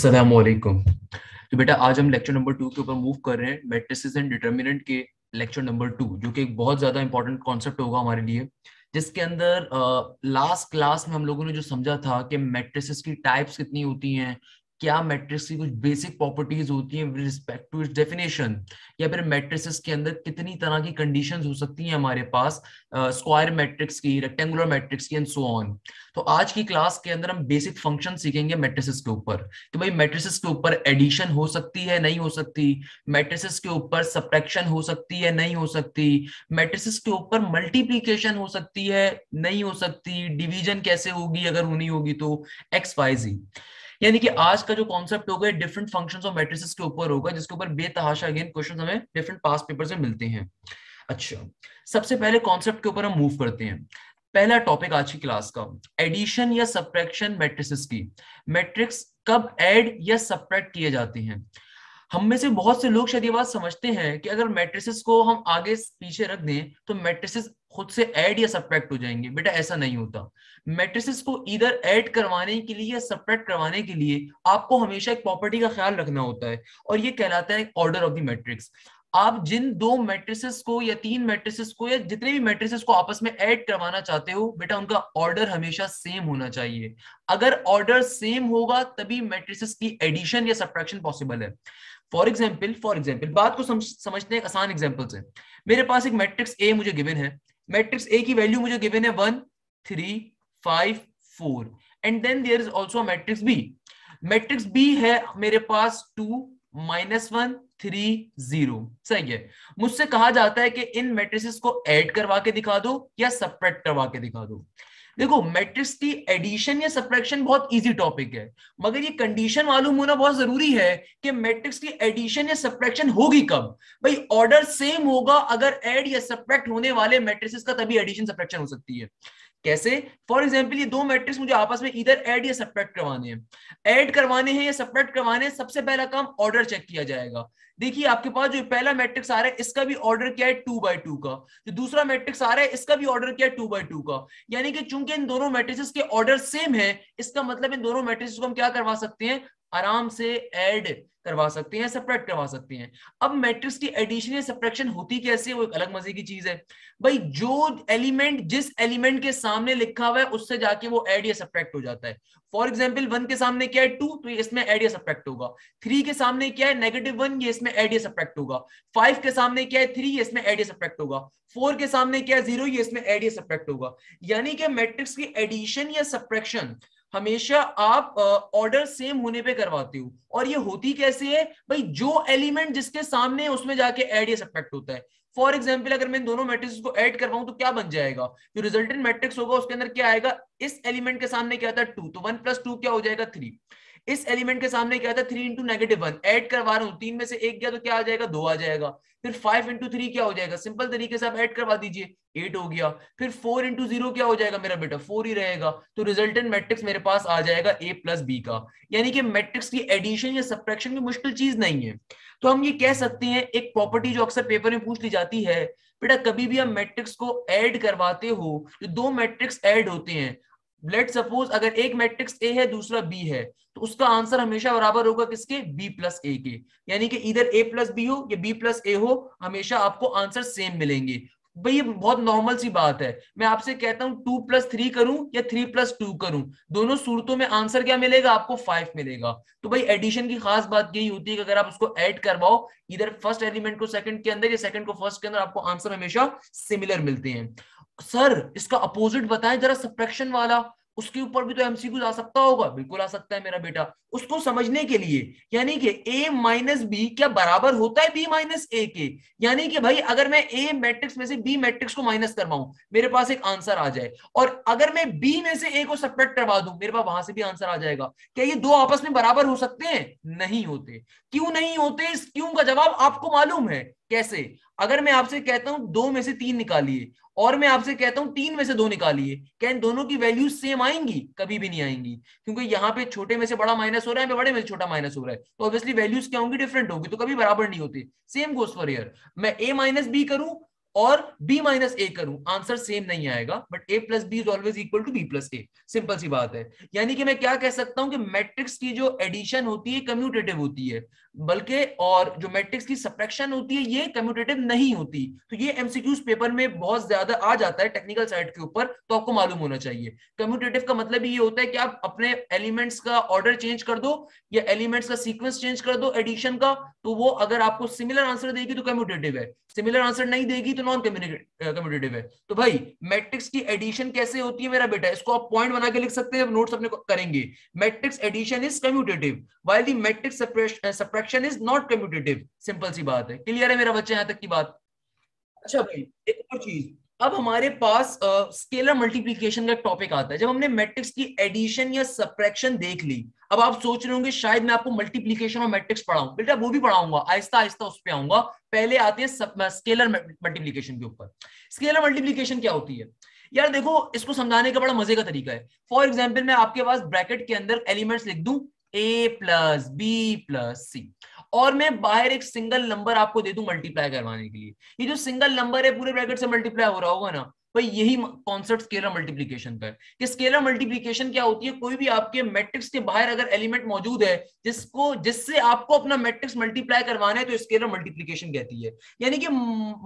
असलकुम तो बेटा, आज हम लेक्चर नंबर टू के ऊपर मूव कर रहे हैं मेट्रिसेस एंड डिटर्मिनेंट के लेक्चर नंबर टू जो कि एक बहुत ज़्यादा इंपॉर्टेंट कॉन्सेप्ट होगा हमारे लिए, जिसके अंदर लास्ट क्लास में हम लोगों ने जो समझा था कि मेट्रिसेस की टाइप्स कितनी होती हैं क्या मैट्रिक्स की कुछ बेसिक प्रॉपर्टीज़ होती हैं with respect to its definition या फिर मैट्रिसेस के अंदर कितनी तरह की कंडीशंस हो सकती हैं हमारे पास? स्क्वायर uh, मैट्रिक्स की रेक्टेंगुलर मैट्रिक्स की एंड सो ऑन तो आज की क्लास के अंदर हम बेसिक फ़ंक्शन सीखेंगे मैट्रिसेस के ऊपर कि भाई मैट्रिसेस के ऊपर एडिशन हो सकती है नहीं हो सकती? मैट्रिसेस के ऊपर सब्ट्रैक्शन हो सकती है नहीं हो सकती? मैट्रिसेस के ऊपर मल्टीप्लीकेशन हो सकती है नहीं हो सकती? डिवीज़न कैसे होगी अगर होनी होगी तो? एक्स वाई जी यानी कि आज का जो कॉन्सेप्ट होगा डिफरेंट फ़ंक्शंस और मैट्रिसेस के ऊपर होगा, जिसके ऊपर बेतहाशा अगेन क्वेश्चन हमें डिफरेंट पास पेपर से मिलते हैं। अच्छा सबसे पहले कॉन्सेप्ट के ऊपर हम मूव करते हैं। पहला टॉपिक आज की क्लास का एडिशन या सब्ट्रैक्शन मैट्रिसेस की। मैट्रिक्स कब ऐड या सब्ट्रैक्ट किए जाते हैं? हम में से बहुत से लोग शायद ये बात समझते हैं कि अगर मैट्रिसेस को हम आगे पीछे रख दें तो मैट्रिसेस खुद से ऐड या सब्ट्रैक्ट हो जाएँगे। बेटा ऐसा नहीं होता। मैट्रिसेस को इधर ऐड करवाने के लिए या सब्ट्रैक्ट करवाने के लिए आपको हमेशा एक प्रॉपर्टी का ख्याल रखना होता है और ये कहलाता है ऑर्डर ऑफ़ द मैट्रिक्स आप जिन दो मैट्रिसेस को या तीन मैट्रिसेस को या जितने भी मैट्रिसेस को आपस में ऐड करवाना चाहते हो बेटा उनका ऑर्डर हमेशा सेम होना चाहिए। अगर ऑर्डर सेम होगा तभी मैट्रिसेस की एडिशन या सब्ट्रैक्शन पॉसिबल है। फॉर एग्ज़ाम्पल फॉर एग्ज़ाम्पल बात को समझ, समझते हैं आसान एग्ज़ाम्पल से। मेरे पास एक मैट्रिक्स ए मुझे गिवन है। मैट्रिक्स ए की वैल्यू मुझे गिवन है one three five four and then there is also matrix B matrix B है मेरे पास two minus one three zero सही है? मुझसे कहा जाता है कि इन मैट्रिसेस को ऐड करवा के दिखा दो या सपरेट करवा के दिखा दो। देखो मैट्रिक्स की एडिशन या सब्ट्रैक्शन बहुत इजी टॉपिक है, मगर ये कंडीशन मालूम होना बहुत ज़रूरी है कि मैट्रिक्स की एडिशन या सब्ट्रैक्शन होगी कब? भाई ऑर्डर सेम होगा अगर एड या सब्ट्रैक्ट होने वाले मैट्रिक्स का, तभी एडिशन सब्ट्रैक्शन हो सकती है। कैसे? फॉर एग्ज़ाम्पल ये दो मैट्रिक्स मुझे आपस में इधर एड या सपरेट करवाने हैं। एड करवाने हैं या सपरेट करवाने हैं, सबसे पहला काम ऑर्डर चेक किया जाएगा। देखिए, आपके पास जो पहला मैट्रिक्स आ रहा है, इसका भी ऑर्डर क्या है टू बाई टू का। जो दूसरा मैट्रिक्स आ रहा है, इसका भी ऑर्डर क्या है टू बाई टू का। यानी कि चूँकि इन दोनों मैट्रिक्स के ऑर्डर सेम है, इसका मतलब इन दोनों मैट्रिक्स को हम क्या करवा सकते हैं? आराम से ऐड करवा सकते हैं सेपरेट करवा सकते हैं। अब मैट्रिक्स की एडिशन या सब्ट्रैक्शन होती कैसे वो एक अलग मज़े की चीज़ है। भाई, जो एलिमेंट जिस एलिमेंट के सामने लिखा हुआ है, उससे जाके वो ऐड या सब्ट्रैक्ट हो जाता है। फॉर एग्ज़ाम्पल वन के सामने क्या है टू तो इसमें एड या सब्ट्रैक्ट होगा। थ्री के सामने क्या है नेगेटिव वन ये इसमें एड या सब्ट्रैक्ट होगा। फाइव के सामने क्या है थ्री इसमें एड या सब्ट्रैक्ट होगा। फोर के सामने क्या है ज़ीरो ये इसमें एड या सब्ट्रैक्ट होगा। यानी कि मैट्रिक्स की एडिशन या सब्ट्रैक्शन हमेशा आप ऑर्डर सेम होने पे करवाते हो। और ये होती कैसे है? भाई, जो एलिमेंट जिसके सामने उसमें जाके एड या सब्ट्रैक्ट होता है। फॉर एग्ज़ाम्पल अगर मैं दोनों मैट्रिक्स को ऐड करवाऊं तो क्या बन जाएगा? जो रिजल्टेंट मैट्रिक्स होगा, उसके अंदर क्या आएगा? इस एलिमेंट के सामने क्या आता है? टू तो वन प्लस टू क्या हो जाएगा? थ्री इस एलिमेंट के सामने क्या था three into negative one add करवा रहा हूँ। तीन में से एक गया तो क्या आ जाएगा? दो आ जाएगा। फिर फाइव इंटू थ्री क्या हो जाएगा? सिंपल तरीके से आप ऐड करवा दीजिए। एट हो गया। फिर फोर इंटू ज़ीरो क्या हो जाएगा मेरा बेटा? फोर ही रहेगा। तो रिजल्टेंट मैट्रिक्स मेरे पास आ जाएगा ए प्लस बी का। यानी कि मैट्रिक्स की एडिशन या सब्ट्रैक्शन की मुश्किल चीज़ नहीं है। तो हम ये कह सकते हैं, एक प्रॉपर्टी जो अक्सर पेपर में पूछ ली जाती है, बेटा कभी भी हम मैट्रिक्स को ऐड करवाते हो, जो दो मैट्रिक्स ऐड होते हैं लेट सपोज़ अगर एक मैट्रिक्स ए है, दूसरा बी है तो उसका आंसर हमेशा बराबर होगा किसके? बी प्लस ए के। यानी कि इधर ए प्लस बी हो या बी प्लस ए हो, हमेशा आपको आंसर सेम मिलेंगे। भाई, ये बहुत नॉर्मल सी बात है। मैं आपसे कहता हूँ टू प्लस थ्री करूँ या थ्री प्लस टू करूँ? दोनों सूरतों में आंसर क्या मिलेगा? आपको फाइव मिलेगा। तो भाई एडिशन की खास बात यही होती है कि अगर आप उसको ऐड करवाओ, इधर फ़र्स्ट एलिमेंट को सेकंड के अंदर या सेकंड को फ़र्स्ट के अंदर आपको आंसर हमेशा सिमिलर मिलते हैं। सर इसका अपोजिट बताएँ जरा सब्ट्रैक्शन वाला। उसके ऊपर भी तो एमसीक्यू आ सकता होगा। बिल्कुल आ सकता है मेरा बेटा। उसको समझने के लिए, यानी कि a माइनस बी क्या बराबर होता है b माइनस ए के? यानी कि भाई, अगर मैं a मैट्रिक्स में से b मैट्रिक्स को माइनस करवाऊं, मेरे पास एक आंसर आ जाए। और अगर मैं b में से a को सब्ट्रैक्ट करवा दूँ, मेरे पास वहाँ से भी आंसर आ जाएगा। क्या ये दो आपस में बराबर हो सकते हैं? नहीं होते। क्यों नहीं होते? इस क्यों का जवाब आपको मालूम है। कैसे? अगर मैं आपसे कहता हूँ, दो में से तीन निकालिए, और मैं आपसे कहता हूँ, तीन में से दो निकालिए, क्या इन दोनों की वैल्यू सेम आएँगी? कभी भी नहीं आएँगी। क्योंकि यहाँ पे छोटे में से बड़ा माइनस हो रहा है बड़े में छोटा माइनस हो रहा है। तो ऑब्वियसली वैल्यूज़ क्या होंगी डिफरेंट होगी तो कभी बराबर नहीं होती। सेम गोस फॉर ईयर मैं ए माइनस बी करूँ और b माइनस ए करूँ। आंसर सेम नहीं आएगा but a plus B is always equal to B plus A simple सी बात है। यानी कि मैं क्या कह सकता हूँ कि मैट्रिक्स की जो एडिशन होती है कम्यूटेटिव होती है। बल्कि और जो मैट्रिक्स की सप्रेक्शन होती है, ये कम्यूटेटिव नहीं होती। तो ये एमसीक्यूज पेपर में बहुत ज़्यादा आ जाता है टेक्निकल साइड के ऊपर तो आपको मालूम होना चाहिए। कम्यूटेटिव का मतलब ये होता है कि आप अपने एलिमेंट्स का ऑर्डर चेंज कर दो, या एलिमेंट्स का सीक्वेंस चेंज कर दो एडिशन का तो वो अगर आपको सिमिलर आंसर देगी तो कम्यूटेटिव है। सिमिलर आंसर नहीं देगी तो नॉन कम्यूटेटिव है। तो भाई, मैट्रिक्स की एडिशन कैसे होती है मेरा बेटा? इसको आप पॉइंट बना के लिख सकते हैं नोट्स अपने करेंगे। Matrix addition is commutative while the matrix subtraction is not commutative simple सी बात है। क्लियर है मेरा बच्चा यहाँ तक की बात? अच्छा भाई एक और चीज़। अब हमारे पास स्केलर uh, मल्टीप्लीकेशन का टॉपिक आता है। जब हमने मैट्रिक्स की एडिशन या सप्रेक्शन देख ली अब आप सोच रहे होंगे शायद मैं आपको मल्टीप्लीकेशन और मैट्रिक्स पढ़ाऊं। बेटा वो भी पढ़ाऊँगा। आहिस्ता आहिस्ता उस पर आऊँगा। पहले आते हैं स्केलर मल्टीप्लीकेशन के ऊपर। स्केलर मल्टीप्लीकेशन क्या होती है? यार देखो इसको समझाने का बड़ा मज़े का तरीका है। फॉर एग्ज़ाम्पल मैं आपके पास ब्रैकेट के अंदर एलिमेंट्स लिख दूँ। A plus B plus C और मैं बाहर एक सिंगल नंबर आपको दे दू मल्टीप्लाई करवाने के लिए। ये जो सिंगल नंबर है, पूरे ब्रैकेट से मल्टीप्लाई हो रहा होगा ना, भाई यही कॉन्सेप्ट स्केलर मल्टीप्लीकेशन का है। कि स्केलर मल्टीप्लीकेशन क्या होती है? कोई भी आपके मैट्रिक्स के बाहर अगर एलिमेंट मौजूद है, जिसको, जिससे आपको अपना मैट्रिक्स मल्टीप्लाई करवाना है तो स्केलर मल्टीप्लीकेशन कहती है। यानी कि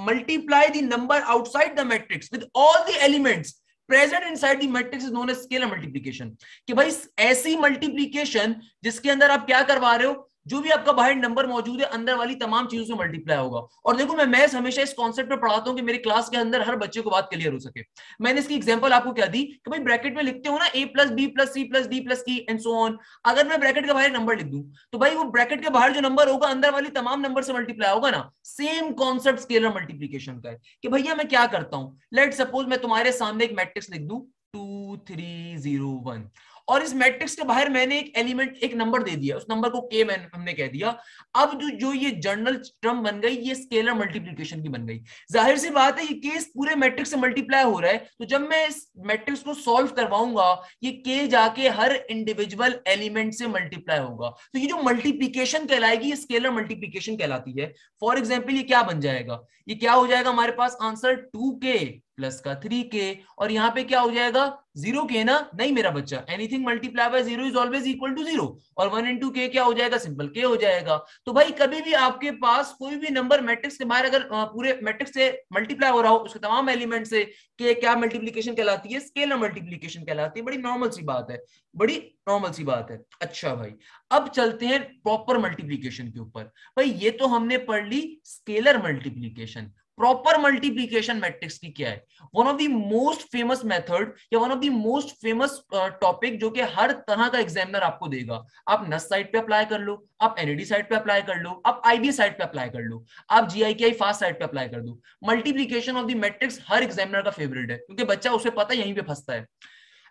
multiply the number outside the matrix with all the elements present inside the matrix known as scalar multiplication कि भाई ऐसी मल्टीप्लीकेशन जिसके अंदर आप क्या करवा रहे हो? जो भी आपका बाहर नंबर मौजूद है, अंदर वाली तमाम चीज़ों से मल्टीप्लाई होगा। और देखो, मैं मैथ्स हमेशा इस कॉन्सेप्ट में पढ़ाता हूँ कि मेरी क्लास के अंदर हर बच्चे को बात क्लियर हो सके। मैंने इसकी एग्जांपल आपको क्या दी कि भाई ब्रैकेट में लिखते हो ना A plus B plus C plus D plus की एंड सो ऑन अगर मैं ब्रैकेट के बाहर नंबर लिख दूँ तो भाई वो ब्रैकेट के बाहर जो नंबर होगा, अंदर वाली तमाम नंबर से मल्टीप्लाई होगा ना। सेम कॉन्सेप्ट स्केलर मल्टीप्लीकेशन का है कि भैया मैं क्या करता हूँ? लेट सपोज़ मैं तुम्हारे सामने एक मैट्रिक्स लिख दू। टू थ्री ज़ीरो वन और इस मैट्रिक्स के बाहर मैंने एक एलिमेंट एक नंबर दे दिया। उस नंबर को के मैंने, हमने कह दिया। अब जो जो ये जर्नल टर्म बन गई, ये स्केलर मल्टीप्लीकेशन की बन गई। ज़ाहिर सी बात है, ये केस पूरे मैट्रिक्स से मल्टीप्लाई हो रहा है। तो जब मैं इस मैट्रिक्स को सॉल्व करवाऊँगा, ये के जाके हर इंडिविजुअल एलिमेंट से मल्टीप्लाई होगा। तो ये जो मल्टीप्लीकेशन कहलाएगी, ये स्केलर मल्टीप्लीकेशन कहलाती है। फॉर एग्ज़ाम्पल ये क्या बन जाएगा? ये क्या हो जाएगा हमारे पास? आंसर टू के प्लस का थ्री के, और यहाँ पे क्या हो जाएगा? ज़ीरो के ना? नहीं मेरा बच्चा। Anything multiply by zero is always equal to zero और वन इंटू के क्या हो जाएगा? सिंपल के हो जाएगा। तो भाई, कभी भी आपके पास कोई भी नंबर मैट्रिक्स के बाहर अगर पूरे मैट्रिक्स से मल्टीप्लाई हो रहा हो, उसके तमाम एलिमेंट से के क्या मल्टीप्लीकेशन कहलाती है? स्केलर मल्टीप्लीकेशन कहलाती है। बड़ी नॉर्मल सी बात है। बड़ी नॉर्मल सी बात है। अच्छा भाई, अब चलते हैं प्रॉपर मल्टीप्लीकेशन के ऊपर। भाई, ये तो हमने पढ़ ली scalar multiplication proper multiplication matrix की क्या है? One of the most famous method या one of the most famous topic जो कि हर तरह का एग्जामिनर आपको देगा। आप नस साइड पे अप्लाई कर लो, आप एनईडी साइड पे अप्लाई कर लो, आप आईबी साइड पे अप्लाई कर लो, आप जीआईकेआई फास्ट साइड पे अप्लाई कर दो। मल्टीप्लीकेशन ऑफ़ द मैट्रिक्स हर एग्जामिनर का फेवरेट है, क्योंकि बच्चा उसे पता यहीं पे फंसता है।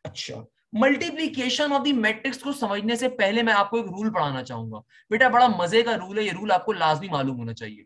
अच्छा मल्टीप्लीकेशन ऑफ़ द मैट्रिक्स को समझने से पहले मैं आपको एक रूल पढ़ाना चाहूँगा। बेटा, बड़ा मज़े का रूल है, ये रूल आपको लाजमी मालूम होना चाहिए।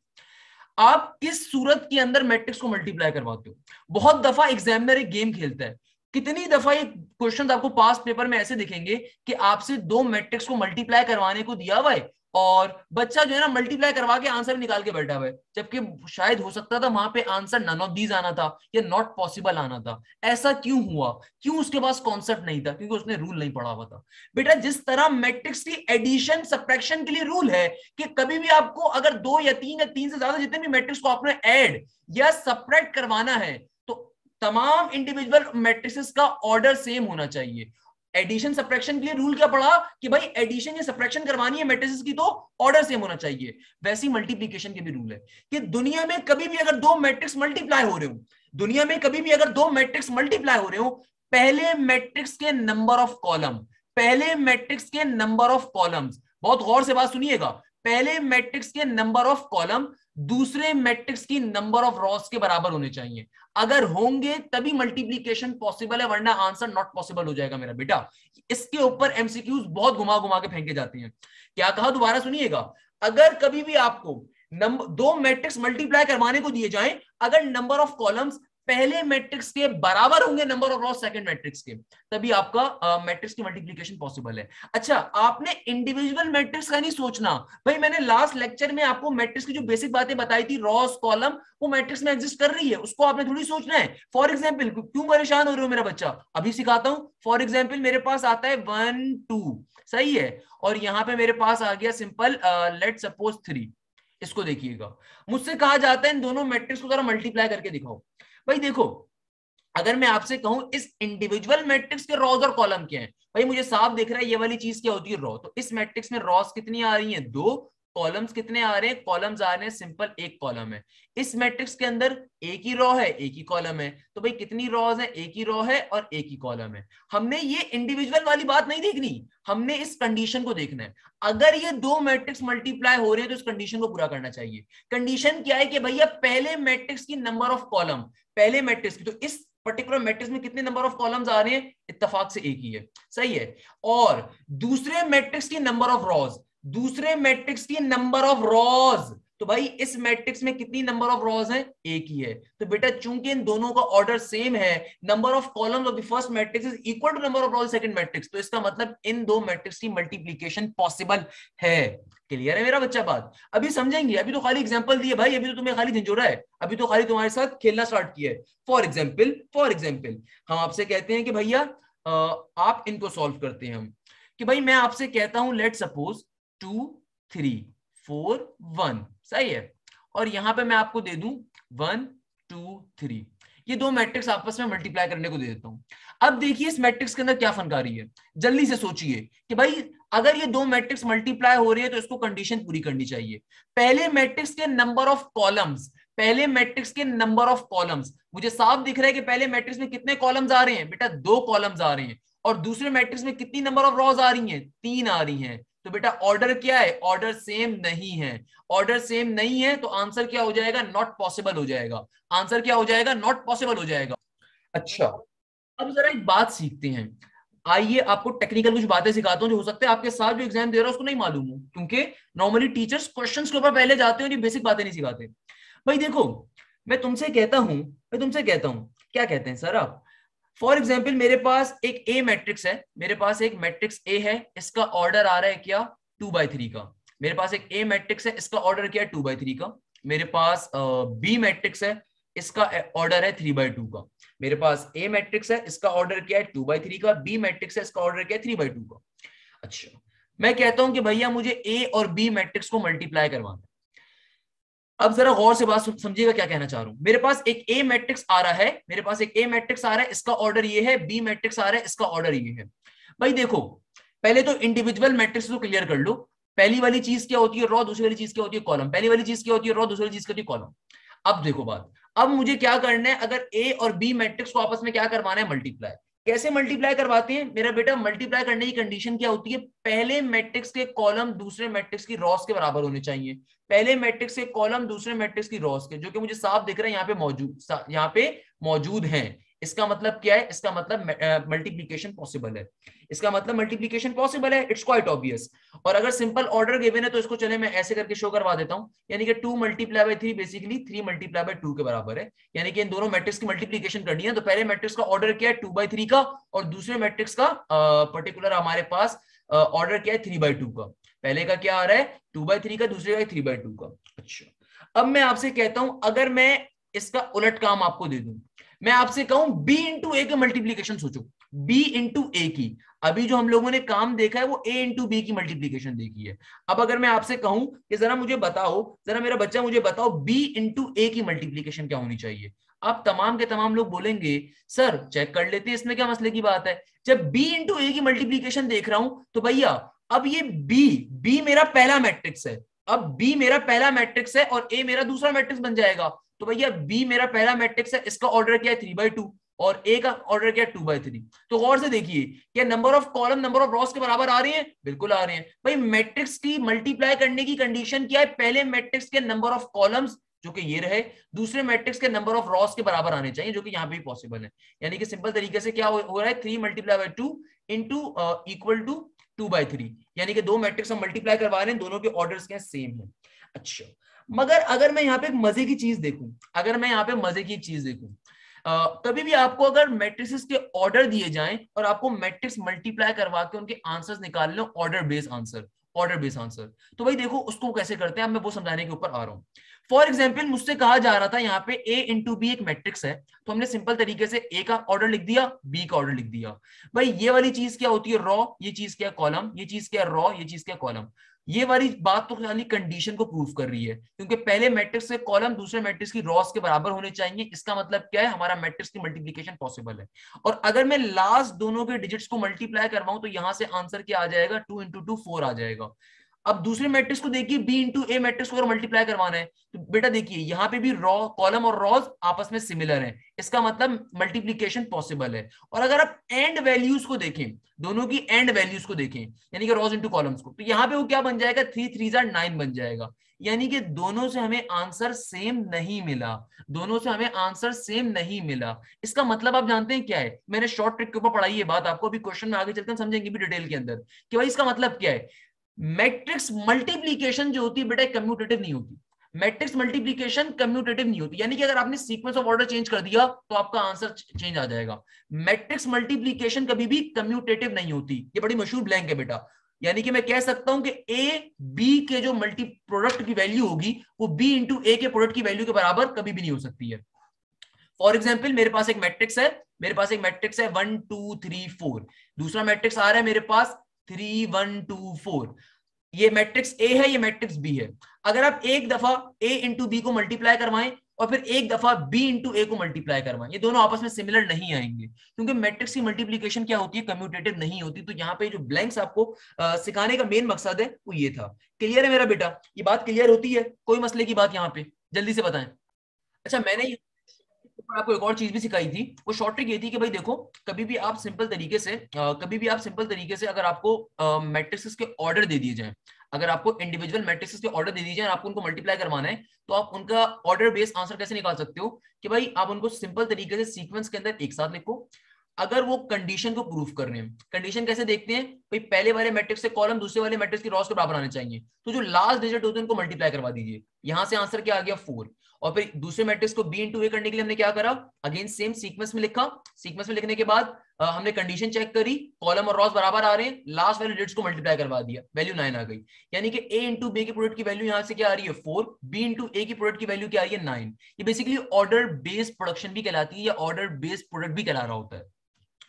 आप किस सूरत के अंदर मैट्रिक्स को मल्टीप्लाई करवाते हो? बहुत दफ़ा एग्जामिनर एक गेम खेलता है। कितनी दफ़ा ये क्वेश्चन आपको पास पेपर में ऐसे दिखेंगे कि आपसे दो मैट्रिक्स को मल्टीप्लाई करवाने को दिया हुआ है और बच्चा जो है ना मल्टीप्लाई करवा के आंसर निकाल के बैठा हुआ है। जबकि शायद हो सकता था वहाँ पे आंसर नन ऑफ़ दीज आना था या नॉट पॉसिबल आना था। ऐसा क्यों हुआ? क्यों उसके पास कॉन्सेप्ट नहीं था? क्योंकि उसने रूल नहीं पढ़ा हुआ था। बेटा, जिस तरह मैट्रिक्स की एडिशन सब्ट्रैक्शन के लिए रूल है कि कभी भी आपको अगर दो या तीन या तीन से ज़्यादा जितने भी मैट्रिक्स को आपने एड या सब्ट्रैक्ट करवाना है तो तमाम इंडिविजुअल मैट्रिक्स का ऑर्डर सेम होना चाहिए। एडिशन सप्रेक्शन के लिए रूल क्या पड़ा कि भाई एडिशन या सप्रेक्शन करवानी है मैट्रिसेस की तो ऑर्डर सेम होना चाहिए। वैसी मल्टीप्लीकेशन के भी रूल है। कि दुनिया में कभी भी अगर दो मैट्रिक्स मल्टीप्लाई हो रहे हो, दुनिया में कभी भी अगर दो मैट्रिक्स मल्टीप्लाई हो रहे हो, पहले मैट्रिक्स के नंबर ऑफ़ कॉलम पहले मैट्रिक्स के नंबर ऑफ़ कॉलम्स बहुत गौर से बात सुनिएगा। पहले मैट्रिक्स के नंबर ऑफ़ कॉलम दूसरे मैट्रिक्स की नंबर ऑफ़ रॉस के बराबर होने चाहिए। अगर होंगे, तभी मल्टीप्लीकेशन पॉसिबल है, वरना आंसर नॉट पॉसिबल हो जाएगा मेरा बेटा। इसके ऊपर एमसीक्यूज बहुत घुमा घुमा के फेंके जाते हैं। क्या कहा दोबारा सुनिएगा? अगर कभी भी आपको नंबर दो मैट्रिक्स मल्टीप्लाई करवाने को दिए जाएँ, अगर नंबर ऑफ़ कॉलम्स पहले मैट्रिक्स के बराबर होंगे number of rows second matrix के। तभी आपका मैट्रिक्स की मल्टीप्लिकेशन पॉसिबल है। अच्छा आपने इंडिविजुअल मैट्रिक्स का नहीं सोचना। भाई, मैंने लास्ट लेक्चर में आपको मैट्रिक्स की जो बेसिक बातें बताई थी रॉस कॉलम वो मैट्रिक्स में एग्जिस्ट कर रही है। उसको आपने थोड़ी सोचना है। फॉर एग्ज़ाम्पल क्यों परेशान हो रहे हो मेरा बच्चा? अभी सिखाता हूँ। फॉर एग्ज़ाम्पल मेरे पास आता है वन टू सही है? और यहाँ पे मेरे पास आ गया सिंपल लेट सपोज़ थ्री इसको देखिएगा। मुझसे कहा जाता है इन दोनों मैट्रिक्स को जरा मल्टीप्लाई करके दिखाओ। भाई देखो, अगर मैं आपसे कहूँ, इस इंडिविजुअल मैट्रिक्स के रॉज और कॉलम क्या है? भाई मुझे साफ़ दिख रहा है, ये वाली चीज़ क्या होती है? रॉ तो इस मैट्रिक्स में रॉस कितनी आ रही है? दो। कॉलम्स कितने आ रहे हैं? कॉलम्स आ रहे हैं सिंपल एक कॉलम है। इस मैट्रिक्स के अंदर एक ही रॉ है, एक ही कॉलम है। तो भाई कितनी रॉज है? एक ही रॉ है और एक ही कॉलम है। हमने ये इंडिविजुअल वाली बात नहीं देखनी। हमने इस कंडीशन को देखना है। अगर ये दो मैट्रिक्स मल्टीप्लाई हो रहे हैं तो इस कंडीशन को पूरा करना चाहिए। कंडीशन क्या है कि भैया, पहले मैट्रिक्स की नंबर ऑफ़ कॉलम पहले मैट्रिक्स की। तो इस पर्टिकुलर मैट्रिक्स में कितने नंबर ऑफ़ कॉलम्स आ रहे हैं? इत्तेफाक से एक ही है। सही है? और दूसरे मैट्रिक्स की नंबर ऑफ़ रॉज दूसरे मैट्रिक्स की नंबर ऑफ़ रॉज तो भाई, इस मैट्रिक्स में कितनी नंबर ऑफ़ रॉज है? एक ही है। तो बेटा, चूँकि इन दोनों का ऑर्डर सेम है number of columns of the first matrix is equal to number of rows second matrix तो इसका मतलब इन दो मैट्रिक्स की मल्टीप्लीकेशन पॉसिबल है। क्लियर है मेरा बच्चा बात? अभी समझेंगे, अभी तो खाली एग्जांपल दिए भाई, अभी तो तुम्हें खाली झंझोरा है। अभी तो खाली तुम्हारे साथ खेलना स्टार्ट किया है। फॉर एग्ज़ाम्पल फॉर एग्ज़ाम्पल हम आपसे कहते हैं कि भैया आप इनको सॉल्व करते हैं हम। कि भाई, मैं आपसे कहता हूँ let suppose two three four one, सही है? और यहाँ पे मैं आपको दे दू वन, टू, थ्री। ये दो मैट्रिक्स आपस में मल्टीप्लाई करने को दे देता हूँ। अब देखिए इस मैट्रिक्स के अंदर क्या फनकारी है। जल्दी से सोचिए कि भाई, अगर ये दो मैट्रिक्स मल्टीप्लाई हो रही है तो इसको कंडीशन पूरी करनी चाहिए। पहले मैट्रिक्स के नंबर ऑफ़ कॉलम्स पहले मैट्रिक्स के नंबर ऑफ़ कॉलम्स मुझे साफ़ दिख रहा है कि पहले मैट्रिक्स में कितने कॉलम्स आ रहे हैं? बेटा, दो कॉलम्स आ रहे हैं। और दूसरे मैट्रिक्स में कितनी नंबर ऑफ़ रॉज आ रही हैं? तीन आ रही हैं। तो बेटा ऑर्डर क्या है? ऑर्डर सेम नहीं है। ऑर्डर सेम नहीं है तो आंसर क्या हो जाएगा? नॉट पॉसिबल हो जाएगा। आंसर क्या हो जाएगा? नॉट पॉसिबल हो जाएगा। अच्छा। अब जरा एक बात सीखते हैं। आइए आपको टेक्निकल कुछ बातें सिखाता हूँ जो हो सकते हैं आपके साथ जो एग्ज़ाम दे रहा है उसको नहीं मालूम हो। क्योंकि नॉर्मली टीचर्स क्वेश्चन के ऊपर पहले जाते हैं और ये बेसिक बातें नहीं सिखाते। भाई देखो मैं तुमसे कहता हूँ मैं तुमसे कहता हूँ। क्या कहते हैं सर आप? फॉर एग्ज़ाम्पल मेरे पास एक ए मैट्रिक्स है। मेरे पास एक मैट्रिक्स ए है, इसका ऑर्डर आ रहा है क्या? टू बाई थ्री का। मेरे पास एक ए मैट्रिक्स है, इसका ऑर्डर क्या है? टू बाई थ्री का। मेरे पास बी मैट्रिक्स है, इसका ऑर्डर है थ्री बाई टू का। मेरे पास ए मैट्रिक्स है, इसका ऑर्डर क्या है? टू बाई थ्री का। बी मैट्रिक्स है, इसका ऑर्डर क्या है? थ्री बाई टू का। अच्छा। मैं कहता हूँ कि भैया मुझे ए और बी मैट्रिक्स को मल्टीप्लाई करवाना अब जरा गौर से बात समझिएगा क्या कहना चाह रहा हूँ। मेरे पास एक ए मैट्रिक्स आ रहा है, मेरे पास एक ए मैट्रिक्स आ रहा है, इसका ऑर्डर ये है बी मैट्रिक्स आ रहा है, इसका ऑर्डर ये है। भाई देखो, पहले तो इंडिविजुअल मैट्रिक्स को क्लियर कर लो। पहली वाली चीज़ क्या होती है रॉ दूसरी वाली चीज़ क्या होती है कॉलम पहली वाली चीज़ क्या होती है रॉ दूसरी चीज़ क्या होती है कॉलम अब देखो बात। अब मुझे क्या करना है, अगर ए और बी मैट्रिक्स को आपस में क्या करवाना है मल्टीप्लाई कैसे मल्टीप्लाई करवाते हैं? मेरा बेटा मल्टीप्लाई करने की कंडीशन क्या होती है? पहले मैट्रिक्स के कॉलम दूसरे मैट्रिक्स की रॉस के बराबर होने चाहिए। पहले मैट्रिक्स के कॉलम दूसरे मैट्रिक्स की रॉस के, जो कि मुझे साफ़ दिख रहा है, यहाँ पे मौजूद यहाँ पे मौजूद हैं। इसका मतलब क्या है? इसका मतलब मल्टीप्लीकेशन पॉसिबल है। इसका मतलब मल्टीप्लीकेशन पॉसिबल है? इट्स क्वाइट ऑब्वियस और अगर सिंपल ऑर्डर गिवन है तो इसको चले मैं ऐसे करके शो करवा देता हूँ। यानी कि two multiply by three basically three multiply by two के बराबर है। यानी कि इन दोनों मैट्रिक्स की मल्टीप्लीकेशन करनी है। तो पहले मैट्रिक्स का ऑर्डर क्या है? टू बाई थ्री का और दूसरे मैट्रिक्स का पर्टिकुलर हमारे पास ऑर्डर क्या है? थ्री बाई टू का। पहले का क्या आ रहा है? टू बाई थ्री का, दूसरे का थ्री बाई टू का। अच्छा। अब मैं आपसे कहता हूँ, अगर मैं इसका उलट काम आपको दे दूँ मैं आपसे कहूँ बी इंटू ए के मल्टीप्लीकेशन सोचो। बी इंटू ए की। अभी जो हम लोगों ने काम देखा है, वो ए इंटू बी की मल्टीप्लीकेशन देखी है। अब अगर मैं आपसे कहूँ कि जरा मुझे बताओ, जरा मेरा बच्चा मुझे बताओ बी इंटू ए की मल्टीप्लीकेशन क्या होनी चाहिए? अब तमाम के तमाम लोग बोलेंगे, सर चेक कर लेते हैं, इसमें क्या मसले की बात है? जब बी इंटू ए की मल्टीप्लीकेशन देख रहा हूँ तो भैया, अब ये बी बी मेरा पहला मैट्रिक्स है। अब बी मेरा पहला मैट्रिक्स है और ए मेरा दूसरा मैट्रिक्स बन जाएगा। तो भैया बी मेरा पहला मैट्रिक्स है, इसका ऑर्डर क्या है थ्री बाई टू और ए का ऑर्डर क्या है टू बाई थ्री तो गौर से देखिए, क्या number of column number of rows के बराबर आ रहे हैं? बिल्कुल आ रहे हैं। भाई मैट्रिक्स की मल्टीप्लाई करने की कंडीशन क्या है? पहले मैट्रिक्स के नंबर ऑफ़ कॉलम्स जो कि ये रहे, दूसरे मैट्रिक्स के नंबर ऑफ़ रॉस के बराबर आने चाहिए, जो कि यहाँ पे पॉसिबल है। यानी कि सिंपल तरीके से क्या हो रहा है? Three multiply by two into equal to two by three यानी कि दो मैट्रिक्स हम मल्टीप्लाई करवा रहे हैं, दोनों के ऑर्डर क्या सेम है। अच्छा मगर अगर मैं यहाँ पे मज़े की चीज़ देखूँ, अगर मैं यहाँ पे मज़े की चीज़ देखूँ कभी भी आपको अगर मैट्रिक्स के ऑर्डर दिए जाएँ और आपको मैट्रिक्स मल्टीप्लाई करवा के उनके आंसर्स निकाल लो order based answer order based answer तो भाई देखो उसको कैसे करते हैं मैं वो समझाने के ऊपर आ रहा हूँ। फॉर एग्ज़ाम्पल मुझसे कहा जा रहा था यहाँ पे ए इंटू बी एक मैट्रिक्स है तो हमने सिंपल तरीके से ए का ऑर्डर लिख दिया बी का ऑर्डर लिख दिया। भाई ये वाली चीज़ क्या होती है रॉ ये चीज़ क्या कॉलम ये चीज़ क्या रॉ ये चीज़ क्या कॉलम ये वाली बात तो खाली कंडीशन को प्रूफ कर रही है, क्योंकि पहले मैट्रिक्स के कॉलम दूसरे मैट्रिक्स की रॉस के बराबर होने चाहिए। इसका मतलब क्या है? हमारा मैट्रिक्स की मल्टीप्लीकेशन पॉसिबल है। और अगर मैं लास्ट दोनों के डिजिट्स को मल्टीप्लाई करवाऊं तो यहाँ से आंसर क्या आ जाएगा? टू इंटू टू फोर आ जाएगा। अब दूसरे मैट्रिक्स को देखिए बी इंटू ए मैट्रिक्स को अगर मल्टीप्लाई करवाना है तो बेटा देखिए, यहाँ पे भी रॉ कॉलम और रॉज आपस में सिमिलर हैं। इसका मतलब मल्टीप्लीकेशन पॉसिबल है। और अगर आप एंड वैल्यूज़ को देखें, दोनों की एंड वैल्यूज़ को देखें, यानी कि रॉज इंटू कॉलम्स को तो यहाँ पे वो क्या बन जाएगा? थ्री थ्री जार नाइन बन जाएगा। यानी कि दोनों से हमें आंसर सेम नहीं मिला। दोनों से हमें आंसर सेम नहीं मिला। इसका मतलब आप जानते हैं क्या है? मैंने शॉर्ट ट्रिक के ऊपर पढ़ाई है बात, आपको अभी क्वेश्चन में आगे चलते हैं समझेंगे भी डिटेल के अंदर कि भाई इसका मतलब क्या है? मैट्रिक्स मल्टीप्लीकेशन जो होती है बेटा कम्यूटेटिव नहीं होती। मैट्रिक्स मल्टीप्लीकेशन कम्यूटेटिव नहीं होती। यानी कि अगर आपने सीक्वेंस ऑफ़ ऑर्डर चेंज कर दिया तो आपका आंसर चेंज आ जाएगा। मैट्रिक्स मल्टीप्लीकेशन कभी भी कम्यूटेटिव नहीं होती। ये बड़ी मशहूर ब्लैंक है बेटा। यानी कि मैं कह सकता हूँ कि ए बी के जो मल्टी प्रोडक्ट की वैल्यू होगी, वो बी इंटू ए के प्रोडक्ट की वैल्यू के बराबर कभी भी नहीं हो सकती है। फॉर एग्ज़ाम्पल मेरे पास एक मैट्रिक्स है। मेरे पास एक मैट्रिक्स है वन टू थ्री फोर दूसरा मैट्रिक्स आ रहा है मेरे पास। Three one two four. ये मैट्रिक्स ए है ये मैट्रिक्स बी है। अगर आप एक दफ़ा ए इंटू बी को मल्टीप्लाई करवाएँ और फिर एक दफ़ा बी इंटू ए को मल्टीप्लाई करवाएँ ये दोनों आपस में सिमिलर नहीं आएँगे। क्योंकि मैट्रिक्स की मल्टीप्लीकेशन क्या होती है? कम्यूटेटिव नहीं होती। तो यहाँ पे जो ब्लैंक्स आपको आ, सिखाने का मेन मकसद है वो ये था। क्लियर है मेरा बेटा? ये बात क्लियर होती है? कोई मसले की बात यहाँ पे? जल्दी से बताएँ। अच्छा मैंने आपको एक और चीज़ भी सिखाई थी वो शॉर्ट ट्रिक ये थी कि भाई देखो कभी भी आप सिंपल तरीके से आ, कभी भी आप सिंपल तरीके से अगर आपको मैट्रिक्स के ऑर्डर दे दिए जाए अगर आपको इंडिविजुअल मैट्रिक्स के ऑर्डर दे दिए जाए आपको उनको मल्टीप्लाई करवाना है तो आप उनका ऑर्डर बेस्ड आंसर कैसे निकाल सकते हो कि भाई आप उनको सिंपल तरीके से सीक्वेंस के अंदर एक साथ लिखो अगर वो कंडीशन को प्रूफ कर रहे हैं कंडीशन कैसे देखते हैं भाई पहले वाले मैट्रिक्स से कॉलम दूसरे वाले मैट्रिक्स की रॉस के बराबर आने चाहिए। तो जो लास्ट डिजिट होते हैं उनको मल्टीप्लाई करवा दीजिए। यहाँ से आंसर क्या आ गया? फोर और फिर दूसरे मैट्रिक्स को बी इंटू ए करने के लिए हमने क्या करा? अगेन सेम सीक्वेंस में लिखा। सीक्वेंस में लिखने के बाद आ, हमने कंडीशन चेक करी। कॉलम और रॉस बराबर आ रहे हैं। लास्ट वाले डिजिट्स को मल्टीप्लाई करवा दिया। वैल्यू नाइन आ गई। यानी कि ए इंटू बी के प्रोडक्ट की वैल्यू यहाँ से क्या आ रही है? फोर बी इंटू ए की प्रोडक्ट की वैल्यू क्या आ रही है? नाइन ये बेसिकली ऑर्डर बेस्ड प्रोडक्शन भी कहलाती है या ऑर्डर बेस्ड प्रोडक्ट भी कहला रहा होता है।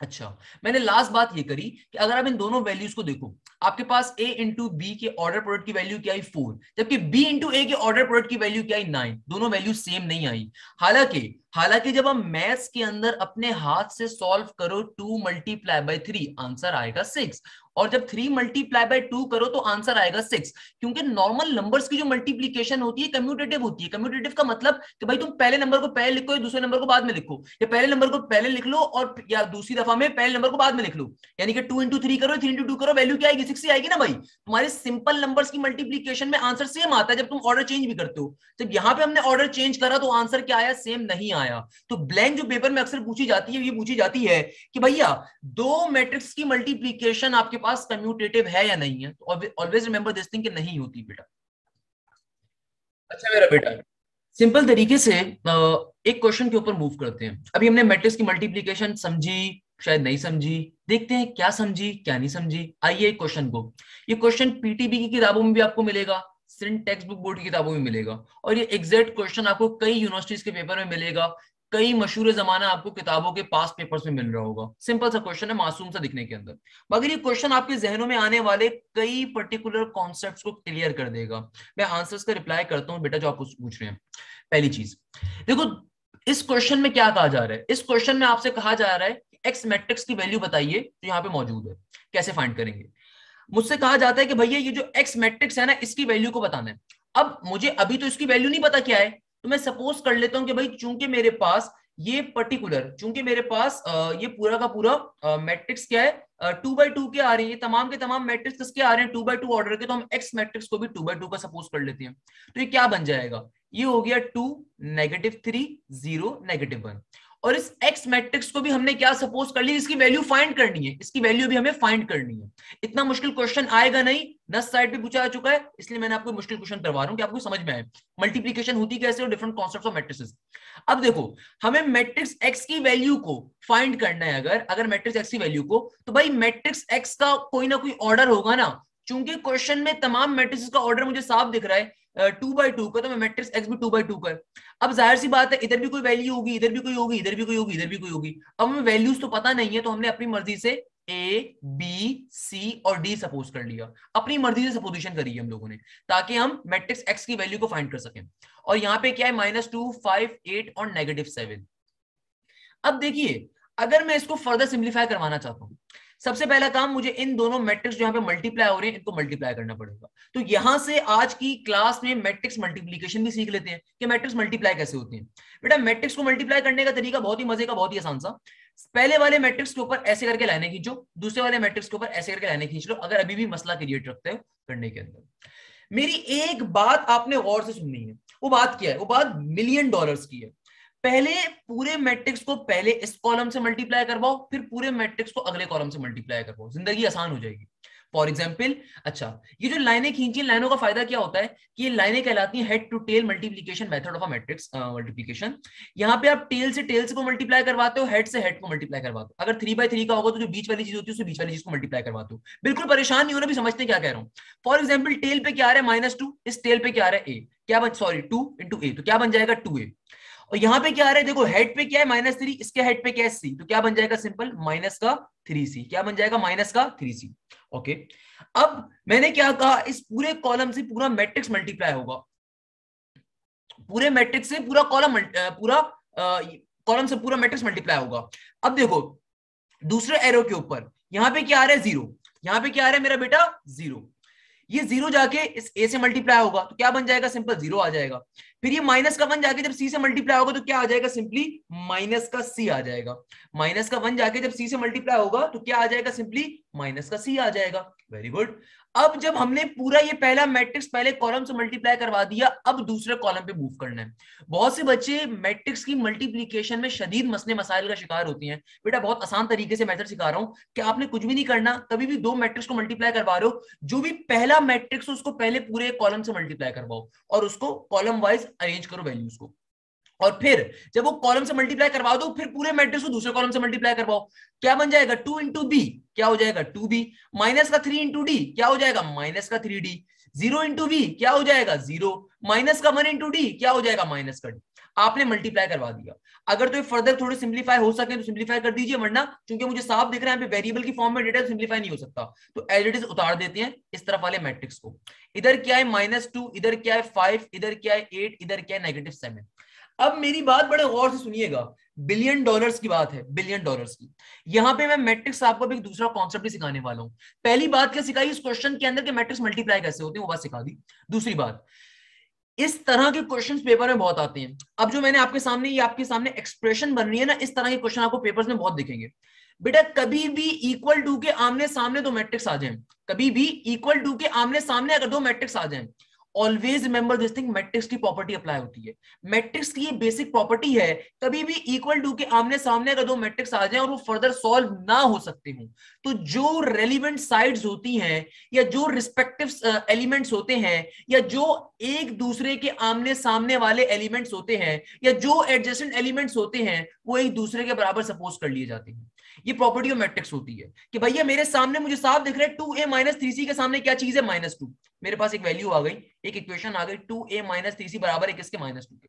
अच्छा मैंने लास्ट बात ये करी कि अगर आप इन दोनों वैल्यूज़ को देखो, आपके पास a इंटू बी के ऑर्डर प्रोडक्ट की वैल्यू क्या आई? फोर जबकि बी इंटू ए के ऑर्डर प्रोडक्ट की वैल्यू क्या आई? नाइन दोनों वैल्यू सेम नहीं आई। हालाँकि हालाँकि जब हम मैथ्स के अंदर अपने हाथ से सॉल्व करो two multiply by three answer आएगा सिक्स और जब थ्री मल्टीप्लाई बाय टू करो तो आंसर आएगा सिक्स क्योंकि नॉर्मल नंबर्स की जो मल्टीप्लीकेशन होती है कम्यूटेटिव होती है. कम्यूटेटिव का मतलब कि भाई तुम पहले नंबर को पहले लिखो या दूसरे नंबर को बाद में लिखो. या पहले नंबर को पहले लिख लो और या दूसरी दफ़ा में पहले नंबर को बाद में लिख लो. यानी कि टू इंटू थ्री करो थ्री इंटू टू करो वैल्यू क्या आएगी? सिक्स आएगी ना भाई? तुम्हारे सिंपल नंबर की मल्टीप्लीकेशन में आंसर सेम आता है जब तुम ऑर्डर चेंज भी करते हो. जब यहाँ पे हमने ऑर्डर चेंज करा तो आंसर क्या आया? सेम नहीं आया. तो ब्लैंक जो पेपर में अक्सर पूछी जाती है, ये पूछी जाती है कि भैया दो मैट्रिक्स की मल्टीप्लीकेशन आपके कम्यूटेटिव है या नहीं है ऑलवेज रिमेंबर दिस थिंग नहीं होती बेटा। अच्छा मेरा बेटा सिंपल तरीके से एक क्वेश्चन के ऊपर मूव करते हैं। अभी हमने मैट्रिक्स की मल्टीप्लीकेशन समझी, शायद नहीं समझी। देखते हैं क्या समझी, क्या नहीं समझी। आइए क्वेश्चन को। ये क्वेश्चन पीटीबी की किताबों में भी आपको मिलेगा सिंध टेक्स्ट बुक बोर्ड की किताबों में मिलेगा। और ये एग्जैक्ट क्वेश्चन आपको कई यूनिवर्सिटीज के पेपर में मिलेगा कई मशहूर जमाना आपको किताबों के पास पेपर्स में मिल रहा होगा। सिंपल सा क्वेश्चन है, मासूम सा दिखने के अंदर। मगर ये क्वेश्चन आपके जहनों में आने वाले कई पर्टिकुलर कॉन्सेप्ट को क्लियर कर देगा। मैं आंसर्स का रिप्लाई करता हूँ, बेटा जो आप पूछ रहे हैं। पहली चीज़, देखो, इस क्वेश्चन में क्या कहा जा रहा है? इस क्वेश्चन में आपसे कहा जा रहा है एक्स मैट्रिक्स की वैल्यू बताइए, जो यहाँ पे मौजूद है। कैसे फाइंड करेंगे? मुझसे कहा जाता है कि भैया ये जो एक्स मैट्रिक्स है ना, इसकी वैल्यू को बताना है। अब मुझे अभी तो इसकी वैल्यू नहीं पता क्या है। तो मैं सपोज़ कर लेता हूँ कि भाई चूँकि मेरे पास ये पर्टिकुलर चूँकि मेरे पास ये पूरा का पूरा मैट्रिक्स क्या है टू बाई टू के आ रहे हैं तमाम के तमाम मैट्रिक्स किसके आ रहे हैं टू बाई टू ऑर्डर के तो हम एक्स मैट्रिक्स को भी टू बाई टू का सपोज़ कर लेते हैं। तो ये क्या बन जाएगा? ये हो गया two negative three zero negative one और इस एक्स मैट्रिक्स को भी हमने क्या सपोज़ कर ली इसकी वैल्यू फाइंड करनी है। इसकी वैल्यू भी हमें फाइंड करनी है। इतना मुश्किल क्वेश्चन आएगा नहीं। दस साइड पे पूछा जा चुका है, इसलिए मैंने आपको मुश्किल क्वेश्चन करवा रहा हूँ कि आपको समझ में आए। मल्टीप्लीकेशन होती कैसे और डिफरेंट कॉन्सेप्ट ऑफ़ मैट्रिक्स अब देखो, हमें मैट्रिक्स एक्स की वैल्यू को फाइंड करना है अगर अगर मैट्रिक्स एक्स की वैल्यू को तो भाई मैट्रिक्स एक्स का कोई ना कोई ऑर्डर होगा ना। चूँकि क्वेश्चन में तमाम मैट्रिक्स का ऑर्डर मुझे साफ़ दिख रहा है टू बाई टू का तो मैं मैट्रिक्स एक्स भी टू बाई टू का अब ज़ाहिर सी बात है, इधर भी कोई वैल्यू होगी, इधर भी कोई होगी, इधर भी कोई होगी, इधर भी कोई होगी। अब हमें वैल्यूज़ तो पता नहीं है तो हमने अपनी मर्ज़ी से ए बी सी और डी सपोज़ कर लिया। अपनी मर्ज़ी से सपोजिशन करी है हम लोगों ने, ताकि हम मैट्रिक्स एक्स की वैल्यू को फाइंड कर सकें। और यहाँ पे क्या है माइनस टू फाइव एट और नेगेटिव सेवन अब देखिए, अगर मैं इसको फर्दर सिंप्लीफाई करवाना चाहता हूँ सबसे पहला काम मुझे इन दोनों मैट्रिक्स जो यहाँ पे मल्टीप्लाई हो रहे हैं, इनको मल्टीप्लाई करना पड़ेगा। तो यहाँ से आज की क्लास में मैट्रिक्स मल्टीप्लीकेशन भी सीख लेते हैं कि मैट्रिक्स मल्टीप्लाई कैसे होते हैं। बेटा मैट्रिक्स को मल्टीप्लाई करने का तरीका बहुत ही मज़े का, बहुत ही आसान सा। पहले वाले मैट्रिक्स के ऊपर ऐसे करके लाइने खींचो, दूसरे वाले मैट्रिक्स के ऊपर ऐसे करके लाइने खींच लो, अगर अभी भी मसला क्रिएट रखते हो करने के अंदर। मेरी एक बात आपने गौर से सुननी है, वो बात क्या है? वो बात मिलियन डॉलर्स की है। पहले पूरे मैट्रिक्स को पहले इस कॉलम से मल्टीप्लाई करवाओ, फिर पूरे मैट्रिक्स को अगले कॉलम से मल्टीप्लाई करवाओ। ज़िंदगी आसान हो जाएगी। फॉर एग्ज़ाम्पल अच्छा ये जो लाइनें खींची लाइनों का फ़ायदा क्या होता है कि ये लाइनें कहलाती हैं head to tail multiplication method of a matrix multiplication यहाँ पे आप टेल से टेल से को मल्टीप्लाई करवाते हो हेड से हेड को मल्टीप्लाई करवाते हो। अगर थ्री बाई थ्री का होगा तो जो बीच वाली चीज़ होती है, उससे बीच वाली चीज़ को मल्टीप्लाई करवाते हो। बिल्कुल परेशान नहीं होना भी समझते क्या कह रहा हूँ। फॉर एग्ज़ाम्पल टेल पे क्या आ रहा है? माइनस टू इस टेल पे क्या है? ए क्या सॉरी टू इंटू ए तो क्या बन जाएगा? टू ए और यहाँ पे क्या आ रहा है? देखो हेड पे क्या है? माइनस थ्री इसके हेड पे क्या है? सी तो क्या बन जाएगा सिंपल माइनस का थ्री सी क्या बन जाएगा? माइनस का थ्री सी ओके अब मैंने क्या कहा? इस पूरे कॉलम से पूरा मैट्रिक्स मल्टीप्लाई होगा। पूरे मैट्रिक्स से पूरा कॉलम पूरा कॉलम से पूरा मैट्रिक्स मल्टीप्लाई होगा। अब देखो, दूसरे एरो के ऊपर, यहाँ पे क्या आ रहा है? ज़ीरो यहाँ पे क्या आ रहा है मेरा बेटा? ज़ीरो ये ज़ीरो जाके इस ए से मल्टीप्लाई होगा तो क्या बन जाएगा? सिंपल ज़ीरो आ जाएगा। फिर ये माइनस का वन जाके जब सी से मल्टीप्लाई होगा तो क्या आ जाएगा? सिंपली माइनस का सी आ जाएगा। माइनस का वन जाके जब सी से मल्टीप्लाई होगा तो क्या आ जाएगा? सिंपली माइनस का सी आ जाएगा। वेरी गुड अब जब हमने पूरा ये पहला मैट्रिक्स पहले कॉलम से मल्टीप्लाई करवा दिया, अब दूसरे कॉलम पे मूव करना है। बहुत से बच्चे मैट्रिक्स की मल्टीप्लीकेशन में शदीद मसले, मसाइल का शिकार होती हैं। बेटा, बहुत आसान तरीके से मेथड सिखा रहा हूँ कि आपने कुछ भी नहीं करना कभी भी दो मैट्रिक्स को मल्टीप्लाई करवा रहे हो। जो भी पहला मैट्रिक्स उसको पहले पूरे कॉलम से मल्टीप्लाई करवाओ और उसको कॉलम वाइज अरेंज करो वैल्यूज़ को। और फिर जब वो कॉलम से मल्टीप्लाई करवा दो फिर पूरे मैट्रिक्स को दूसरे कॉलम से मल्टीप्लाई करवाओ। क्या बन जाएगा? टू इंटू बी क्या हो जाएगा? टू बी माइनस का थ्री इंटू डी क्या हो जाएगा? माइनस का three D zero into B क्या हो जाएगा? ज़ीरो माइनस का वन इंटू डी क्या हो जाएगा? माइनस का डी आपने मल्टीप्लाई करवा दिया। अगर तो ये फर्दर थोड़े सिंप्लीफाई हो सके तो सिंप्लीफाई कर दीजिए, वरना क्योंकि मुझे साफ़ दिख रहा है वेरिएबल की फॉर्म में डेटा सिंप्लीफाई नहीं हो सकता। तो एज इट इज़ उतार देते हैं इस तरफ़ वाले मैट्रिक्स को। इधर क्या है? माइनस टू इधर क्या है? फाइव इधर क्या है? एट इधर क्या है? नेगेटिव सेवन अब मेरी बात बड़े गौर से सुनिएगा। बिलियन डॉलर्स की बात है बिलियन डॉलर्स की। यहाँ पे मैं मैट्रिक्स आपको एक दूसरा कॉन्सेप्ट भी सिखाने वाला हूँ। पहली बात क्या सिखाई? इस क्वेश्चन के अंदर के मैट्रिक्स मल्टीप्लाई कैसे होते हैं, वो बात सिखा दी। दूसरी बात, इस तरह के क्वेश्चंस पेपर में बहुत आते हैं। अब जो मैंने आपके सामने, ये आपके सामने एक्सप्रेशन बन रही है ना, इस तरह के क्वेश्चन आपको पेपर्स में बहुत दिखेंगे। बेटा, कभी भी इक्वल टू के आमने सामने दो मैट्रिक्स आ जाए। कभी भी इक्वल टू के आमने सामने अगर दो मैट्रिक्स आ जाए always remember this thing matrix की प्रॉपर्टी अप्लाई होती है। मैट्रिक्स की ये बेसिक प्रॉपर्टी है कभी भी इक्वल टू के आमने सामने अगर दो मैट्रिक्स आ जाए और वो फर्दर सॉल्व ना हो सकते हो तो जो रेलिवेंट साइड्स होती हैं, या जो रिस्पेक्टिव एलिमेंट्स होते हैं, या जो एक दूसरे के आमने सामने वाले एलिमेंट्स होते हैं, या जो एडजस्टेंट एलिमेंट्स होते हैं, वो एक दूसरे के बराबर सपोज़ कर लिए जाते हैं। ये प्रॉपर्टी ऑफ़ मैट्रिक्स होती है कि भैया मेरे सामने मुझे साफ़ दिख रहा है two A minus three C के सामने क्या चीज़ है? माइनस टू मेरे पास एक वैल्यू आ गई, एक इक्वेशन आ गई two A minus three C बराबर है किसके माइनस टू के।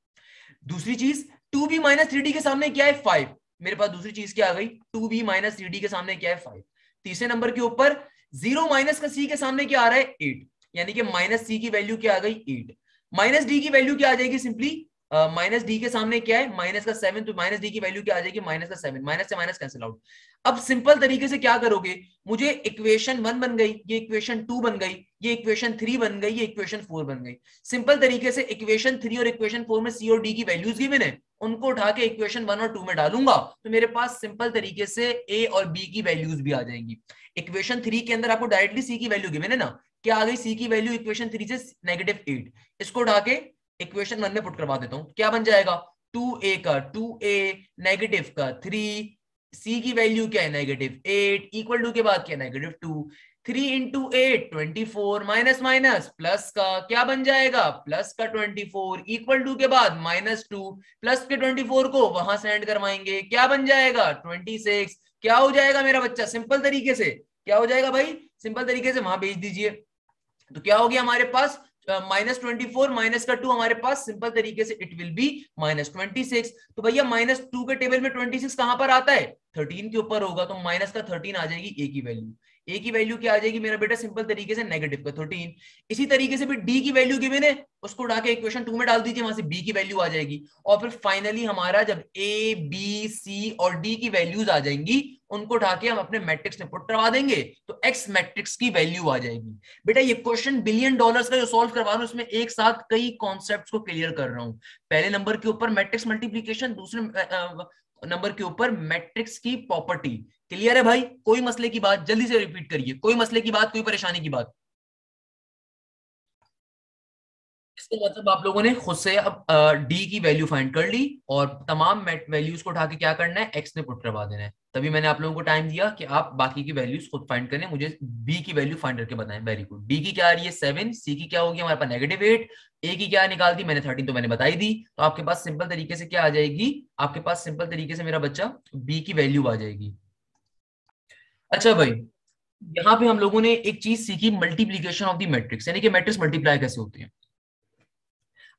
दूसरी चीज़ two B minus three D के सामने क्या है? फाइव मेरे पास दूसरी चीज़ क्या आ गई? Two B minus three D के सामने क्या है? फाइव तीसरे नंबर के ऊपर ज़ीरो माइनस का सी के सामने क्या आ रहा है? एट यानी कि माइनस सी की वैल्यू क्या आ गई? एट माइनस डी की वैल्यू क्या आ जाएगी? सिंपली माइनस डी के सामने क्या है? माइनस का सेवन तो माइनस डी की वैल्यू क्या आ जाएगी? माइनस का सेवन माइनस से माइनस कैंसिल आउट अब सिंपल तरीके से क्या करोगे? मुझे इक्वेशन वन बन गई, ये इक्वेशन टू बन गई, ये इक्वेशन थ्री बन गई, ये इक्वेशन फोर बन गई. सिंपल तरीके से इक्वेशन थ्री और इक्वेशन फोर में सी और डी की वैल्यूज़ गिवन है उनको उठा के इक्वेशन वन और टू में डालूँगा तो मेरे पास सिंपल तरीके से ए और बी की वैल्यूज़ भी आ जाएँगी. इक्वेशन थ्री के अंदर आपको डायरेक्टली सी की वैल्यू गिवन है ना? क्या आ गई? सी की वैल्यू इक्वेशन थ्री से नेगेटिव एट इसको उठा के इक्वेशन वन में पुट करवा देता हूँ। क्या बन जाएगा? टू ए का, टू ए नेगेटिव का थ्री सी की वैल्यू क्या है? नेगेटिव एट इक्वल टू के बाद क्या negative two three into eight twenty four minus minus plus का क्या बन जाएगा? प्लस का ट्वेंटी फोर इक्वल टू के बाद माइनस टू प्लस के ट्वेंटी फोर को वहाँ से एंड करवाएँगे। क्या बन जाएगा? ट्वेंटी सिक्स क्या हो जाएगा मेरा बच्चा? सिंपल तरीके से। क्या हो जाएगा भाई? सिंपल तरीके से वहाँ भेज दीजिए। तो क्या हो गया हमारे पास? माइनस ट्वेंटी फोर माइनस का टू हमारे पास सिंपल तरीके से it will be minus twenty six तो भैया माइनस टू के टेबल में ट्वेंटी सिक्स कहाँ पर आता है? थर्टीन के ऊपर होगा तो माइनस का थर्टीन आ जाएगी ए की वैल्यू ए की वैल्यू क्या आ जाएगी? मेरा बेटा सिंपल तरीके से नेगेटिव का थर्टीन इसी तरीके से भी डी की वैल्यू गिवन है उसको उठा के इक्वेशन टू में डाल दीजिए वहाँ से बी की वैल्यू आ जाएगी। और फिर फाइनली हमारा जब ए बी सी और डी की वैल्यूज़ आ जाएँगी, उनको उठा के हम अपने मैट्रिक्स में पुट करवा देंगे तो एक्स मैट्रिक्स की वैल्यू आ जाएगी। बेटा, ये क्वेश्चन बिलियन डॉलर्स का जो सॉल्व करवा रहा हूँ, उसमें एक साथ कई कॉन्सेप्ट्स को क्लियर कर रहा हूँ। पहले नंबर के ऊपर मैट्रिक्स मल्टीप्लीकेशन दूसरे नंबर के ऊपर मैट्रिक्स की प्रॉपर्टी क्लियर है भाई? कोई मसले की बात, जल्दी से रिपीट करिए। कोई मसले की बात, कोई परेशानी की बात। इसका मतलब आप लोगों ने खुद से अब डी की वैल्यू फाइंड कर ली और तमाम वैल्यूज़ को उठा के क्या करना है? एक्स ने पुट करवा देना है। तभी मैंने आप लोगों को टाइम दिया कि आप बाकी की वैल्यूज़ खुद फाइंड करें। मुझे बी की वैल्यू फाइंड करके बताएँ। वेरी गुड डी की क्या आ रही है? सेवन सी की क्या होगी? हमारे पास नेगेटिव एट ए की क्या निकाल दी? मैंने थर्टीन तो मैंने बताई दी। तो आपके पास सिंपल तरीके से क्या आ जाएगी? आपके पास सिंपल तरीके से मेरा बच्चा बी की वैल्यू आ जाएगी। अच्छा भाई, यहाँ पे हम लोगों ने एक चीज़ सीखी मल्टीप्लीकेशन ऑफ़ द मैट्रिक्स यानी कि मैट्रिक्स मल्टीप्लाई कैसे होते हैं?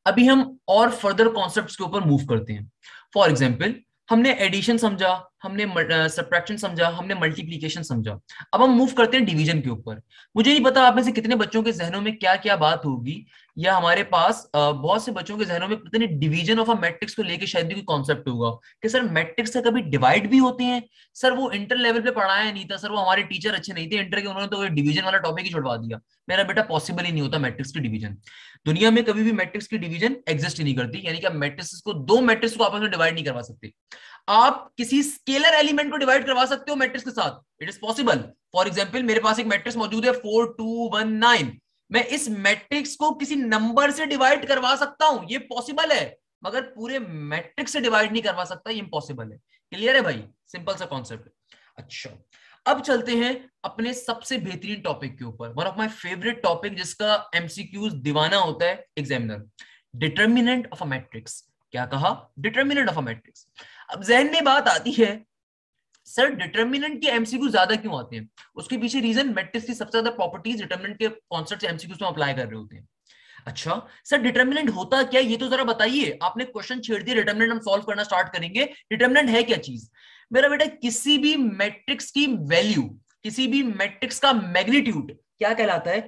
अभी हम और फर्दर कॉन्सेप्ट के ऊपर मूव करते हैं। फॉर एग्ज़ाम्पल हमने एडिशन समझा हमने सब्ट्रैक्शन समझा, हमने मल्टीप्लीकेशन समझा। अब हम मूव करते हैं डिवीज़न के ऊपर। मुझे नहीं पता आप में से कितने बच्चों के जहनों में क्या क्या बात होगी, या हमारे पास बहुत से बच्चों के जहनों में पता नहीं डिवीज़न ऑफ़ अ मैट्रिक्स को लेके शायद भी कॉन्सेप्ट होगा। कि सर मैट्रिक्स से कभी डिवाइड भी होते हैं? सर वो इंटर लेवल पे पढ़ाया नहीं था, सर वो हमारे टीचर अच्छे नहीं थे इंटर के उन्होंने तो डिवीज़न वाला टॉपिक ही छुड़वा दिया। मेरा बेटा पॉसिबल ही नहीं होता मैट्रिक्स की डिवीज़न दुनिया में कभी भी मैट्रिक्स की डिवीज़न एग्जिस्ट नहीं करती। यानी कि आप मैट्रिक्स को, दो मैट्रिक्स को आपस में डिवाइड नहीं करवा सकते। आप किसी स्केलर एलिमेंट को डिवाइड करवा सकते हो मैट्रिक्स के साथ. It is possible for example मेरे पास एक मैट्रिक्स मौजूद है फोर टू वन नाइन मैं इस मैट्रिक्स को किसी नंबर से डिवाइड करवा सकता हूँ. ये पॉसिबल है. मगर पूरे मैट्रिक्स से डिवाइड नहीं करवा सकता, ये इम्पॉसिबल है. क्लियर है भाई? सिंपल सा कॉन्सेप्ट अच्छा. अब चलते हैं अपने सबसे बेहतरीन टॉपिक के ऊपर. One of my favourite topic जिसका एमसीक्यूज दीवाना होता है examiner determinant of a matrix क्या कहा? डिटर्मिनेंट ऑफ़ अ मैट्रिक्स अब जहन में बात आती है, सर डिटर्मिनेंट के एमसीक्यू ज़्यादा क्यों आते हैं? उसके पीछे रीजन मैट्रिक्स की सबसे ज़्यादा प्रॉपर्टीज़ डिटर्मिनेंट के कॉन्सेप्ट एमसीक्यू में अप्लाई कर रहे होते हैं। अच्छा सर डिटर्मिनेंट होता क्या? ये तो जरा बताइए। आपने क्वेश्चन छेड़ दिया डिटर्मिनेंट हम सॉल्व करना स्टार्ट करेंगे। डिटर्मिनेंट है क्या चीज़? मेरा बेटा, किसी भी मैट्रिक्स की वैल्यू किसी भी मैट्रिक्स का मैग्नीट्यूड क्या कहलाता है?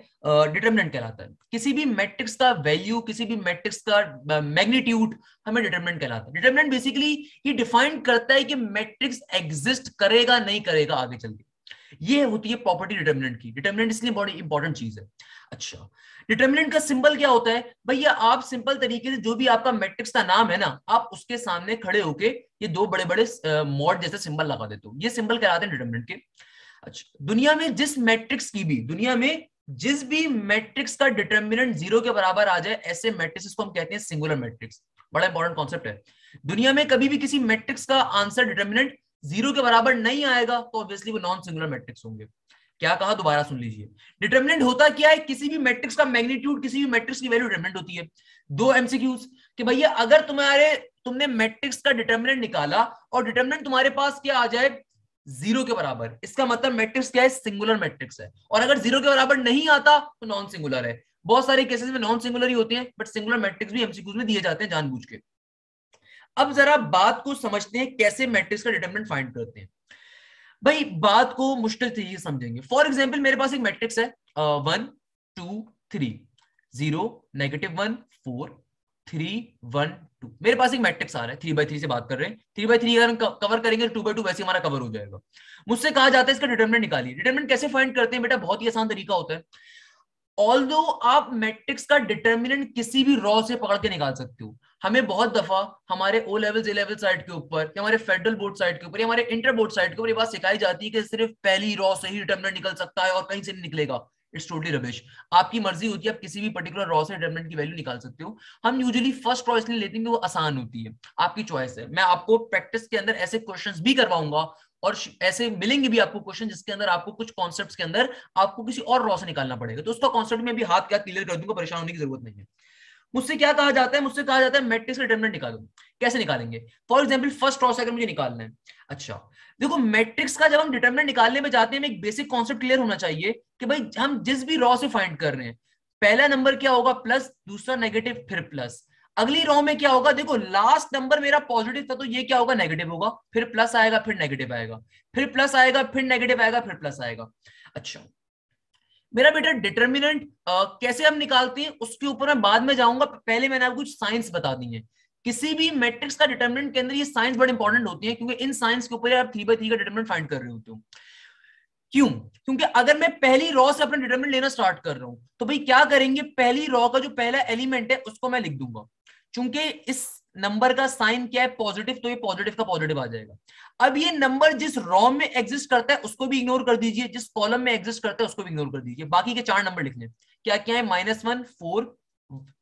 डिटर्मिनेंट uh, कहलाता है। किसी भी मैट्रिक्स का वैल्यू किसी भी मैट्रिक्स का मैग्नीट्यूड हमें डिटर्मिनेंट कहलाता है। डिटर्मिनेंट बेसिकली ये डिफाइन करता है कि मैट्रिक्स एग्जिस्ट करेगा नहीं करेगा आगे चल के। ये होती है प्रॉपर्टी डिटर्मिनेंट की। डिटर्मिनेंट इसलिए बहुत इंपॉर्टेंट चीज़ है। अच्छा। डिटर्मिनेंट का सिंबल क्या होता है? भैया आप सिंपल तरीके से जो भी आपका मैट्रिक्स का नाम है ना आप उसके सामने खड़े होके ये दो बड़े बड़े मॉड जैसे सिंबल लगा देते हो। ये सिंबल कहलाते हैं डिटर्मिनेंट के। अच्छा दुनिया में जिस मैट्रिक्स की भी, दुनिया में जिस भी मैट्रिक्स का डिटर्मिनेंट ज़ीरो के बराबर आ जाए, ऐसे मैट्रिक्स को हम कहते हैं सिंगुलर मैट्रिक्स बड़ा इंपॉर्टेंट कॉन्सेप्ट है. दुनिया में कभी भी किसी मैट्रिक्स का आंसर डिटर्मिनेंट ज़ीरो के बराबर नहीं आएगा तो ऑब्वियसली वो नॉन सिंगुलर मैट्रिक्स होंगे. क्या कहा? दोबारा सुन लीजिए. डिटर्मिनेंट होता क्या है? किसी भी मैट्रिक्स का मैग्नीट्यूड किसी भी मैट्रिक्स की वैल्यू डिटर्मिनेंट होती है. दो एमसीक्यूज कि भैया, अगर तुम्हारे, तुमने मैट्रिक्स का डिटर्मिनेंट निकाला और डिटर्मिनेंट तुम्हारे पास क्या आ जाए? ज़ीरो के बराबर। इसका मतलब मैट्रिक्स क्या है? सिंगुलर मैट्रिक्स है। और अगर ज़ीरो के बराबर नहीं आता तो नॉन सिंगुलर है। बहुत सारे केसेस में नॉन सिंगुलर ही होते हैं बट सिंगुलर मैट्रिक्स भी एमसीक्यूज में दिए जाते हैं जानबूझ के। अब जरा बात को समझते हैं, कैसे मैट्रिक्स का डिटर्मिनेंट फाइंड करते हैं। भाई, बात को मुश्किल से समझेंगे। फॉर एग्ज़ाम्पल मेरे पास एक मैट्रिक्स है one two three zero negative one four three one two मेरे पास एक मैट्रिक्स आ रहा है थ्री बाई थ्री से बात कर रहे हैं। थ्री बाई थ्री अगर कवर करेंगे टू बाई टू वैसे हमारा कवर हो जाएगा। मुझसे कहा जाता है इसका डिटर्मिनेंट निकालिए। डिटर्मिनेंट कैसे फाइंड करते हैं बेटा? बहुत ही आसान तरीका होता है। ऑल आप मैट्रिक्स का डिटर्मिनेंट किसी भी रॉ से पकड़ के निकाल सकते हो, हमें बहुत दफ़ा हमारे O level A level side के ऊपर, या हमारे फेडरल बोर्ड साइड के ऊपर, या हमारे इंटर बोर्ड साइड के ऊपर ये बात सिखाई जाती है कि सिर्फ़ पहली रॉ से ही डिटर्मिनेंट निकल सकता है और कहीं से नहीं निकलेगा। इट्स टोटली रबिश आपकी मर्ज़ी होती है, आप किसी भी पर्टिकुलर रॉ से डिटरमिनेंट की वैल्यू निकाल सकते हो। हम यूजुअली फ़र्स्ट रॉ इसलिए लेते हैं वो आसान होती है। आपकी चॉइस है। मैं आपको प्रैक्टिस के अंदर ऐसे क्वेश्चंस भी करवाऊँगा और ऐसे मिलेंगे भी आपको क्वेश्चन जिसके अंदर आपको कुछ कॉन्सेप्ट के अंदर आपको किसी और रॉ से निकालना पड़ेगा। तो उसका कॉन्सेप्ट में भी हाथ क्या क्लियर कर दूँगा, परेशान होने की ज़रूरत नहीं है। मुझसे क्या कहा जाता है? मुझसे कहा जाता है मैट्रिक्स का डिटरमिनेंट निकालो। कैसे निकालेंगे? फॉर एग्ज़ाम्पल फ़र्स्ट रॉ से अगर मुझे निकालना है। अच्छा देखो मैट्रिक्स का जब हम डिटर्मिनेंट निकालने में जाते हैं एक बेसिक कॉन्सेप्ट क्लियर होना चाहिए कि भाई, हम जिस भी रॉ से फाइंड कर रहे हैं, पहला नंबर क्या होगा प्लस दूसरा नेगेटिव फिर प्लस अगली रॉ में क्या होगा? देखो लास्ट नंबर मेरा पॉजिटिव था तो ये क्या होगा? नेगेटिव होगा. फिर प्लस आएगा, फिर नेगेटिव आएगा. फिर प्लस आएगा, फिर नेगेटिव आएगा, फिर प्लस आएगा. अच्छा. मेरा बेटा डिटर्मिनेंट कैसे हम निकालते हैं? उसके ऊपर मैं बाद में जाऊँगा, पहले मैंने आपको कुछ साइंस बता दी है. किसी भी मैट्रिक्स का डिटर्मिनेंट के अंदर ये साइंस बड़े इंपॉर्टेंट होती है, क्योंकि इन साइंस के ऊपर आप थ्री बाई थ्री का डिटर्मिनेंट फाइंड कर रहे होते हो। क्यों? क्योंकि अगर मैं पहली रॉ से अपना डिटर्मिनेंट लेना स्टार्ट कर रहा हूँ तो भाई क्या करेंगे? पहली रॉ का जो पहला एलिमेंट है, उसको मैं लिख दूँगा। क्योंकि इस नंबर का साइन क्या है? पॉजिटिव तो ये पॉजिटिव का पॉजिटिव आ जाएगा। अब ये नंबर जिस रॉ में एग्जिस्ट करता है, उसको भी इग्नोर कर दीजिए। जिस कॉलम में एग्जिस्ट करता है, उसको भी इग्नोर कर दीजिए। बाकी के चार नंबर लिखने क्या क्या है? माइनस वन फोर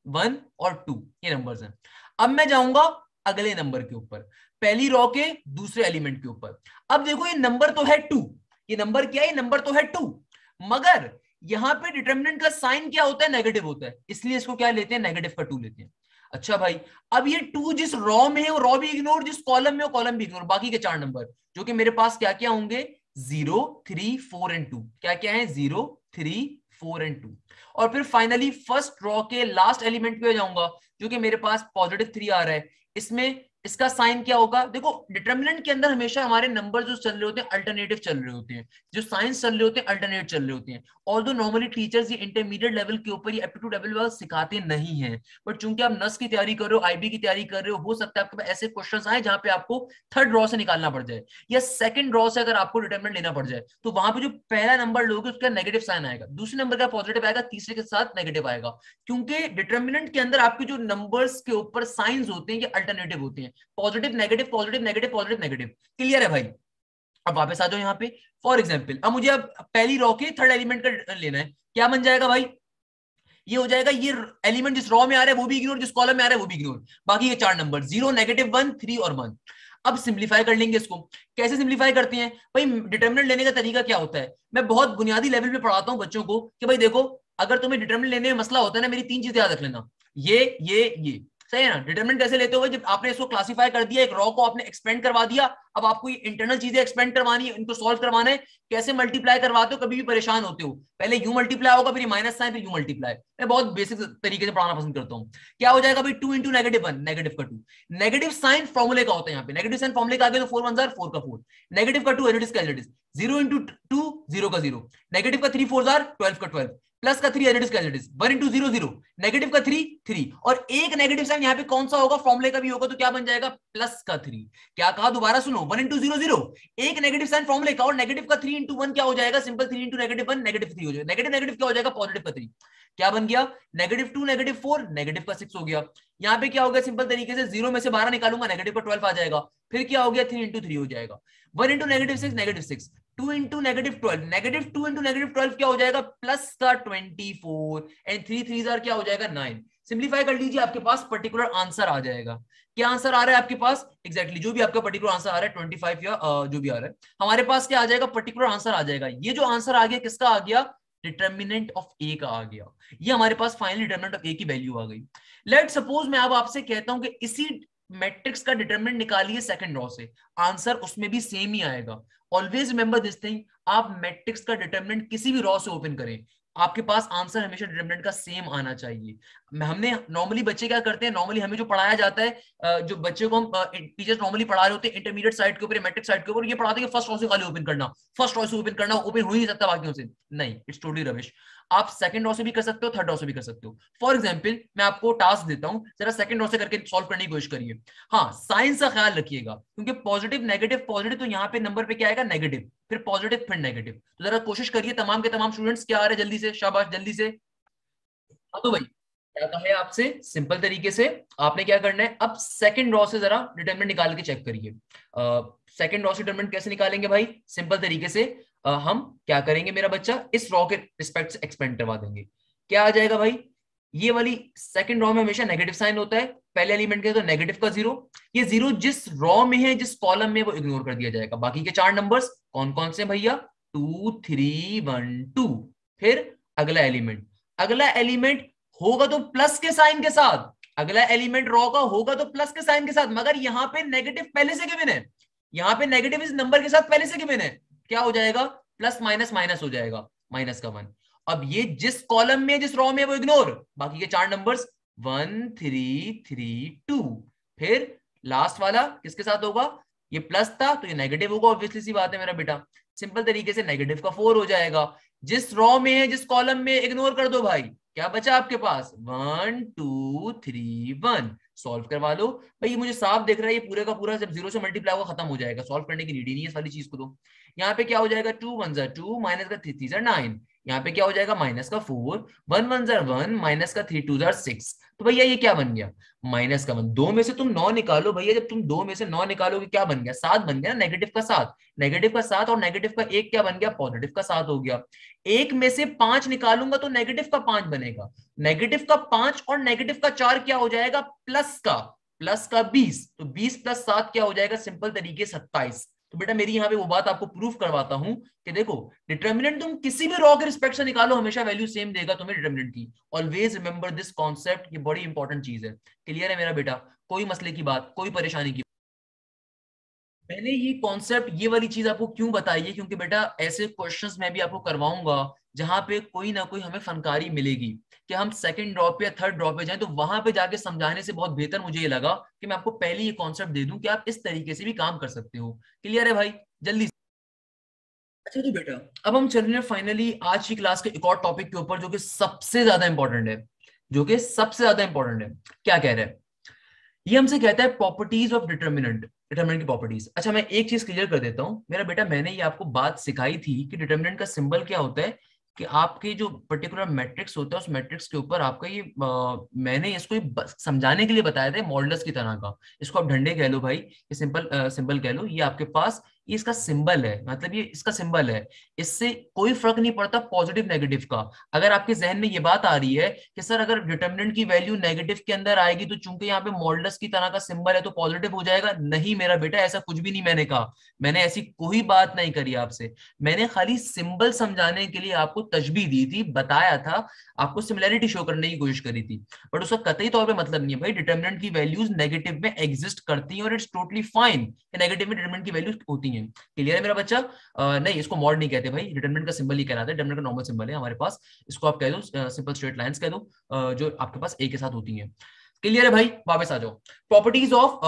वन और टू ये नंबर हैं। अब मैं जाऊँगा अगले नंबर के ऊपर। पहली रॉ के दूसरे एलिमेंट के ऊपर। अब देखो, ये नंबर तो है टू ये नंबर क्या है? नंबर तो है टू मगर यहाँ पे डिटर्मिनेंट का साइन क्या होता है? नेगेटिव होता है। इसलिए इसको क्या लेते हैं? नेगेटिव का टू लेते हैं। अच्छा भाई, अब ये टू जिस रॉ में है, वो रॉ भी इग्नोर जिस कॉलम में कॉलम भी इग्नोर बाकी के चार नंबर जो कि मेरे पास क्या क्या होंगे? Zero three four and two क्या क्या है? Zero three four and two और फिर फाइनली फ़र्स्ट रॉ के लास्ट एलिमेंट पे जाऊँगा, जो कि मेरे पास पॉजिटिव थ्री आ रहा है। इसमें इसका साइन क्या होगा? देखो डिटर्मिनेंट के अंदर हमेशा हमारे नंबर जो चल रहे होते हैं अल्टरनेटिव चल रहे होते हैं। जो साइंस चल रहे होते हैं अल्टरनेट चल रहे होते हैं। और दो नॉर्मली टीचर्स ये इंटरमीडिएट लेवल के ऊपर ये एप्टीट्यूड लेवल सिखाते नहीं है बट चूँकि आप नस की तैयारी कर रहे हो आईबी की तैयारी कर रहे हो हो सकता है आपके पास ऐसे क्वेश्चन आए जहाँ पे आपको थर्ड रॉ से निकालना पड़ जाए, या सेकंड रॉ से अगर आपको डिटर्मिनेंट लेना पड़ जाए तो वहाँ पे जो पहला नंबर लोगे उसका नेगेटिव साइन आएगा, दूसरे नंबर का पॉजिटिव आएगा, तीसरे के साथ नेगेटिव आएगा, क्योंकि डिटर्मिनेंट के अंदर आपके जो नंबर्स के ऊपर साइंस होते हैं, ये अल्टरनेटिव होते हैं positive negative positive negative positive negative clear है भाई? अब वापस आ जाओ यहाँ पे। फॉर एग्ज़ाम्पल अब मुझे अब पहली रॉ के थर्ड एलिमेंट का लेना है। क्या बन जाएगा भाई? ये हो जाएगा, ये एलिमेंट जिस रॉ में आ रहा है, वो भी इग्नोर जिस कॉलम में आ रहा है, वो भी इग्नोर बाकी ये चार number zero negative one three और वन अब सिंप्लीफाई कर लेंगे इसको। कैसे सिंप्लीफाई करते हैं? भाई डिटर्मिनेंट लेने का तरीका क्या होता है? मैं बहुत बुनियादी लेवल पे पढ़ाता हूँ बच्चों को कि भाई देखो, अगर तुम्हें डिटर्मिनेंट लेने में मसला होता है ना, मेरी तीन चीज़ें याद रख लेना। ये ये ये। सही है। ना डिटरमिनेंट कैसे लेते हो जब आपने इसको क्लासिफाई कर दिया, एक रॉ को आपने एक्सपेंड करवा दिया, अब आपको ये इंटरनल चीज़ें एक्सपेंड करवानी है, इनको सॉल्व करवाना है। कैसे मल्टीप्लाई करवाते हो? कभी भी परेशान होते हो। पहले यू मल्टीप्लाई होगा, फिर माइनस साइन फिर यू मल्टीप्लाई मैं बहुत बेसिक तरीके से पढ़ाना पसंद करता हूँ। क्या हो जाएगा भाई? Two into negative one negative का टू नेगेटिव साइन फॉर्मुले का होता है यहाँ पे। नेगेटिव साइन फॉर्मुले का आगे तो फोर वन जार फोर का फोर नेगेटिव का टू एलिटिस का एलिटिस ज़ीरो इंटू टू ज़ीरो का ज़ीरो नेगेटिव का थ्री फोर जार ट्वेल्व का ट्वेल्व प्लस का three as it is one into zero zero negative का थ्री थ्री और एक नेगेटिव साइन यहाँ पे कौन सा होगा? फॉर्मुले का भी होगा तो क्या बन जाएगा? प्लस का थ्री क्या कहा? दोबारा सुनो। वन इंटू ज़ीरो ज़ीरो एक नेगेटिव साइन फॉर्मुले का और नेगेटिव का थ्री इंटू वन क्या हो जाएगा? Simple three into negative one negative three हो जाएगा। नेगेटिव नेगेटिव क्या हो जाएगा? पॉजिटिव का थ्री क्या बन गया? Negative two negative four negative का सिक्स हो गया। यहाँ पे क्या हो गया? सिंपल तरीके से ज़ीरो में से बारह निकालूँगा नेगेटिव का ट्वेल्व आ जाएगा। फिर क्या हो गया? थ्री इंटू थ्री हो जाएगा। One into negative six negative six two into negative twelve negative two into negative twelve क्या हो जाएगा? प्लस का twenty four and three three jar क्या हो जाएगा? नाइन सिंप्लीफाई कर लीजिए आपके पास पर्टिकुलर आंसर आ जाएगा। क्या आंसर आ रहा है आपके पास? एक्जैक्टली exactly, जो भी आपका पर्टिकुलर आंसर आ रहा है ट्वेंटी फाइव या जो भी आ रहा है। हमारे पास क्या आ जाएगा? पर्टिकुलर आंसर आ जाएगा। ये जो आंसर आ गया किसका आ गया? डिटर्मिनेंट ऑफ़ ए का आ गया। ये हमारे पास फाइनल डिटर्मिनेंट ऑफ़ ए की वैल्यू आ गई। लेट सपोज़ मैं अब आपसे कहता हूँ कि इसी मैट्रिक्स का डिटरमिनेंट निकालिए सेकंड रॉ से। आंसर उसमें भी सेम ही आएगा। ऑलवेज रिमेंबर दिस थिंग आप मैट्रिक्स का डिटर्मिनेंट किसी भी रॉ से ओपन करें। आपके पास आंसर हमेशा डिटर्मिनेंट का सेम आना चाहिए। हमने नॉर्मली बच्चे क्या करते हैं? नॉर्मली हमें जो पढ़ाया जाता है जो बच्चे को हम टीचर्स नॉर्मली पढ़ा रहे होते हैं इंटरमीडिएट साइड के ऊपर मैट्रिक साइड के ऊपर, ये पढ़ाते हैं फ़र्स्ट रॉ से खाली ओपन करना। फ़र्स्ट रॉ से ओपन करना ओपन हो ही नहीं सकता बाकी से। नहीं इट्स टोटली रविश आप सेकंड रॉ से भी कर सकते हो थर्ड रॉ से भी कर सकते हो। फॉर एग्ज़ाम्पल मैं आपको टास्क देता हूँ, जरा सेकंड रॉ से करके सॉल्व करने की कोशिश करिए। हाँ साइंस का ख्याल रखिएगा, क्योंकि पॉजिटिव नेगेटिव पॉजिटिव तो यहाँ पे नंबर पे क्या आएगा? नेगेटिव फिर पॉजिटिव फिर नेगेटिव तो जरा कोशिश करिए, तमाम के तमाम स्टूडेंट्स क्या आ रहे हैं जल्दी से? शाबाश, जल्दी से। हाँ तो भाई, क्या कहा है आपसे? सिंपल तरीके से। आपने क्या करना है? अब सेकंड रॉ से जरा डिटरमिनेंट निकाल के चेक करिए। सेकंड रॉ से डिटरमिनेंट कैसे निकालेंगे भाई? सिंपल तरीके से। हम क्या करेंगे मेरा बच्चा? इस रॉ के रिस्पेक्ट से एक्सपेंड करवा देंगे। क्या आ जाएगा भाई? ये वाली सेकंड रॉ में हमेशा नेगेटिव साइन होता है। पहले एलिमेंट के तो नेगेटिव का ज़ीरो ये ज़ीरो जिस रॉ में है, जिस कॉलम में वो इग्नोर कर दिया जाएगा। बाकी के चार नंबर्स कौन कौन से भैया? टू थ्री वन टू फिर अगला एलिमेंट अगला एलिमेंट होगा तो प्लस के साइन के साथ। अगला एलिमेंट रॉ का होगा तो प्लस के साइन के साथ। मगर यहाँ पे नेगेटिव पहले से गिवन है? यहाँ पे नेगेटिव इस नंबर के साथ पहले से गिवन है? क्या हो जाएगा? प्लस माइनस माइनस हो जाएगा, माइनस का वन। अब ये जिस कॉलम में, जिस रॉ में वो इग्नोर बाकी के चार numbers one three three two फिर लास्ट वाला किसके साथ होगा? ये प्लस था तो ये नेगेटिव होगा ऑब्वियसली सी बात है मेरा बेटा। सिंपल तरीके से नेगेटिव का फोर हो जाएगा। जिस रॉ में है, जिस कॉलम में इग्नोर कर दो भाई। क्या बचा आपके पास? One two three one solve करवा लो। भाई मुझे साफ़ देख रहा है, ये पूरे का पूरा जब ज़ीरो से मल्टीप्लाई होगा, खत्म हो जाएगा। सॉल्व करने की नीड ही नहीं है सारी चीज़ को तो। यहाँ पे क्या हो जाएगा? टू वन जर टू माइनस का थ्री थ्री जर नाइन यहाँ पे क्या हो जाएगा? माइनस का फोर, वन वन जर वन, माइनस का थ्री, टू जर सिक्स। तो भैया ये क्या बन गया? माइनस का वन। दो में से तुम नौ निकालो भैया। जब तुम दो में से नौ निकालोगे, क्या बन गया? सात बन गया नेगेटिव का सात। नेगेटिव का सात और नेगेटिव का एक क्या बन गया? पॉजिटिव का सात हो गया। एक में से पाँच निकालूँगा तो नेगेटिव का पाँच बनेगा। नेगेटिव का पाँच और नेगेटिव का चार क्या हो जाएगा? प्लस का। प्लस का बीस। तो बीस प्लस सात क्या हो जाएगा? सिंपल तरीके सत्ताईस। तो बेटा मेरी यहाँ पे वो बात आपको प्रूफ करवाता हूँ कि देखो डिटर्मिनेंट तुम किसी भी रॉ के रिस्पेक्ट से निकालो, हमेशा वैल्यू सेम देगा तुम्हें डिटर्मिनेंट की। ऑलवेज रिमेंबर दिस कॉन्सेप्ट ये बड़ी इंपॉर्टेंट चीज़ है। क्लियर है मेरा बेटा? कोई मसले की बात, कोई परेशानी की मैंने ये कॉन्सेप्ट ये वाली चीज़ आपको क्यों बताई है? क्योंकि बेटा ऐसे क्वेश्चंस मैं भी आपको करवाऊँगा जहाँ पे कोई ना कोई हमें फनकारी मिलेगी। कि हम सेकंड ड्रॉप या थर्ड ड्रॉप पे जाएँ तो वहाँ पे जाके समझाने से बहुत बेहतर मुझे ये लगा कि मैं आपको पहले ये कॉन्सेप्ट दे दूँ कि आप इस तरीके से भी काम कर सकते हो। क्लियर है भाई? जल्दी अच्छा तो बेटा। अब हम चल रहे हैं फाइनली आज की क्लास के एक और टॉपिक के ऊपर जो कि सबसे ज़्यादा इंपॉर्टेंट है जो कि सबसे ज़्यादा इंपॉर्टेंट है। क्या कह रहे हैं? ये हमसे कहता है प्रॉपर्टीज़ ऑफ़ डिटर्मिनेंट डिटर्मिनेंट की प्रॉपर्टीज़ अच्छा मैं एक चीज़ क्लियर कर देता हूँ। मेरा बेटा मैंने ये आपको बात सिखाई थी कि डिटर्मिनेंट का सिंबल क्या होता है? कि आपके जो पर्टिकुलर मैट्रिक्स होता है उस मैट्रिक्स के ऊपर आपका ये आ, मैंने इसको समझाने के लिए बताया था मॉडल्स की तरह का। इसको आप ढंडे कह लो भाई ये सिंपल सिंबल कह लो ये आपके पास ये इसका सिंबल है मतलब ये इसका सिंबल है। इससे कोई फ़र्क नहीं पड़ता पॉजिटिव नेगेटिव का। अगर आपके जहन में ये बात आ रही है कि सर अगर डिटर्मिनेंट की वैल्यू नेगेटिव के अंदर आएगी तो चूँकि यहाँ पे मॉडल्स की तरह का सिंबल है तो पॉजिटिव हो जाएगा। नहीं मेरा बेटा, ऐसा कुछ भी नहीं मैंने कहा। मैंने ऐसी कोई बात नहीं करी आपसे। मैंने खाली सिंबल समझाने के लिए आपको तजबी दी थी, बताया था। आपको सिमिलैरिटी शो करने की कोशिश करी थी। बट उसका कतई तौर पर मतलब नहीं है भाई। डिटर्मिनेंट की वैल्यूज़ नेगेटिव में एग्जिस्ट करती है और इट्स टोटली फाइन नेगेटिव में डिटर्मिनेंट की वैल्यूज़ होती है। क्लियर है मेरा बच्चा? आ, नहीं इसको मॉड नहीं कहते भाई। डिटर्मिनेंट का सिंबल ही कहलाता है डिटर्मिनेंट का नॉर्मल सिंबल है हमारे पास। इसको आप कह दो सिंपल स्ट्रेट लाइंस कह दो जो आपके पास ए के साथ होती है। क्लियर है भाई? वापस आ जाओ। Properties of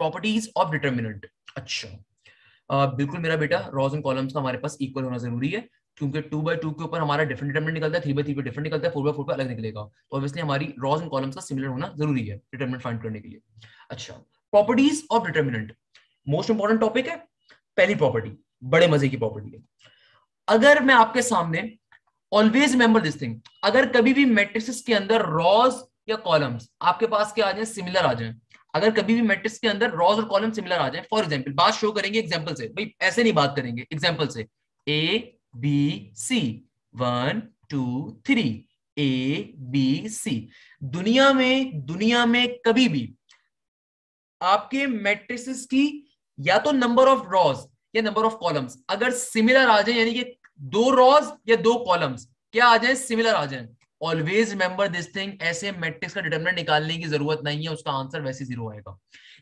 properties of determinant अच्छा। uh, बिल्कुल मेरा बेटा रॉज एंड कॉलम्स का हमारे पास इक्वल होना ज़रूरी है क्योंकि टू बाई टू के ऊपर हमारा डिफरेंट डिटर्मिनेंट निकलता है थ्री बाई थ्री पे डिफरेंट निकलता है फोर बाई फोर पे अलग निकलेगा। तो ऑब्वियसली हमारी रॉज एंड कॉलम्स का सिमिलर होना ज़रूरी है डिटर्मिनेंट फाइंड करने के लिए। अच्छा। Properties of determinant most important topic है, पहली प्रॉपर्टी बड़े मज़े की प्रॉपर्टी है। अगर मैं आपके सामने ऑलवेज रिमेंबर दिस थिंग अगर कभी भी मैट्रिक्स के अंदर रॉज या कॉलम्स आपके पास क्या आ जाए सिमिलर आ जाए। अगर कभी भी मैट्रिक्स के अंदर रॉज और कॉलम सिमिलर आ जाए फॉर एग्ज़ाम्पल बात शो करेंगे एग्ज़ाम्पल से, भाई ऐसे नहीं बात करेंगे एग्ज़ाम्पल से। A B C one two three A B C दुनिया में दुनिया में कभी भी आपके मैट्रिक्स की या तो नंबर ऑफ़ रॉज या नंबर ऑफ़ कॉलम्स अगर सिमिलर आ जाए, यानी कि दो रॉज या दो कॉलम्स क्या आ जाए? सिमिलर आ जाए. ऑलवेज रिमेंबर दिस थिंग ऐसे मैट्रिक्स का डिटर्मिनेंट निकालने की ज़रूरत नहीं है, उसका आंसर वैसे ज़ीरो आएगा.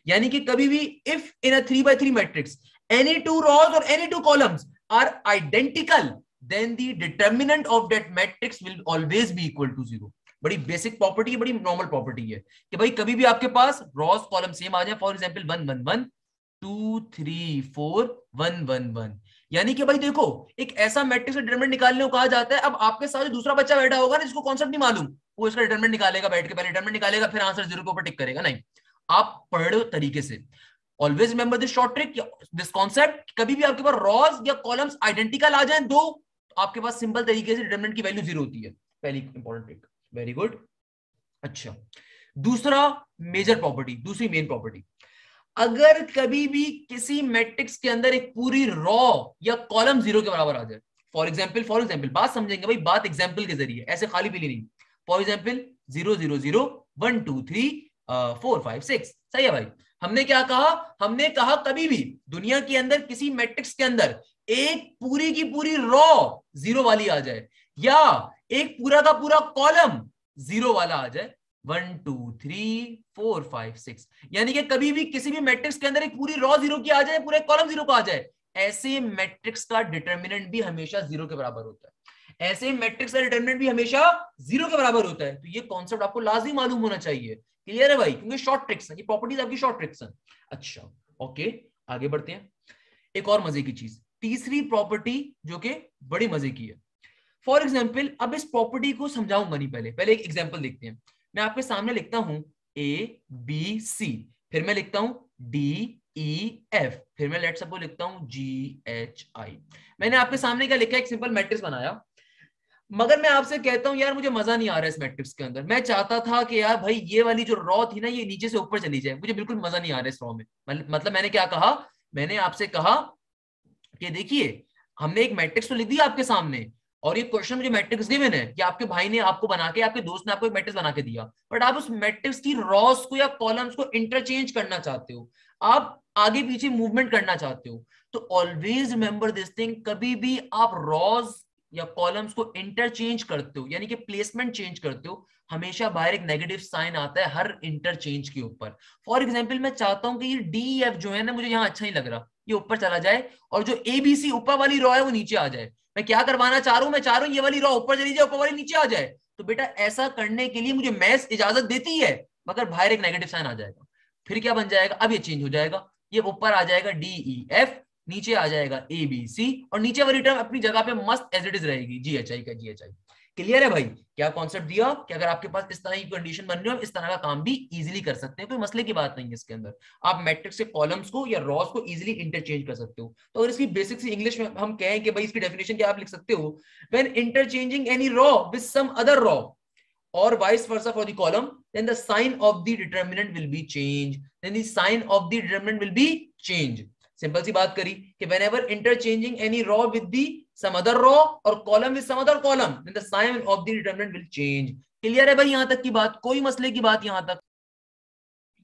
यानी कि कभी भी if in a three by three matrix any two rows और any two columns are identical then the determinant of that matrix will always be equal to zero बड़ी बेसिक प्रॉपर्टी है, बड़ी नॉर्मल प्रॉपर्टी है कि भाई कभी भी आपके पास रॉस कॉलम सेम आ जाए. For example one one one two three four one one one यानी कि भाई देखो, एक ऐसा मैट्रिक्स का डिटरमिनेंट निकालने को कहा जाता है, अब आपके साथ दूसरा बच्चा बैठा होगा ना, जिसको कॉन्सेप्ट नहीं मालूम, वो इसका डिटरमिनेंट निकालेगा, बैठ के पहले डिटरमिनेंट निकालेगा, फिर आंसर ज़ीरो के ऊपर टिक करेगा, नहीं। आप पढ़ तरीके से। Always remember this short trick this concept कभी भी आपके पास रॉज या कॉलम्स आइडेंटिकल आ जाए, दो, आपके पास सिंपल तरीके से डिटरमिनेंट की वैल्यू ज़ीरो होती है। पहली इंपॉर्टेंट ट्रिक वेरी गुड अच्छा। दूसरा मेजर प्रॉपर्टी दूसरी मेन प्रॉपर्टी अगर कभी भी किसी मैट्रिक्स के अंदर एक पूरी रॉ या कॉलम ज़ीरो के बराबर आ जाए फॉर एग्ज़ाम्पल फॉर एग्ज़ाम्पल बात समझेंगे भाई, बात एग्ज़ाम्पल के ज़रिए, ऐसे खाली पीली नहीं। For example zero zero zero one two three four five six सही है भाई। हमने क्या कहा? हमने कहा कभी भी दुनिया के अंदर, किसी मैट्रिक्स के अंदर एक पूरी की पूरी रॉ ज़ीरो वाली आ जाए, या एक पूरा का पूरा कॉलम ज़ीरो वाला आ जाए one, two, three, four, five, six. यानी कि कभी भी किसी भी मैट्रिक्स के अंदर एक पूरी रॉ ज़ीरो की आ जाए, पूरे कॉलम ज़ीरो का आ जाए, ऐसे मैट्रिक्स का डिटर्मिनेंट भी हमेशा ज़ीरो के बराबर होता है। ऐसे मैट्रिक्स का डिटर्मिनेंट भी हमेशा ज़ीरो के बराबर होता है। तो ये कॉन्सेप्ट आपको लाजमी मालूम होना चाहिए। क्लियर है भाई? क्योंकि शॉर्ट ट्रिक्स है। ये प्रॉपर्टीज़ आपकी शॉर्ट ट्रिक्स हैं। अच्छा ओके आगे बढ़ते हैं। एक और मज़े की चीज़। तीसरी प्रॉपर्टी जो कि बड़ी मज़े की है। फॉर एग्ज़ाम्पल अब इस प्रॉपर्टी को समझाऊँगा नहीं पहले। पहले एक एग्ज़ाम्पल देखते हैं। मैं आपके सामने लिखता हूँ ए बी सी फिर मैं लिखता हूँ डी ई एफ़ फिर मैं लेट सपोज़ लिखता हूँ जी एच आई मैंने आपके सामने क्या लिखा एक सिंपल मैट्रिक्स बनाया। मगर मैं आपसे कहता हूँ, यार, मुझे मज़ा नहीं आ रहा है इस मैट्रिक्स के अंदर। मैं चाहता था कि यार भाई, ये वाली जो रॉ थी ना, ये नीचे से ऊपर चली जाए। मुझे बिल्कुल मज़ा नहीं आ रहा है इस रॉ में। मतलब मैंने क्या कहा? मैंने आपसे कहा कि देखिए, हमने एक मैट्रिक्स तो लिख दिया आपके सामने। और ये क्वेश्चन मुझे मैट्रिक्स गिवन है कि आपके भाई ने आपको बना के, आपके दोस्त ने आपको एक मैट्रिक्स बना के दिया। बट आप उस मैट्रिक्स की रॉस को या कॉलम्स को इंटरचेंज करना चाहते हो। आप आगे पीछे मूवमेंट करना चाहते हो। तो ऑलवेज रिमेंबर दिस थिंग कभी भी आप रॉस या कॉलम्स को इंटरचेंज करते हो, यानी कि प्लेसमेंट चेंज करते हो, हमेशा बाहर एक नेगेटिव साइन आता है हर इंटरचेंज के ऊपर। फॉर एग्ज़ाम्पल मैं चाहता हूँ कि ये डी एफ़ जो है ना, मुझे यहाँ अच्छा नहीं लग रहा। ये ऊपर चला जाए और जो एबीसी ऊपर वाली रॉ है, वो नीचे आ जाए। मैं क्या करवाना चाह रहा हूँ? मैं चाह रहा हूँ ये वाली रॉ ऊपर चली जाए, ऊपर वाली नीचे आ जाए। तो बेटा, ऐसा करने के लिए मुझे मैथ इजाज़त देती है, मगर बाहर एक नेगेटिव साइन आ जाएगा। फिर क्या बन जाएगा? अब ये चेंज हो जाएगा। ये ऊपर आ जाएगा डी ई एफ़ नीचे आ जाएगा ए बी सी और नीचे वाली टर्म अपनी जगह पे मस्त एज इट इज़ रहेगी। जी एच आई का जी एच आई क्लियर है भाई? क्या कॉन्सेप्ट दिया? कि अगर आपके पास इस तरह की कंडीशन बन रही हो इस तरह का काम भी इजीली कर सकते हैं, कोई मसले की बात नहीं है इसके अंदर। आप मैट्रिक्स के कॉलम्स को या रॉस को इजीली इंटरचेंज कर सकते हो। तो अगर इसकी बेसिक सी इंग्लिश में हम कहें कि भाई इसकी डेफिनेशन क्या आप लिख सकते हो? When interchanging any row with some other row or vice versa for the column, then the sign of the determinant will be changed then the sign of the determinant will be changed simple सी बात करी कि any row with the some other row or column with some other column, then the sign of the determinant will change. Clear है भाई यहाँ तक की बात? कोई मसले की बात यहाँ तक?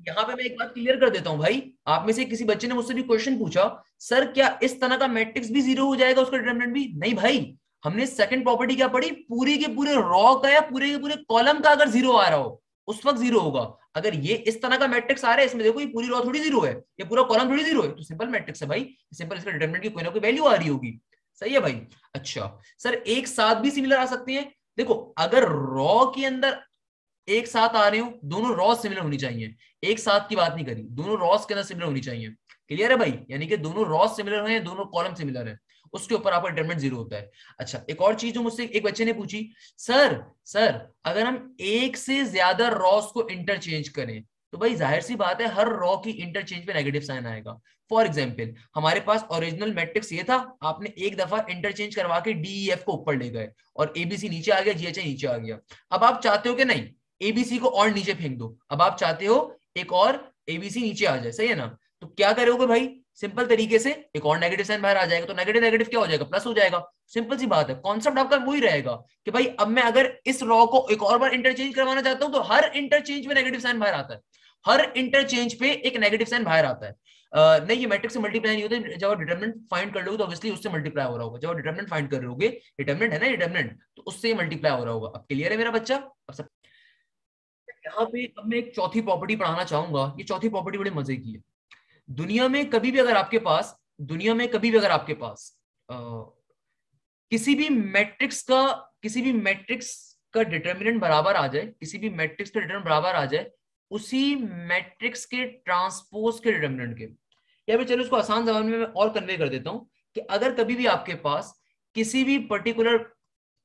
यहाँ पे मैं एक बात क्लियर कर देता हूँ भाई। आप में से किसी बच्चे ने मुझसे भी क्वेश्चन पूछा सर क्या इस तरह का मैट्रिक्स भी ज़ीरो हो जाएगा उसका डिटरमिनेंट भी? नहीं भाई। हमने सेकंड प्रॉपर्टी क्या पढ़ी? पूरी के पूरे रॉ का या पूरे के पूरे कॉलम का अगर ज़ीरो आ रहा हो, उस वक्त ज़ीरो होगा। अगर ये इस तरह का मैट्रिक्स आ रहा है, इसमें देखो ये पूरी रॉ थोड़ी ज़ीरो है, ये पूरा कॉलम थोड़ी ज़ीरो है। तो सिंपल मैट्रिक्स है भाई सिंपल इसका डिटरमिनेंट की कोई ना कोई वैल्यू आ रही होगी। सही है भाई? अच्छा सर एक साथ भी सिमिलर आ सकते हैं। देखो, अगर रॉ के अंदर एक साथ आ रहे हो, दोनों रॉ सिमिलर होनी चाहिए। एक साथ की बात नहीं करी, दोनों रॉस के अंदर सिमिलर होनी चाहिए। क्लियर है भाई? यानी कि दोनों रॉस सिमिलर हैं, दोनों कॉलम सिमिलर है। उसके ऊपर आपका डिटरमिनेंट ज़ीरो होता है। अच्छा एक और चीज़ जो मुझसे एक बच्चे ने पूछी, सर सर, अगर हम एक से ज़्यादा रॉस को इंटरचेंज करें तो भाई ज़ाहिर सी बात है हर रॉ की इंटरचेंज पे नेगेटिव साइन आएगा। फॉर एग्ज़ाम्पल हमारे पास ओरिजिनल मैट्रिक्स ये था, आपने एक दफ़ा इंटरचेंज करवा के डी एफ़ को ऊपर ले गए और एबीसी नीचे आ गया जीएचए नीचे आ गया। अब आप चाहते हो कि नहीं एबीसी को और नीचे फेंक दो। अब आप चाहते हो एक और एबीसी नीचे आ जाए, सही है ना? तो क्या करोगे भाई? सिंपल तरीके से एक और नेगेटिव साइन बाहर आ जाएगा तो नेगेटिव नेगेटिव क्या हो जाएगा? प्लस हो जाएगा। सिंपल सी बात है। कॉन्सेप्ट आपका वही रहेगा कि भाई अब मैं अगर इस रॉ को एक और बार इंटरचेंज करवाना चाहता हूँ तो हर इंटरचेंज में नेगेटिव साइन बाहर आता है। हर इंटरचेंज पे एक नेगेटिव साइन बाहर आता है। uh, नहीं ये मैट्रिक्स से मल्टीप्लाई नहीं होता। जब डिटर्मिनेंट फाइंड कर लोगे तो ऑब्वियसली उससे मल्टीप्लाई हो रहा होगा। जब आप डिटर्मिनेंट फाइंड कर होगे डिटर्मिनेंट है ना डिटर्मिनेंट तो उससे मल्टीप्लाई हो रहा होगा। अब क्लियर है मेरा बच्चा? अब सब यहाँ पे अब मैं एक चौथी प्रॉपर्टी पढ़ाना चाहूँगा। ये चौथी प्रॉपर्टी बड़ी मज़े की है। दुनिया में कभी भी अगर आपके पास दुनिया में कभी भी अगर आपके पास आ, किसी भी मैट्रिक्स का किसी भी मैट्रिक्स का डिटर्मिनेंट बराबर आ जाए किसी भी मैट्रिक्स का डिटर्मिनेंट बराबर आ जाए उसी मैट्रिक्स के ट्रांसपोज के डिटर्मिनेंट के। या फिर चलो उसको आसान जबान में मैं और कन्वे कर देता हूँ कि अगर कभी भी आपके पास किसी भी पर्टिकुलर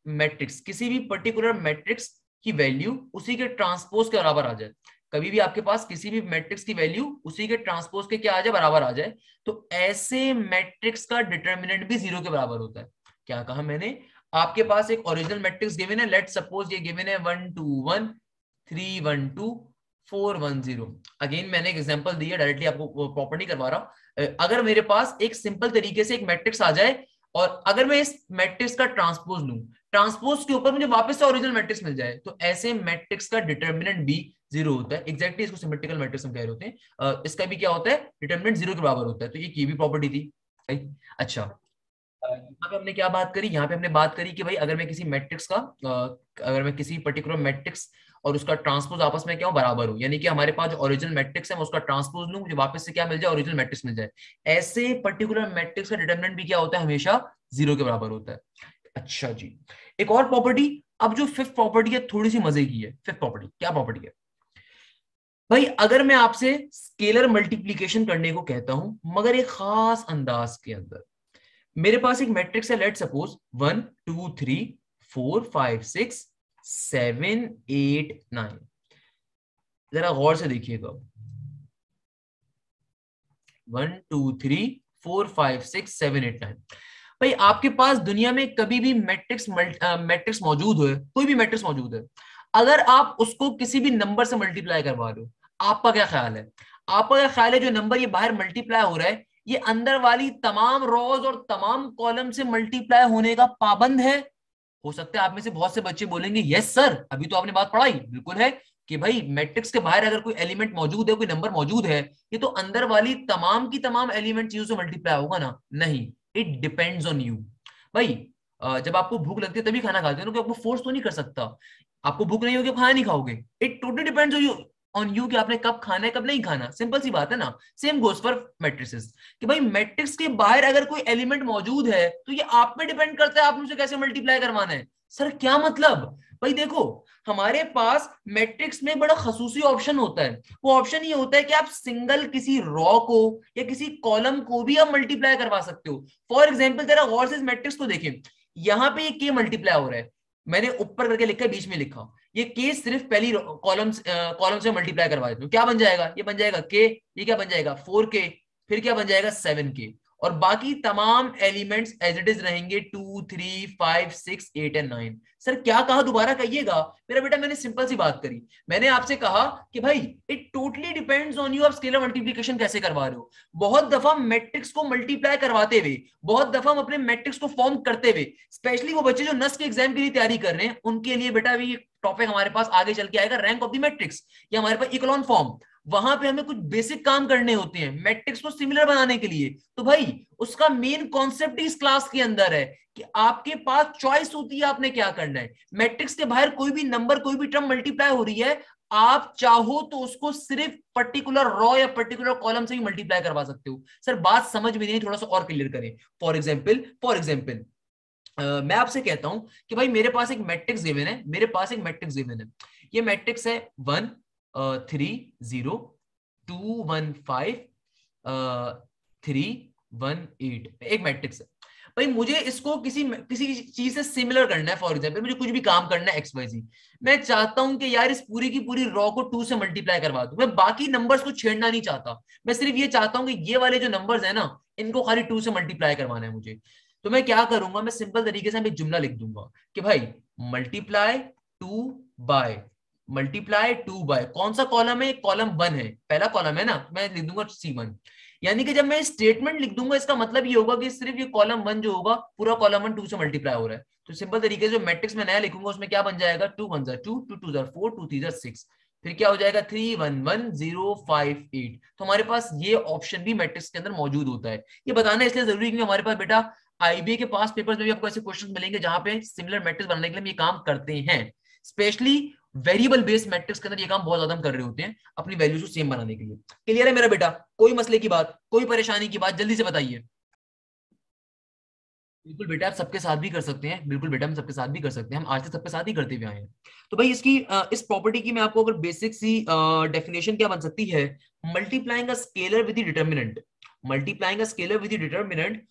मैट्रिक्स किसी भी पर्टिकुलर मैट्रिक्स की वैल्यू उसी के ट्रांसपोज के बराबर आ जाए कभी भी आपके पास किसी भी मैट्रिक्स की वैल्यू उसी के ट्रांसपोज के क्या आ जाए? बराबर आ जाए। तो ऐसे मैट्रिक्स का डिटर्मिनेंट भी ज़ीरो के बराबर होता है। क्या कहा मैंने? आपके पास एक ओरिजिनल मैट्रिक्स गिवन है। लेट सपोज़ ये गिवन है one two one three one two four one zero again मैंने एक एग्जांपल दी है। डायरेक्टली आपको प्रॉपर नहीं करवा रहा अगर मेरे पास एक सिंपल तरीके से एक मैट्रिक्स आ जाए, और अगर मैं इस मैट्रिक्स का ट्रांसपोज लू ट्रांसपोज के ऊपर मुझे वापस से ओरिजिनल मैट्रिक्स मिल जाए। तो ऐसे मैट्रिक्स का डिटर्मिनेंट भी ज़ीरो होता है। एक्जैक्टली इसको सिमेट्रिकल मैट्रिक्स हम कह रहे होते हैं। इसका भी क्या होता है? डिटर्मिनेंट ज़ीरो के बराबर होता है। तो ये की भी प्रॉपर्टी थी। अच्छा। यहाँ पे हमने क्या बात करी? यहाँ पे हमने बात करी कि भाई अगर मैं किसी मैट्रिक्स का अगर मैं किसी पर्टिकुलर मैट्रिक्स और उसका ट्रांसपोज आपस में क्या हो? बराबर हो। यानी कि हमारे पास जो ओरिजिनल मैट्रिक्स है, मैं उसका ट्रांसपोज लूँ, मुझे वापस से क्या मिल जाए? ओरिजिनल मैट्रिक्स मिल जाए। ऐसे पर्टिकुलर मैट्रिक्स का डिटर्मिनेंट भी क्या होता है? हमेशा ज़ीरो के बराबर होता है। अच्छा जी। एक और प्रॉपर्टी अब जो फिफ्थ प्रॉपर्टी है थोड़ी सी मज़े की है। फिफ्थ प्रॉपर्टी क्या प्रॉपर्टी है? भाई, अगर मैं आपसे स्केलर मल्टीप्लीकेशन करने को कहता हूँ, मगर एक खास अंदाज के अंदर, मेरे पास एक मैट्रिक्स है let suppose one two three four five six seven eight nine जरा गौर से देखिएगा। One two three four five six seven eight nine भाई, आपके पास दुनिया में कभी भी मैट्रिक्स मैट्रिक्स मौजूद हो, कोई भी मैट्रिक्स मौजूद है, अगर आप उसको किसी भी नंबर से मल्टीप्लाई करवा हो, आपका क्या ख्याल है? आपका क्या ख्याल है जो नंबर ये बाहर मल्टीप्लाई हो रहा है, ये अंदर वाली तमाम रोज और तमाम कॉलम से मल्टीप्लाई होने का पाबंद है? हो सकता है आप में से बहुत से बच्चे बोलेंगे यस सर अभी तो आपने बात पढ़ाई, बिल्कुल है कि भाई मैट्रिक्स के बाहर अगर कोई एलिमेंट मौजूद है, कोई नंबर मौजूद है, ये तो अंदर वाली तमाम की तमाम एलिमेंट चीज़ों से मल्टीप्लाई होगा ना? नहीं। इट डिपेंड्स ऑन यू भाई जब आपको भूख लगती है तभी खाना खाते हो आपको फोर्स तो नहीं कर सकता। आपको भूख नहीं होगी खाना नहीं खाओगे। It totally depends on you on you कि आपने कब खाना है, कब नहीं खाना। सिंपल सी बात है ना। सेम गोस फॉर मैट्रिक्स कि भाई मैट्रिक्स के बाहर अगर कोई एलिमेंट मौजूद है तो ये आप पे डिपेंड करता है, आपने उसे कैसे मल्टीप्लाई करवाना है। सर क्या मतलब? भाई देखो, हमारे पास मैट्रिक्स में बड़ा खसूसी ऑप्शन होता है। वो ऑप्शन ये होता है कि आप सिंगल किसी रॉ को या किसी कॉलम को भी आप मल्टीप्लाई करवा सकते हो। फॉर एग्ज़ाम्पल जरा से मैट्रिक्स को देखें। यहाँ पे ये के मल्टीप्लाई हो रहा है। मैंने ऊपर करके लिखा, बीच में लिखा। ये के सिर्फ़ पहली कॉलम कॉलम से मल्टीप्लाई करवा देते हो। क्या बन जाएगा? ये बन जाएगा के ये क्या बन जाएगा? फोर के फिर क्या बन जाएगा? सेवन के और बाकी तमाम एलिमेंट्स एज इट इज़ रहेंगे two three five six eight and nine sir, क्या कहा? दोबारा कहिएगा। मेरा बेटा, मैंने सिंपल सी बात करी। मैंने आपसे कहा कि भाई it totally depends on you आप स्केलर मल्टीप्लीकेशन कैसे करवा रहे हो। बहुत दफ़ा मैट्रिक्स को मल्टीप्लाई करवाते हुए, बहुत दफ़ा हम अपने मैट्रिक्स को फॉर्म करते हुए स्पेशली वो बच्चे जो नस के एग्ज़ाम के लिए तैयारी कर रहे हैं, उनके लिए बेटा अभी टॉपिक हमारे पास आगे चल के आएगा रैंक ऑफ़ द मैट्रिक्स या हमारे पास इकोलॉन फॉर्म वहाँ पे हमें कुछ बेसिक काम करने होते हैं मैट्रिक्स को सिमिलर बनाने के लिए। तो भाई, उसका मेन कॉन्सेप्ट इस क्लास के अंदर है कि आपके पास चॉइस होती है, आपने क्या करना है। मैट्रिक्स के बाहर कोई भी नंबर कोई भी टर्म मल्टीप्लाई हो रही है, आप चाहो तो उसको सिर्फ़ पर्टिकुलर रॉ या पर्टिकुलर कॉलम से ही मल्टीप्लाई करवा सकते हो। सर, बात समझ में नहीं थोड़ा सा और क्लियर करें। फॉर एग्ज़ाम्पल फॉर एग्ज़ाम्पल मैं आपसे कहता हूँ कि भाई, मेरे पास एक मैट्रिक्स गिवन है, मेरे पास एक मैट्रिक्स गिवन है। ये मैट्रिक्स है one three zero two one five three one eight एक मैट्रिक्स है। भाई मुझे इसको किसी किसी चीज़ से सिमिलर करना है फॉर एग्ज़ाम्पल मुझे कुछ भी काम करना है एक्स वाई जी मैं चाहता हूँ कि यार इस पूरी की पूरी रॉ को टू से मल्टीप्लाई करवा दू। मैं बाकी नंबर्स को छेड़ना नहीं चाहता। मैं सिर्फ़ ये चाहता हूँ कि ये वाले जो नंबर्स है ना, इनको खाली टू से मल्टीप्लाई करवाना है मुझे। तो मैं क्या करूँगा? मैं सिंपल तरीके से एक जुमला लिख दूँगा कि भाई multiply two by multiply two by कौन सा कॉलम है? कॉलम वन है। पहला कॉलम है ना? मैं लिख दूँगा सी वन यानी कि जब मैं स्टेटमेंट लिख दूँगा, इसका मतलब ये होगा कि सिर्फ़ ये कॉलम वन जो होगा, पूरा कॉलम वन टू से मल्टीप्लाई हो रहा है। तो सिंपल तरीके से मैट्रिक्स में नया लिखूँगा, उसमें क्या बन जाएगा? Two one two two two four two three six फिर क्या हो जाएगा? Three one one zero five eight तो हमारे पास ये ऑप्शन भी मैट्रिक्स के अंदर मौजूद होता है। ये बताना इसलिए ज़रूरी क्योंकि हमारे पास बेटा आईबीए के पास पेपर्स में भी आपको ऐसे क्वेश्चन मिलेंगे जहाँ पे सिमिलर मैट्रिक्स बनाने के लिए हम ये काम करते हैं। स्पेशली वेरिएबल बेस्ड मैट्रिक्स के अंदर ये काम बहुत ज़्यादा हम कर रहे होते हैं अपनी वैल्यूज़ को सेम बनाने के लिए। क्लियर है मेरा बेटा? कोई मसले की बात, कोई परेशानी की बात, जल्दी से बताइए। बिल्कुल बेटा, आप सबके साथ भी कर सकते हैं। बिल्कुल बेटा, हम सबके साथ भी कर सकते हैं। हम आज से सबके साथ ही करते हुए आए हैं। तो भाई इसकी इस प्रॉपर्टी की मैं आपको अगर बेसिक सी डेफिनेशन क्या बन सकती है? Multiplying a scalar with determinant multiplying a scalar with determinant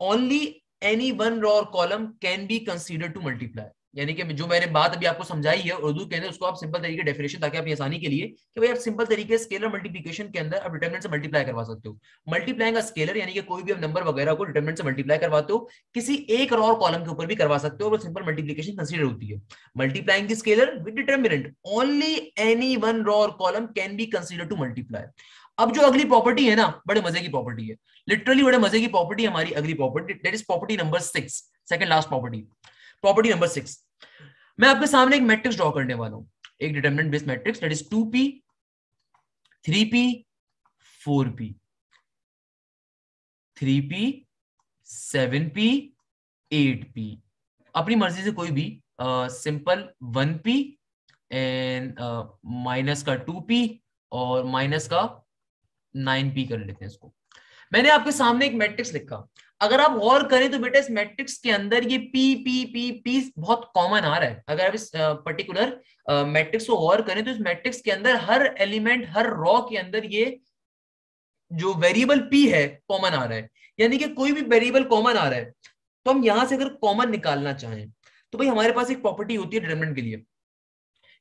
only any one row column can be consider to multiply यानी कि जो मैंने बात अभी आपको समझाई है, उर्दू के अंदर उसको आप सिंपल तरीके डेफिनेशन ताकि अपनी आसानी के लिए कि भाई आप सिंपल तरीके स्केलर मल्टीप्लिकेशन के अंदर आप डिटरमिनेंट से मल्टीप्लाई करवा सकते हो। मल्टीप्लाइंग का स्केलर यानी कि कोई भी आप नंबर वगैरह को डिटरमिनेंट से मल्टीप्लाई करवाते हो, किसी एक रॉ कॉलम के ऊपर भी करवा सकते हो और सिंपल मल्टीप्लिकेशन कंसीडर होती है। मल्टीप्लाइंग की scalar with determinant only any one row column can be consider to multiply अब जो अगली प्रॉपर्टी है ना, बड़े मज़े की प्रॉपर्टी है। लिटरली बड़े मज़े की प्रॉपर्टी हमारी अगली property that is property number six second last property property number six मैं आपके सामने एक मैट्रिक्स ड्रॉ करने वाला हूँ। एक determinant based matrix that is two P three P four P three P seven P eight P अपनी मर्ज़ी से कोई भी simple one P and minus का टू पी और माइनस का नाइन पी कर लेते हैं इसको। मैंने आपके सामने एक मैट्रिक्स लिखा। अगर आप गौर करें तो बेटा इस मैट्रिक्स के अंदर ये पी पी पी पी बहुत कॉमन आ रहा है। अगर आप इस पर्टिकुलर मैट्रिक्स को गौर करें तो इस मैट्रिक्स के अंदर हर एलिमेंट हर रॉ के अंदर ये जो वेरिएबल पी है कॉमन आ रहा है। यानी कि कोई भी वेरिएबल कॉमन आ रहा है तो हम यहाँ से अगर कॉमन निकालना चाहें तो भाई हमारे पास एक प्रॉपर्टी होती है डिटर्मिनेंट के लिए।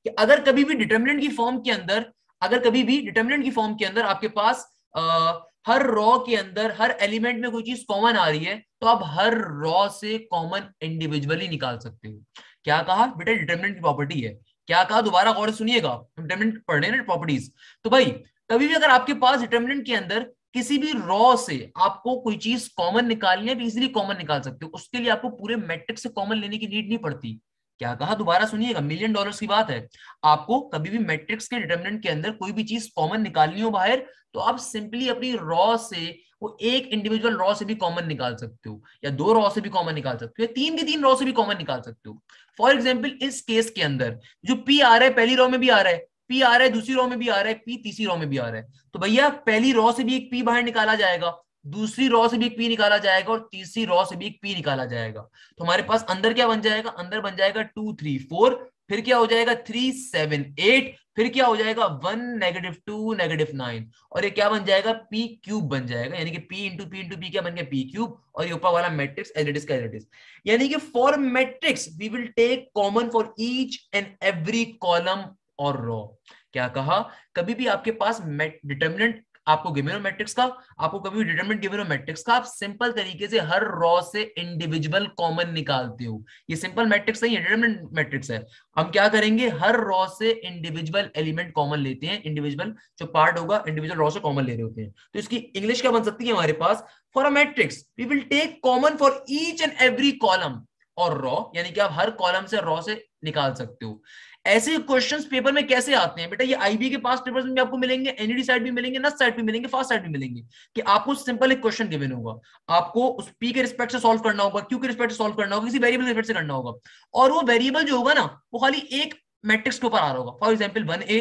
कि अगर कभी भी डिटर्मिनेंट की फॉर्म के अंदर अगर कभी भी डिटर्मिनेंट की फॉर्म के अंदर आपके पास आ, हर रॉ के अंदर, हर एलिमेंट में कोई चीज़ कॉमन आ रही है तो आप हर रॉ से कॉमन इंडिविजुअली निकाल सकते हो। क्या कहा? बेटा डिटर्मिनेंट की प्रॉपर्टी है। क्या कहा? दोबारा गौर सुनिएगा। डिटर्मिनेंट पढ़ने ना प्रॉपर्टीज़ तो भाई, कभी भी अगर आपके पास डिटर्मिनेंट के अंदर किसी भी रॉ से आपको कोई चीज़ कॉमन निकालनी है तो इजिली कॉमन निकाल सकते हो। उसके लिए आपको पूरे मैट्रिक से कॉमन लेने की नीड नहीं पड़ती। क्या कहा? दोबारा सुनिएगा मिलियन डॉलर्स की बात है। आपको कभी भी मैट्रिक्स के डिटर्मिनेंट के अंदर कोई भी चीज़ कॉमन निकालनी हो बाहर तो आप सिंपली अपनी रॉ से, वो एक इंडिविजुअल रॉ से भी कॉमन निकाल सकते हो, या दो रॉ से भी कॉमन निकाल सकते हो, या तीन के तीन रॉ से भी कॉमन निकाल सकते हो। फॉर एग्ज़ाम्पल इस केस के अंदर, जो पी आ रहा है, पहली रॉ में भी आ रहा है पी आ रहा है, दूसरी रॉ में भी आ रहा है पी तीसरी रॉ में भी आ रहा है। तो भैया, पहली रॉ से भी एक पी बाहर निकाला जाएगा दूसरी रॉ से भी एक पी निकाला जाएगा और तीसरी रॉ से भी एक पी निकाला जाएगा। तो हमारे पास अंदर क्या बन जाएगा? अंदर बन जाएगा टू थ्री फोर फिर क्या हो जाएगा? थ्री सेवन एट फिर क्या हो जाएगा? One negative two negative nine और ये क्या बन जाएगा? पी क्यूब बन जाएगा। यानी कि P into P into P क्या बन गया? पी क्यूब और ये ऊपर वाला मैट्रिक्स एज का एज यानी कि for matrix we will take common for each and every column और रॉ क्या कहा? कभी भी आपके पास डिटर्मिनेंट आपको गिवन मैट्रिक्स का, आपको कभी डिटरमिनेंट गिवन मैट्रिक्स का, आप सिंपल तरीके से हर रॉ से इंडिविजुअल कॉमन निकालते हो। ये सिंपल मैट्रिक्स नहीं है डिटरमिनेंट मैट्रिक्स है। हम क्या करेंगे? हर रॉ से इंडिविजुअल एलिमेंट कॉमन लेते हैं। इंडिविजुअल जो पार्ट होगा इंडिविजुअल रॉ से कॉमन ले रहे होते हैं। तो इसकी इंग्लिश क्या बन सकती है हमारे पास? For a matrix we will take common for each and every column और रॉ यानी कि आप हर कॉलम से रॉ से निकाल सकते हो। ऐसे क्वेश्चंस पेपर में कैसे आते हैं? बेटा, ये आईबी के पास पेपर्स में आपको मिलेंगे एनईडी साइड भी मिलेंगे नस साइड भी मिलेंगे फास्ट साइड भी मिलेंगे। कि आपको सिंपल एक क्वेश्चन गिवन होगा। आपको उस पी के रिस्पेक्ट से सॉल्व करना होगा क्यू के रिस्पेक्ट से सॉल्व करना होगा, किसी वेरिएबल के रिस्पेक्ट से करना होगा। और वो वेरिएबल जो होगा ना, वो खाली एक मैट्रिक्स के ऊपर आ रहा होगा। For example one A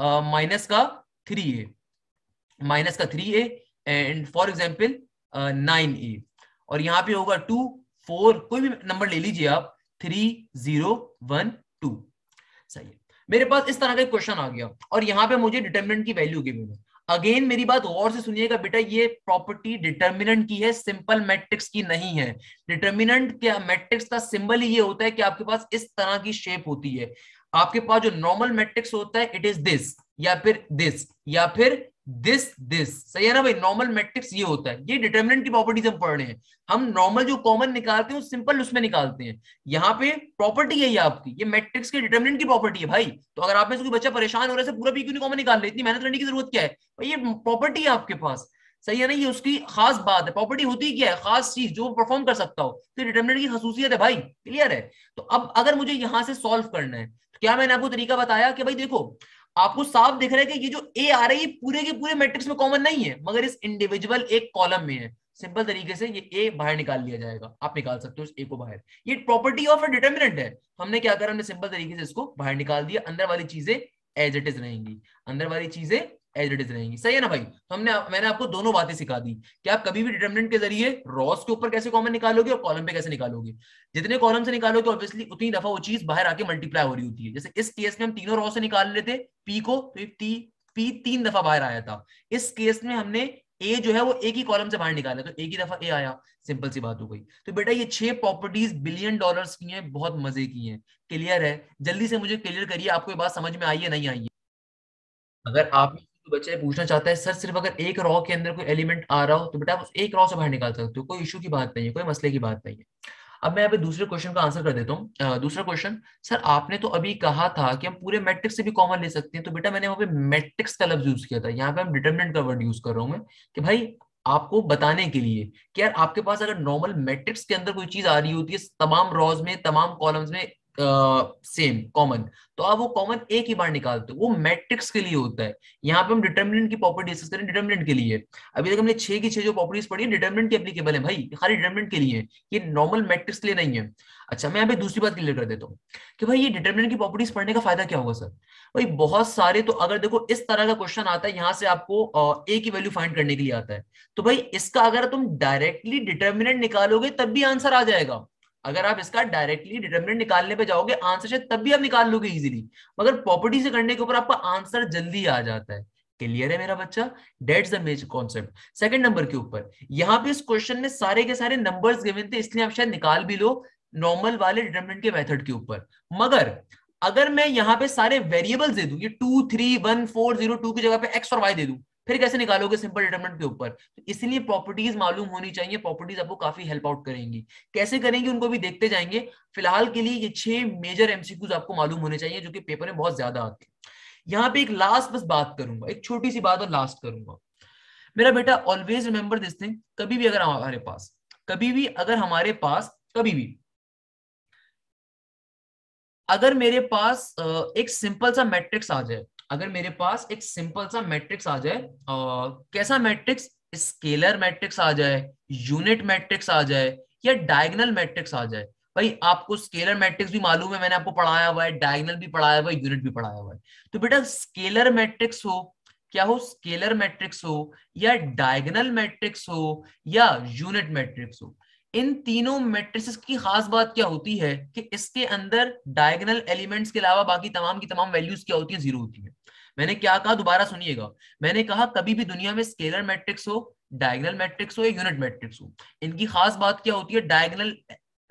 minus का थ्री ए माइनस का three A and for example nine A और यहाँ पे होगा टू फोर कोई भी नंबर ले लीजिए आप थ्री ज़ीरो वन टू सही है। मेरे पास इस तरह का क्वेश्चन आ गया और यहाँ पे मुझे डिटर्मिनेंट की वैल्यू गिवन है अगेन मेरी बात और से सुनिएगा बेटा, ये प्रॉपर्टी डिटर्मिनेंट की है सिंपल मैट्रिक्स की नहीं है। डिटर्मिनेंट क्या मैट्रिक्स का सिंबल ही ये होता है कि आपके पास इस तरह की शेप होती है। आपके पास जो नॉर्मल मैट्रिक्स होता है इट इज़ दिस या फिर दिस या फिर दिस दिस सही है ना भाई? नॉर्मल मैट्रिक्स ये होता है। ये डिटर्मिनेंट की प्रॉपर्टीज़ हम पढ़ रहे हैं। हम नॉर्मल जो कॉमन निकालते हैं सिंपल उसमें निकालते हैं। यहाँ पे प्रॉपर्टी है ये आपकी। ये मैट्रिक्स के डिटर्मिनेंट की प्रॉपर्टी है भाई। तो अगर आप में से कोई बच्चा परेशान हो रहा है पूरा पी क्यों कॉमन निकाल रहे इतनी मेहनत करने की ज़रूरत क्या है? भाई ये प्रॉपर्टी है आपके पास। सही है ना? ये उसकी खास बात है। प्रॉपर्टी होती क्या है? खास चीज़ जो परफॉर्म कर सकता हो। तो डिटर्मिनेंट की खसूसियत है भाई। क्लियर है? तो अब अगर मुझे यहाँ से सॉल्व करना है तो क्या मैंने आपको तरीका बताया कि भाई देखो आपको साफ़ दिख रहा है कि ये जो ए आ रही है पूरे के पूरे मैट्रिक्स में कॉमन नहीं है, मगर इस इंडिविजुअल एक कॉलम में है। सिंपल तरीके से ये ए बाहर निकाल लिया जाएगा। आप निकाल सकते हो ए को बाहर। ये प्रॉपर्टी ऑफ़ अ डिटर्मिनेंट है। हमने क्या करा? हमने सिंपल तरीके से इसको बाहर निकाल दिया। अंदर वाली चीज़ें एज इट इज़ रहेंगी। अंदर वाली चीज़ें एज इट इज़ रहेंगी। सही है ना भाई? तो हमने मैंने आपको दोनों बातें सिखा दी। कि आप कभी भी डिटर्मिनेंट के ज़रिए रॉस के ऊपर कैसे कॉमन निकालोगे और कॉलम पे कैसे निकालोगे? जितने कॉलम से निकालोगे ऑब्वियसली उतनी दफ़ा वो चीज़ बाहर आके मल्टीप्लाई हो रही होती है। जैसे इस केस में हम तीनों रॉ से निकाल लेते पी को तो टी पी तीन दफ़ा बाहर आया था। इस केस में हमने ए जो है वो एक ही कॉलम से बाहर निकाला तो एक ही दफ़ा ए आया। सिंपल सी बात हो गई। तो बेटा ये छह प्रॉपर्टीज़ बिलियन डॉलर्स की हैं, बहुत मज़े की हैं। क्लियर है? जल्दी से मुझे क्लियर करिए, आपको ये बात समझ में आई है, नहीं आई है? अगर आप तो बच्चा पूछना चाहता है, सर, सिर्फ़ अगर एक रॉ के अंदर कोई एलिमेंट आ रहा हो तो बेटा आप एक रॉ से बाहर निकाल सकते हो, कोई इशू की बात नहीं है, कोई मसले की बात नहीं है। अब मैं पे दूसरे क्वेश्चन का आंसर कर देता हूँ। दूसरा क्वेश्चन, सर, आपने तो अभी कहा था कि हम पूरे मैट्रिक्स से भी कॉमन ले सकते हैं तो बेटा मैंने वहाँ पे मैट्रिक्स का लफ्ज यूज़ किया था, यहाँ पे हम डिटर्मिनेंट का वर्ड यूज़ कर रहा हूँ मैं, कि भाई आपको बताने के लिए कि यार आपके पास अगर नॉर्मल मैट्रिक्स के अंदर कोई चीज़ आ रही होती है, तमाम रॉज में, तमाम कॉलम्स में सेम कॉमन तो आप वो कॉमन एक ही बार निकालते हो। वो मैट्रिक्स के लिए होता है। यहाँ पे हम डिटर्मिनेंट की प्रॉपर्टी डिस्कस करें डिटर्मिनेंट के लिए। अभी तक हमने छह की छह जो प्रॉपर्टीज़ पढ़ी है डिटर्मिनेंट की एप्लीकेबल है भाई। खाली डिटर्मिनेंट के लिए। ये नॉर्मल मैट्रिक्स के लिए नहीं है। अच्छा मैं यहाँ पे दूसरी बात क्लियर कर देता हूँ कि भाई ये डिटर्मिनेंट की प्रॉपर्टीज़ पढ़ने का फ़ायदा क्या होगा, सर? भाई बहुत सारे तो अगर देखो इस तरह का क्वेश्चन आता है, यहाँ से आपको ए की वैल्यू फाइंड करने के लिए आता है। तो भाई इसका अगर तुम डायरेक्टली डिटर्मिनेंट निकालोगे, तब भी आंसर आ जाएगा। अगर आप इसका डायरेक्टली डिटर्मिनेंट निकालने पे जाओगे आंसर शायद तब भी आप निकाल लोगे इजीली मगर प्रॉपर्टी से करने के ऊपर आपका आंसर जल्दी आ जाता है। क्लियर है मेरा बच्चा? That's the major concept second number के ऊपर। यहाँ पे इस क्वेश्चन में सारे के सारे नंबर्स गिवन थे, इसलिए आप शायद निकाल भी लो नॉर्मल वाले डिटर्मिनेंट के मेथड के ऊपर। मगर, अगर मैं यहाँ पे सारे वेरिएबल्स दे दूँ, ये two three one four zero two की जगह पे एक्स और वाई दे दूँ फिर कैसे निकालोगे सिंपल डिटरमिनेंट के ऊपर? तो इसलिए प्रॉपर्टीज़ मालूम होनी चाहिए प्रॉपर्टीज़ आपको काफ़ी हेल्प आउट करेंगी। कैसे करेंगे उनको भी देखते जाएँगे। फ़िलहाल के लिए ये छह मेजर एमसीक्यूज आपको मालूम होने चाहिए, जो कि पेपर में बहुत ज़्यादा आते हैं। यहाँ पे एक लास्ट बस बात करूँगा, एक छोटी सी बात और लास्ट करूँगा। मेरा बेटा ऑलवेज रिमेंबर दिस थिंग कभी भी अगर हमारे पास, कभी भी अगर हमारे पास, कभी भी, अगर मेरे पास एक सिंपल सा मैट्रिक्स आ जाए अगर मेरे पास एक सिंपल सा मैट्रिक्स आ जाए आ, कैसा मैट्रिक्स स्केलर मैट्रिक्स आ जाए यूनिट मैट्रिक्स आ जाए या डायगनल मैट्रिक्स आ जाए। भाई आपको स्केलर मैट्रिक्स भी मालूम है मैंने आपको पढ़ाया हुआ है डायगनल भी पढ़ाया हुआ है यूनिट भी पढ़ाया हुआ है। तो बेटा स्केलर मैट्रिक्स हो क्या हो? स्केलर मैट्रिक्स हो या डायगनल मैट्रिक्स हो या यूनिट मैट्रिक्स हो। इन तीनों मैट्रिक्स की खास बात क्या होती है कि इसके अंदर डायगनल एलिमेंट्स के अलावा बाकी तमाम की तमाम वैल्यूज़ क्या होती है? ज़ीरो होती है। मैंने क्या कहा? दोबारा सुनिएगा। मैंने कहा, कभी भी दुनिया में स्केलर मैट्रिक्स हो डायगनल मैट्रिक्स हो या यूनिट मैट्रिक्स हो, इनकी खास बात क्या होती है? डायगनल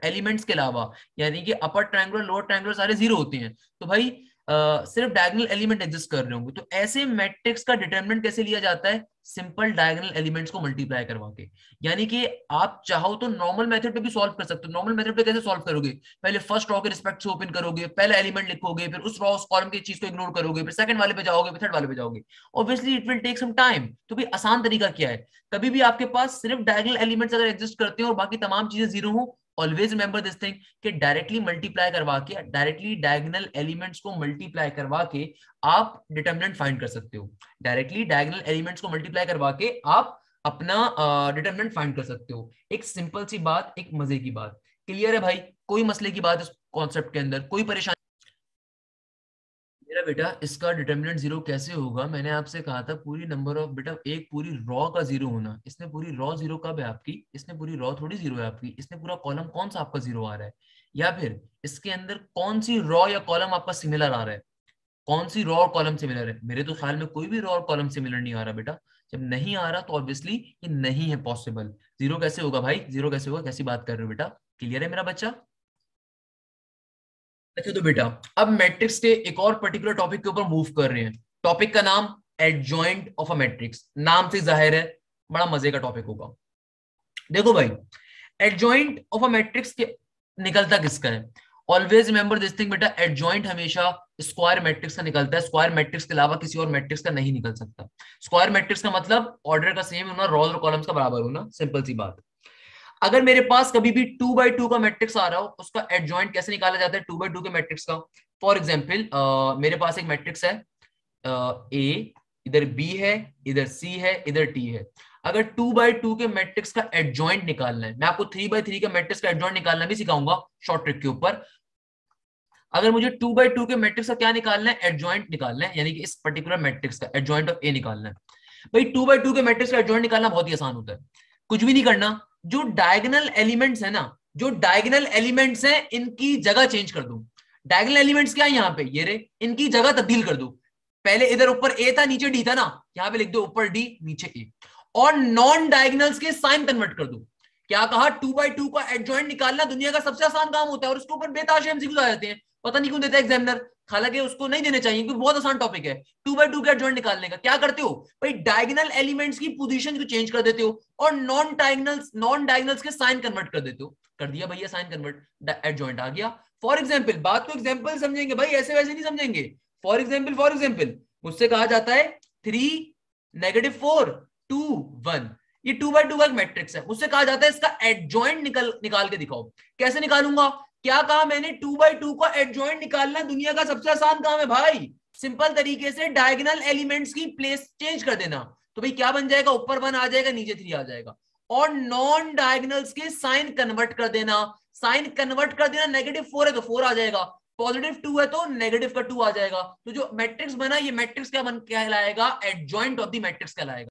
एलिमेंट्स के अलावा, यानी कि अपर ट्रायंगुलर लोअर ट्रायंगुलर सारे ज़ीरो होते हैं। तो भाई सिर्फ़ डायगनल एलिमेंट एग्जिस्ट कर रहे होंगे। तो ऐसे मैट्रिक्स का डिटरमिनेंट कैसे लिया जाता है? सिंपल डायगनल एलिमेंट्स को मल्टीप्लाई करवा के। यानी कि आप चाहो तो नॉर्मल मेथड पे भी सॉल्व कर सकते हो। नॉर्मल मेथड पे कैसे सॉल्व करोगे? पहले फ़र्स्ट रॉ के रिस्पेक्ट से ओपन करोगे, पहले एलिमेंट लिखोगे, फिर उस रॉ कॉलम की चीज़ को इग्नोर करोगे, फिर सेकंड वाले पे जाओगे, फिर थर्ड वाले पे जाओगे। Obviously it will take some time तो भी आसान तरीका क्या है? कभी भी आपके पास सिर्फ़ डायगनल एलिमेंट्स अगर एग्जिस्ट करते हो और बाकी तमाम चीज़ें ज़ीरो हो ऑलवेज रिमेंबर दिस थिंग कि डायरेक्टली मल्टीप्लाई करवा के डायरेक्टली डायगनल एलिमेंट्स को मल्टीप्लाई करवा के आप डिटर्मिनेंट फाइंड कर सकते हो। डायरेक्टली डायगनल एलिमेंट्स को मल्टीप्लाई करवा के आप अपना डिटर्मिनेंट uh, फाइंड कर सकते हो। एक सिंपल सी बात एक मज़े की बात। क्लियर है भाई? कोई मसले की बात इस कॉन्सेप्ट के अंदर कोई परेशानी मेरा बेटा, इसका डिटर्मिनेंट ज़ीरो कैसे होगा? मैंने आपसे कहा था, पूरी नंबर ऑफ़ बेटा, एक पूरी रॉ का ज़ीरो होना। इसने पूरी रॉ ज़ीरो कब है आपकी? इसने पूरी रॉ थोड़ी ज़ीरो है आपकी। इसने पूरा कॉलम कौन सा आपका ज़ीरो आ रहा है? या फिर इसके अंदर कौन सी रॉ या कॉलम आपका सिमिलर आ रहा है? कौन सी रॉ और कॉलम सिमिलर है? मेरे तो ख्याल में कोई भी रॉ और कॉलम सिमिलर नहीं आ रहा बेटा। जब नहीं आ रहा तो ऑब्वियसली ये नहीं है पॉसिबल ज़ीरो कैसे होगा भाई? ज़ीरो कैसे होगा? कैसी बात कर रहे हो बेटा? क्लियर है मेरा बच्चा? अच्छा तो बेटा, अब मैट्रिक्स के एक और पर्टिकुलर टॉपिक के ऊपर मूव कर रहे हैं। टॉपिक का नाम एडजॉइंट ऑफ़ अ मैट्रिक्स नाम से ज़ाहिर है, बड़ा मज़े का टॉपिक होगा। देखो भाई एडजॉइंट ऑफ़ अ मैट्रिक्स के निकलता किसका है? ऑलवेज रिमेंबर दिस थिंग बेटा एडजॉइंट हमेशा स्क्वायर मैट्रिक्स का निकलता है। स्क्वायर मैट्रिक्स के अलावा किसी और मैट्रिक्स का नहीं निकल सकता। स्क्वायर मैट्रिक्स का मतलब ऑर्डर का सेम होना रोल और कॉलम्स का बराबर होना। सिंपल सी बात। अगर मेरे पास कभी भी टू बाई टू का मैट्रिक्स आ रहा हो उसका एडजॉइंट कैसे निकाला जाता है टू बाई टू के मैट्रिक्स का? फॉर एग्ज़ाम्पल uh, मेरे पास एक मैट्रिक्स है ए uh, इधर बी है इधर सी है इधर टी है। अगर टू बाई टू के मैट्रिक्स का एडजॉइंट निकालना है मैं आपको थ्री बाई थ्री के मैट्रिक्स का एडजॉइंट निकालना भी सिखाऊँगा शॉर्ट ट्रिक के ऊपर। अगर मुझे टू बाई टू के मैट्रिक्स का क्या निकालना है? एडजॉइंट निकालना है यानी कि इस पर्टिकुलर मैट्रिक्स का एडजॉइंट ऑफ़ ए निकालना है। भाई टू बाई टू के मैट्रिक्स का एडजॉइंट निकालना बहुत ही आसान होता है। कुछ भी नहीं करना। जो डायगनल एलिमेंट्स है ना, जो डायगनल एलिमेंट्स हैं, इनकी जगह चेंज कर दू। डायगनल एलिमेंट्स क्या है यहाँ पे? ये रे, इनकी जगह तब्दील कर दू। पहले इधर ऊपर ए था, नीचे डी था ना, यहाँ पे लिख दो ऊपर डी नीचे ए और नॉन डायगनल्स के साइन कन्वर्ट कर दू। क्या कहा? टू बाई टू का एडजॉइंट निकालना दुनिया का सबसे आसान काम होता है और उसके ऊपर बेताशे एमसीक्यूज आ जाते हैं। पता नहीं क्यों देता है एग्जामिनर हालाँकि उसको नहीं देने चाहिए, क्योंकि बहुत आसान टॉपिक है। टू बाई टू का एडजॉइंट निकालने का। क्या करते हो? भाई डायगनल एलिमेंट्स की पोजीशन को चेंज कर देते हो और नॉन डायगनल्स नॉन डायगनल्स के साइन कन्वर्ट कर देते हो। कर दिया भैया साइन कन्वर्ट एडजॉइंट आ गया। फॉर एग्ज़ाम्पल बात को एग्ज़ाम्पल समझेंगे। भाई, ऐसे वैसे नहीं समझेंगे। फॉर एग्ज़ाम्पल फॉर एग्ज़ाम्पल मुझसे कहा जाता है three negative four two one ये टू बाई टू का मैट्रिक्स है। मुझसे कहा जाता है, इसका एडजॉइंट निकल, निकाल के दिखाओ। कैसे निकालूँगा? क्या कहा मैंने? टू बाई टू का एडजॉइंट निकालना दुनिया का सबसे आसान काम है भाई। सिंपल तरीके से डायगनल एलिमेंट्स की प्लेस चेंज कर देना। तो भाई क्या बन जाएगा? ऊपर वन आ जाएगा, नीचे थ्री आ जाएगा। और नॉन डायगनल्स के साइन कन्वर्ट कर देना। साइन कन्वर्ट कर देना नेगेटिव फोर है तो फोर आ जाएगा। पॉजिटिव टू है तो नेगेटिव का टू आ जाएगा। तो जो मैट्रिक्स बना, ये मैट्रिक्स क्या बन, कहलाएगा? एडजॉइंट ऑफ़ द मैट्रिक्स कहलाएगा।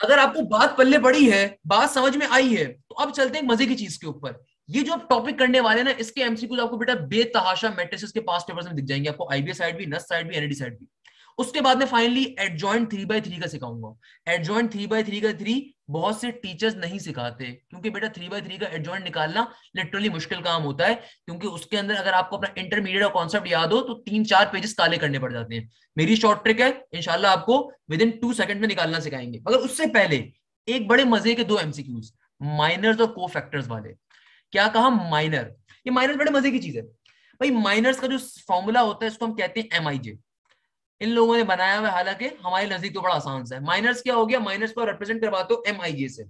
अगर आपको बात पल्ले पड़ी है, बात समझ में आई है तो अब चलते हैं मज़े की चीज़ के ऊपर। ये जो टॉपिक करने वाले ना, इसके एमसीक्यूज आपको बेटा बेतहाशा मैट्रिसेस के पास पेपर्स में दिख जाएँगे, आपको आईबीएस साइड भी नस साइड भी एनडी साइड भी। उसके बाद में finally adjoint three by three का सिखाऊँगा। एडजॉइंट थ्री बाई थ्री का थ्री बहुत से टीचर्स नहीं सिखाते, क्योंकि बेटा थ्री बाई थ्री का एडजॉइंट निकालना लिटरली मुश्किल काम होता है, क्योंकि उसके अंदर अगर आपको अपना इंटरमीडिएट और कॉन्सेप्ट याद हो तो तीन चार पेजेस काले करने पड़ जाते हैं। मेरी शॉर्ट ट्रिक है इनशाला आपको विद इन टू सेकंड में निकालना सिखाएँगे। मगर उससे पहले, एक बड़े मज़े के दो एमसीक्यूज माइनर्स और को फैक्टर्स वाले। क्या कहा? माइनर ये माइनर बड़े मज़े की चीज़ है। भाई माइनर्स का जो फॉर्मूला होता है, इसको हम कहते हैं एम इन लोगों ने बनाया हुआ हालाँकि हमारे नज़दीक तो बड़ा आसान है। माइनर्स क्या हो गया? माइनर्स को रिप्रेजेंट करवाते हो एम से।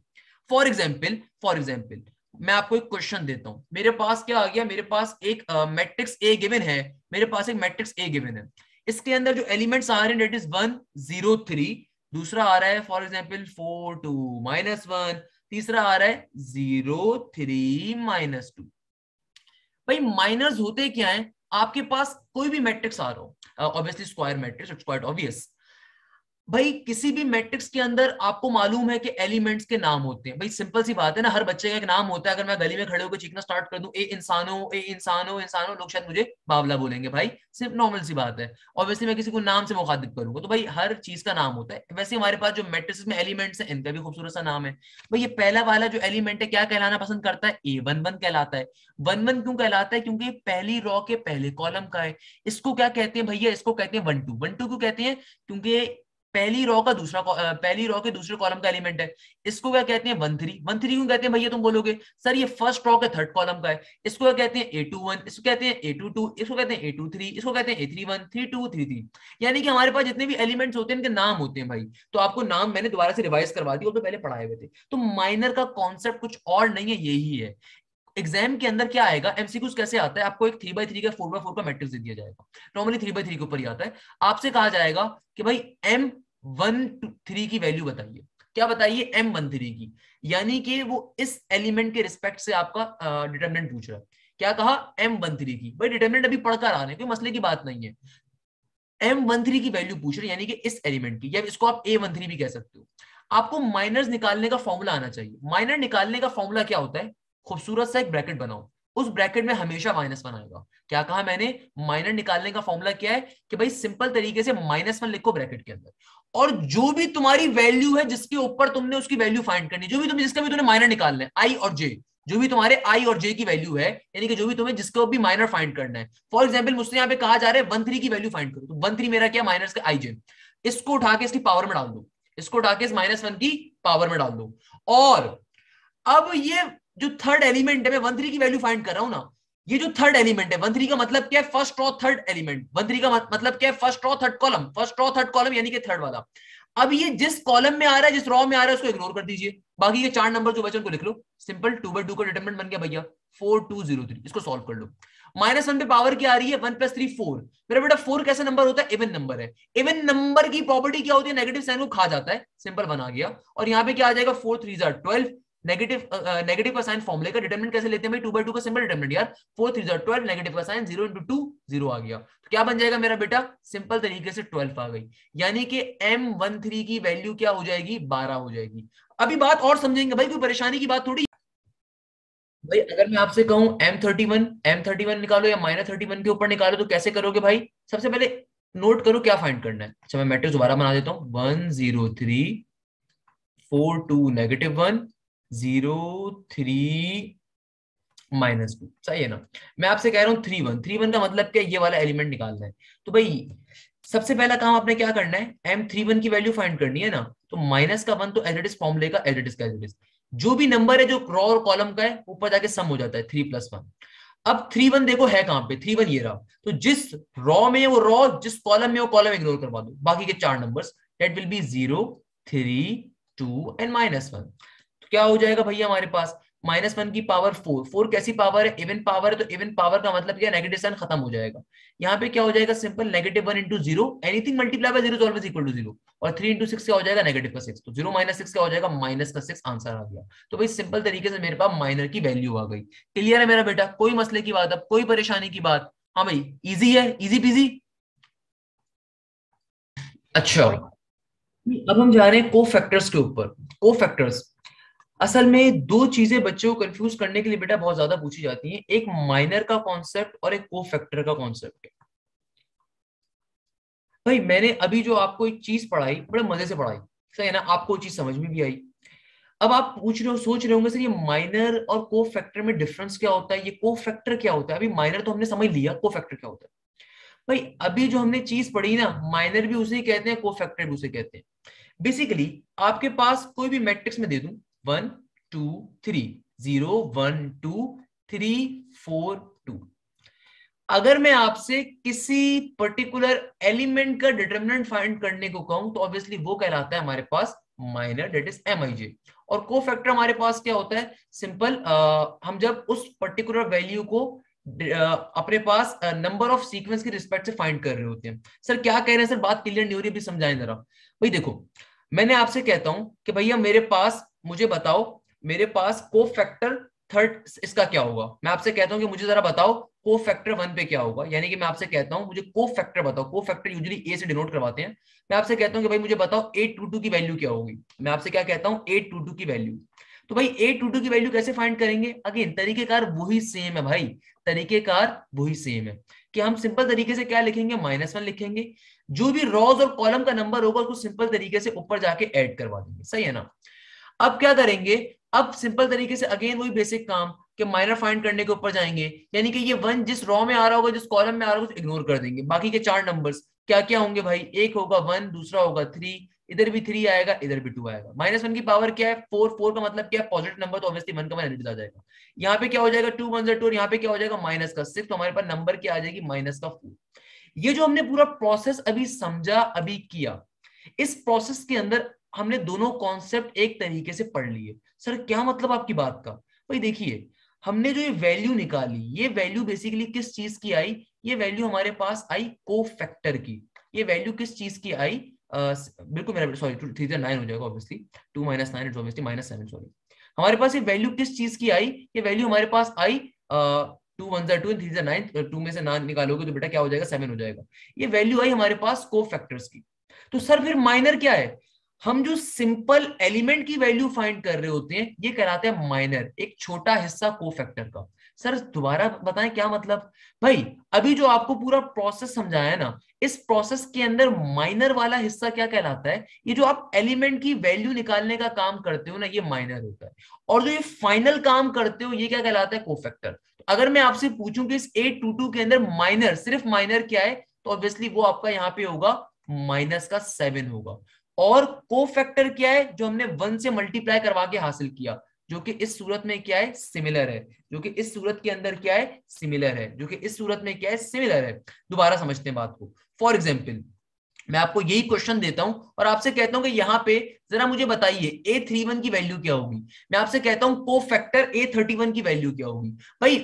फॉर एग्ज़ाम्पल फॉर एग्ज़ाम्पल मैं आपको एक क्वेश्चन देता हूँ। मेरे पास क्या आ गया? मेरे पास एक मैट्रिक्स ए गिवन है। मेरे पास एक मैट्रिक्स ए गिवन है। इसके अंदर जो एलिमेंट्स आ रहे हैं that is one zero three दूसरा आ रहा है for example four two minus one तीसरा आ रहा है ज़ीरो थ्री माइनस टू। भाई, माइनस होते क्या है? आपके पास कोई भी मैट्रिक्स आ रहा हो obviously square matrix it's quite obvious भाई, किसी भी मैट्रिक्स के अंदर आपको मालूम है कि एलिमेंट्स के नाम होते हैं। भाई सिंपल सी बात है ना, हर बच्चे का एक नाम होता है। अगर मैं गली में खड़े होकर चीखना स्टार्ट कर दूँ, ए इंसानो ए इंसानो इंसानो, लोग शायद मुझे बावला बोलेंगे। भाई, सिर्फ़ नॉर्मल सी बात है। ऑब्वियसली मैं किसी को नाम से मुखातिब करूँगा। तो भाई, हर चीज़ का नाम होता है। वैसे हमारे पास जो मैट्रिक्स में एलिमेंट्स है, इनका भी खूबसूरत सा नाम है। भाई, ये पहला वाला जो एलिमेंट है, क्या कहलाना पसंद करता है? ए वन वन कहलाता है। वन वन क्यों कहलाता है? क्योंकि पहली रॉ के पहले कॉलम का है। इसको क्या कहते हैं भैया? इसको कहते हैं वन टू वन टू क्यों कहते हैं? क्योंकि पहली रॉ का दूसरा पहली रॉ के दूसरे कॉलम का एलिमेंट है। इसको क्या कहते हैं? वन थ्री वन थ्री क्यों कहते हैं भैया तुम बोलोगे? सर, ये फ़र्स्ट रॉ के थर्ड कॉलम का है। इसको क्या कहते हैं? ए टू वन इसको कहते हैं ए टू टू इसको कहते हैं ए टू थ्री इसको कहते हैं A three one three two three three यानी कि हमारे पास जितने भी एलिमेंट्स होते हैं, इनके नाम होते हैं भाई। तो आपको नाम मैंने दोबारा से रिवाइज करवा दिया तो पहले पढ़ाए हुए थे। तो माइनर का कॉन्सेप्ट कुछ और नहीं है, यही है। एग्ज़ाम के अंदर क्या आएगा? एमसीक्यूज कैसे आता है? आपको एक थ्री बाई थ्री का फोर बाई फोर का मैट्रिक्स दे दिया जाएगा। नॉर्मली थ्री बाई थ्री के ऊपर ही आता है। आपसे कहा जाएगा कि भाई एम वन थ्री की वैल्यू बताइए। क्या बताइए एम वन थ्री की? यानी कि वो इस एलिमेंट के रिस्पेक्ट से आपका डिटर्मिनेंट पूछ रहा है। क्या कहा? एम वन थ्री की। भाई डिटर्मिनेंट अभी पढ़कर आ रहे कोई मसले की बात नहीं है। एम वन थ्री की वैल्यू पूछ रहे यानी कि इस एलिमेंट की। या इसको आप ए वन थ्री भी कह सकते हो। आपको माइनर्स निकालने का फॉर्मूला आना चाहिए। माइनर निकालने का फॉर्मूला क्या होता है? खूबसूरत सा एक ब्रैकेट बनाओ। उस ब्रैकेट में हमेशा माइनस वन आएगा। क्या कहा मैंने? माइनर निकालने का फॉर्मूला क्या है? कि भाई सिंपल तरीके से माइनस वन लिखो ब्रैकेट के अंदर। और जो भी तुम्हारी वैल्यू है, जिसके ऊपर तुमने उसकी वैल्यू फाइंड करनी जो भी तुम, जिसका भी तुमने माइनर निकालना है आई और जे जो भी तुम्हारे आई और जे की वैल्यू है, यानी कि जो भी तुम्हें जिसको भी माइनर फाइंड करना है। फॉर एग्ज़ाम्पल मुझसे यहाँ पे कहा जा रहा है वन थ्री की वैल्यू फाइंड करो तो वन थ्री मेरा क्या माइनस का आई जे इसको उठा के इसकी पावर में डाल दो। इसको उठा के इस माइनस वन की पावर में डाल दो। और अब ये जो थर्ड एलिमेंट है, मैं वन थ्री की वैल्यू फाइंड कर रहा हूँ ना ये जो थर्ड एलिमेंट है वन थ्री का मतलब क्या है? First row third element one three का मतलब क्या है? First row third column first row third column यानी कि थर्ड वाला। अब ये जिस कॉलम में आ रहा है, जिस रॉ में आ रहा है, उसको इग्नोर कर दीजिए। बाकी के चार नंबर जो बच्चों को लिख लो। सिंपल टू बाई टू का डिटर्मेंट बन गया भैया। फोर टू ज़ीरो थ्री इसको सॉल्व कर लो। माइनस वन पे पावर क्या आ रही है? वन प्लस थ्री फोर मेरा बेटा फोर कैसा नंबर होता है? इवन नंबर है। इवन नंबर की प्रॉपर्टी क्या होती है? नेगेटिव साइन को खा जाता है। सिंपल बना गया। और यहाँ पे क्या आ जाएगा? फोर थ्री जार ट्वेल्व नेगेटिव नेगेटिव का साइन फॉर्मुले का डिटरमिनेंट कैसे लेते हैं भाई? टू बाई टू का सिंपल डिटरमिनेंट यार। फोर थ्री जार ट्वेल्व नेगेटिव का sign zero into two zero आ गया। तो क्या बन जाएगा मेरा बेटा? सिंपल तरीके से ट्वेल्व आ गई। यानी कि एम वन थ्री की वैल्यू क्या हो जाएगी? बारह हो जाएगी। अभी बात और समझेंगे भाई, कोई परेशानी की बात थोड़ी? भाई, अगर मैं आपसे कहूँ M thirty one M thirty one निकालो या माइनस थर्टी वन के ऊपर निकालो तो कैसे करोगे भाई? सबसे पहले नोट करो क्या फाइंड करना है। अच्छा मैं मैट्रिक्स दोबारा बना देता हूँ। One zero three four two negative zero three minus two. सही है ना? मैं आपसे कह रहा हूँ थ्री वन। थ्री वन का मतलब क्या? ये वाला एलिमेंट निकालना है। तो भाई, सबसे पहला काम आपने क्या करना है? एम थ्री वन की वैल्यू फाइंड करनी है ना? तो माइनस का वन तो एज इट इज़ फॉर्मुले का एज का एज जो भी नंबर है, जो रॉ और कॉलम का है, ऊपर जाके सम हो जाता है थ्री प्लस वन अब थ्री वन देखो है कहाँ पे? थ्री वन ये रहा। तो जिस रॉ में वो रॉ जिस कॉलम में वो कॉलम इग्नोर करवा दो। बाकी के चार numbers that will be zero three two and minus one क्या हो जाएगा भैया हमारे पास? माइनस वन की पावर फोर फोर कैसी पावर है? इवन पावर है तो इवन पावर का मतलब क्या? नेगेटिव साइन खत्म हो जाएगा। यहाँ पे क्या हो जाएगा? Simple negative one into zero anything multiply by zero equal to zero और थ्री इंटू सिक्स क्या हो जाएगा? नेगेटिव का सिक्स तो ज़ीरो माइनस सिक्स क्या हो जाएगा? माइनस का सिक्स आंसर आ गया। तो भाई सिंपल तरीके से मेरे पास माइनर की वैल्यू आ गई। क्लियर है मेरा बेटा? कोई मसले की बात, अब कोई परेशानी की बात। हाँ भाई इजी है? इजी पीजी अच्छा। अब हम जा रहे हैं को फैक्टर्स के ऊपर। को फैक्टर्स असल में दो चीज़ें बच्चों को कंफ्यूज करने के लिए बेटा बहुत ज़्यादा पूछी जाती हैं। एक माइनर का कॉन्सेप्ट और एक को फैक्टर का कॉन्सेप्ट भाई, मैंने अभी जो आपको एक चीज़ पढ़ाई, बड़े मज़े से पढ़ाई, सही है ना? आपको चीज़ समझ में भी आई। अब आप पूछ रहे हो, सोच रहे होंगे, सर, ये माइनर और को फैक्टर में डिफरेंस क्या होता है? ये को फैक्टर क्या होता है? अभी माइनर तो हमने समझ लिया को फैक्टर क्या होता है। भाई, अभी जो हमने चीज़ पढ़ी ना माइनर भी उसे कहते हैं को फैक्टर भी उसे कहते हैं। बेसिकली आपके पास कोई भी मैट्रिक्स में दे दूँ one, two, three, zero, one, two, three, four, two. अगर मैं आपसे किसी पर्टिकुलर एलिमेंट का डिटर्मिनेंट फाइंड करने को कहूँ तो ऑब्वियसली वो कहलाता है हमारे पास minor that is M I J और को फैक्टर हमारे पास क्या होता है? सिंपल हम जब उस पर्टिकुलर वैल्यू को अपने पास नंबर ऑफ़ सीक्वेंस के रिस्पेक्ट से फाइंड कर रहे होते हैं। सर, क्या कह रहे हैं? सर, बात क्लियर नहीं हो रही समझाएँ जरा। भाई देखो, मैंने आपसे कहता हूँ कि भैया मेरे पास मुझे बताओ, मेरे पास को फैक्टर थर्ड इसका क्या होगा? मैं आपसे कहता हूँ कि मुझे जरा बताओ को फैक्टर वन पे क्या होगा? यानी कि मैं आपसे कहता हूँ, मुझे को फैक्टर बताओ। को फैक्टर यूजुअली ए से डिनोट करवाते हैं। मैं आपसे कहता हूँ कि भाई मुझे बताओ एट टू टू की वैल्यू क्या होगी? मैं आपसे क्या कहता हूँ एट टू टू की वैल्यू तो भाई एट टू टू की वैल्यू कैसे फाइंड करेंगे? अगेन तरीकेकार वही सेम है भाई। तरीकेकार वही सेम है। कि हम सिंपल तरीके से क्या लिखेंगे? माइनस वन लिखेंगे। जो भी रॉज और कॉलम का नंबर होगा, उसको सिंपल तरीके से ऊपर जाके ऐड करवा देंगे। सही है ना? अब क्या करेंगे? अब सिंपल तरीके से अगेन वही बेसिक काम कि माइनर फाइंड करने के ऊपर जाएँगे। यानी कि ये वन जिस रॉ में आ रहा होगा, जिस कॉलम में आ रहा होगा इग्नोर कर देंगे। बाकी के चार नंबर्स क्या क्या होंगे भाई? एक होगा वन दूसरा होगा थ्री इधर भी थ्री आएगा, इधर भी टू आएगा। माइनस वन की पावर क्या है? फोर फोर का मतलब क्या है? पॉजिटिव नंबर तो ऑब्वियसली वन का माइनस आ जाएगा। यहाँ पे क्या हो जाएगा? टू वन टू और यहाँ पे क्या हो जाएगा? माइनस का। सिक्स तो हमारे पास नंबर क्या आ जाएगी? माइनस का फोर ये जो हमने पूरा प्रोसेस अभी समझा, अभी किया, इस प्रोसेस के अंदर हमने दोनों कॉन्सेप्ट एक तरीके से पढ़ लिए। सर, क्या मतलब आपकी बात का? भाई देखिए, हमने जो ये वैल्यू निकाली, ये वैल्यू बेसिकली किस चीज़ की आई? ये वैल्यू हमारे पास आई को फैक्टर की। ये वैल्यू किस चीज़ की आई? बिल्कुल मेरा सॉरी थ्री नाइन हो जाएगा obviously two minus nine obviously minus seven sorry हमारे पास ये वैल्यू किस चीज़ की आई? ये वैल्यू हमारे पास आई टू वन जर टू थ्री जर नाइन टू में से नाइन निकालोगे तो बेटा क्या हो जाएगा? सेवन हो जाएगा। ये वैल्यू आई हमारे पास को फैक्टर्स की। तो सर, फिर माइनर क्या है? हम जो सिंपल एलिमेंट की वैल्यू फाइंड कर रहे होते हैं, ये कहलाते हैं माइनर एक छोटा हिस्सा को फैक्टर का। सर, दोबारा बताएँ क्या मतलब? भाई, अभी जो आपको पूरा प्रोसेस समझाया ना, इस प्रोसेस के अंदर माइनर वाला हिस्सा क्या कहलाता है? ये जो आप एलिमेंट की वैल्यू निकालने का काम करते हो ना, ये माइनर होता है। और जो ये फाइनल काम करते हो, ये क्या कहलाता है? कोफैक्टर अगर मैं आपसे पूछूँ कि इस एट टू टू के अंदर माइनर सिर्फ़ माइनर क्या है? तो ऑब्वियसली वो आपका यहाँ पे होगा माइनस का सेवन होगा। और को फैक्टर क्या है, जो हमने वन से मल्टीप्लाई करवा के हासिल किया, जो कि इस सूरत में क्या है सिमिलर है, जो कि इस सूरत के अंदर क्या है सिमिलर है, जो कि इस सूरत में क्या है सिमिलर है। दोबारा समझते हैं बात को। फॉर एग्ज़ाम्पल मैं आपको यही क्वेश्चन देता हूँ और आपसे कहता हूँ कि यहाँ पे जरा मुझे बताइए ए थ्री वन की वैल्यू क्या होगी? मैं आपसे कहता हूँ cofactor A thirty one की वैल्यू क्या होगी? भाई,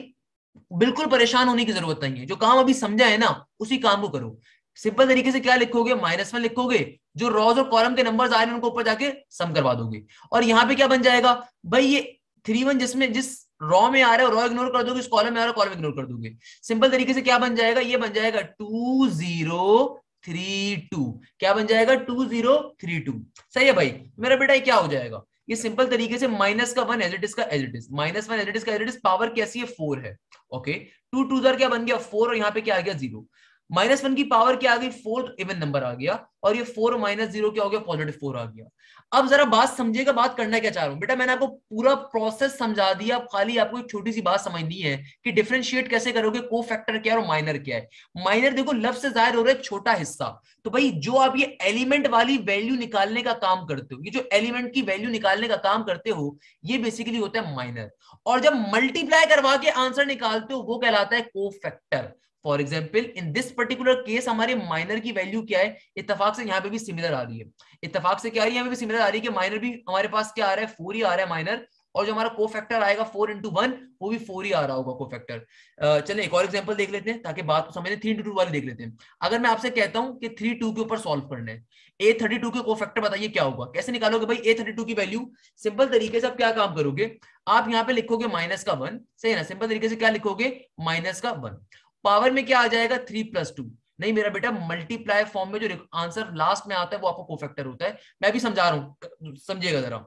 बिल्कुल परेशान होने की ज़रूरत नहीं है। जो काम अभी समझा है ना, उसी काम को करो। सिंपल तरीके से क्या लिखोगे? माइनस वन लिखोगे, जो रॉज और कॉलम के नंबर्स आ रहे हैं, उनको ऊपर जाके सम करवा दोगे। और यहाँ पे क्या बन जाएगा? भाई ये थ्री वन जिसमें, जिस रॉ में आ रहा है रॉ इग्नोर कर दोगे इस कॉलम में आ रहा है कॉलम इग्नोर कर दोगे। सिंपल तरीके से क्या बन जाएगा? ये बन जाएगा टू ज़ीरो थ्री टू क्या बन जाएगा? टू ज़ीरो थ्री टू सही है भाई? मेरा बेटा, ये क्या हो जाएगा? ये सिंपल तरीके से माइनस का वन एज इट इज़ का as it is minus one as it is का एज इट इज़ पावर कैसी है? फोर है। ओके टू टू क्या बन गया? फोर और यहाँ पे क्या आ गया? ज़ीरो माइनस वन की पावर क्या आ गई? फोर्थ इवन नंबर आ गया, और ये फोर माइनस ज़ीरो क्या हो गया? पॉजिटिव फोर आ गया। अब जरा बात समझिएगा बात करना क्या चाह रहा हूँ? बेटा, मैंने आपको पूरा प्रोसेस समझा दिया खाली आपको एक छोटी सी बात समझनी है कि डिफ्रेंशिएट कैसे करोगे को फैक्टर क्या है और माइनर क्या है। माइनर देखो लफ्ज से ज़ाहिर हो रहा है छोटा हिस्सा। तो भाई, जो आप ये एलिमेंट वाली वैल्यू निकालने का काम करते हो, ये जो एलिमेंट की वैल्यू निकालने का काम करते हो, ये बेसिकली होता है माइनर और जब मल्टीप्लाई करवा के आंसर निकालते हो, वो कहलाता है cofactor for example in this particular case हमारे माइनर की वैल्यू क्या है? इतफाक से यहाँ पे भी सिमिलर आ रही है। इतफाक से क्या आ रही है? यहाँ पे भी सिमिलर आ रही है कि माइनर भी हमारे पास क्या आ रहा है? फोर ही आ रहा है माइनर और जो हमारा को फैक्टर आएगा फोर इंटू वन वो भी फोर ही आ रहा होगा को फैक्टर चले एक और एग्जांपल देख लेते हैं ताकि बात को समझे थ्री इंटू टू वाली देख लेते हैं। अगर मैं आपसे कहता हूँ कि थ्री टू के ऊपर सॉल्व करना है ए थर्टी टू के को फैक्टर बताइए क्या होगा? कैसे निकालोगे भाई ए थर्टी टू की वैल्यू सिंपल तरीके से आप क्या काम करोगे? आप यहाँ पे लिखोगे माइनस का वन सही है ना? सिंपल तरीके से क्या लिखोगे? माइनस का वन पावर में क्या आ जाएगा? थ्री प्लस टू नहीं, मेरा बेटा मल्टीप्लाई फॉर्म में जो आंसर लास्ट में आता है, वो आपको कोफैक्टर होता है। मैं भी समझा रहा हूँ, समझिएगा जरा।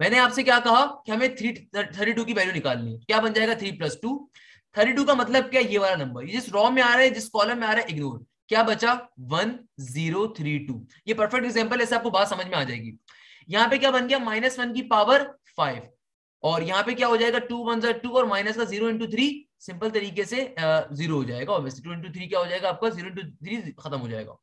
मैंने आपसे क्या कहा कि हमें थ्री थर्टी टू की वैल्यू निकालनी है। क्या बन जाएगा? Three plus two thirty two का मतलब क्या? ये वाला नंबर जिस रॉ में आ रहा है, जिस कॉलम में आ रहा है इग्नोर क्या बचा? वन ज़ीरो थ्री टू ये परफेक्ट एग्ज़ाम्पल ऐसे आपको बात समझ में आ जाएगी। यहाँ पे क्या बन गया? माइनस वन की पावर फाइव और यहाँ पे क्या हो जाएगा? टू वन टू और माइनस का ज़ीरो इंटू थ्री सिंपल तरीके से ज़ीरो हो जाएगा ऑब्वियसली टू इंटू थ्री क्या हो जाएगा आपका? ज़ीरो इंटू थ्री खत्म हो जाएगा।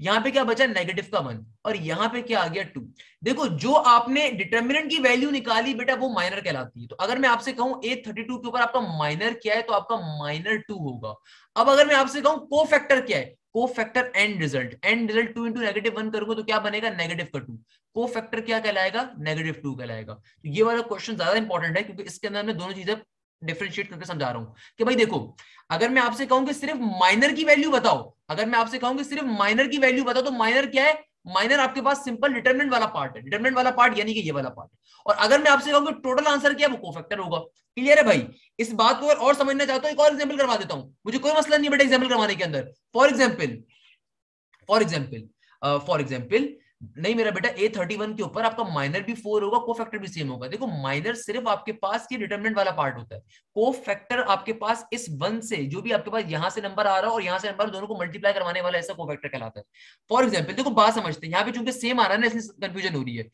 यहाँ पे क्या बचा? नेगेटिव का वन और यहाँ पे क्या आ गया? टू देखो, जो आपने डिटर्मिनेंट की वैल्यू निकाली बेटा, वो माइनर कहलाती है। तो अगर मैं आपसे कहूँ ए थर्टी टू के ऊपर आपका माइनर क्या है तो आपका माइनर टू होगा। अब अगर मैं आपसे कहूँ को फैक्टर क्या है? Cofactor and result and result two into negative one करोगे तो क्या बनेगा? नेगेटिव का टू को फैक्टर क्या कहलाएगा? नेगेटिव टू कहलाएगा। तो ये वाला क्वेश्चन ज़्यादा इंपॉर्टेंट है, क्योंकि इसके अंदर मैं दोनों चीज़ें डिफ्रेंशिएट करके समझा रहा हूँ। कि भाई देखो, अगर मैं आपसे कहूँ कि सिर्फ़ माइनर की वैल्यू बताओ, अगर मैं आपसे कहूँ कि सिर्फ़ माइनर की वैल्यू बताओ तो माइनर क्या है? माइनर आपके पास सिंपल डिटरमिनेंट वाला पार्ट है। डिटरमिनेंट वाला पार्ट यानी कि ये वाला पार्ट और अगर मैं आपसे कहूँ कि टोटल आंसर क्या है, वो कोफैक्टर होगा। क्लियर है भाई? इस बात को और समझना चाहता हूँ, एक और एग्जांपल करवा देता हूँ। मुझे कोई मसला नहीं बेटा एग्जांपल करवाने के अंदर। For example for example for example नहीं मेरा बेटा ए थर्टी वन के ऊपर आपका माइनर भी फोर होगा को फैक्टर भी सेम होगा। देखो माइनर सिर्फ़ आपके पास ये डिटर्मिनेंट वाला पार्ट होता है। को फैक्टर आपके पास इस वन से जो भी आपके पास यहाँ से नंबर आ रहा है और यहाँ से नंबर दोनों को मल्टीप्लाई करवाने वाला ऐसा को फैक्टर कहलाता है। फॉर एग्ज़ाम्पल देखो बात समझते हैं। यहाँ पे चूँकि सेम आ रहा है ना इसलिए कंफ्यूजन हो रही है।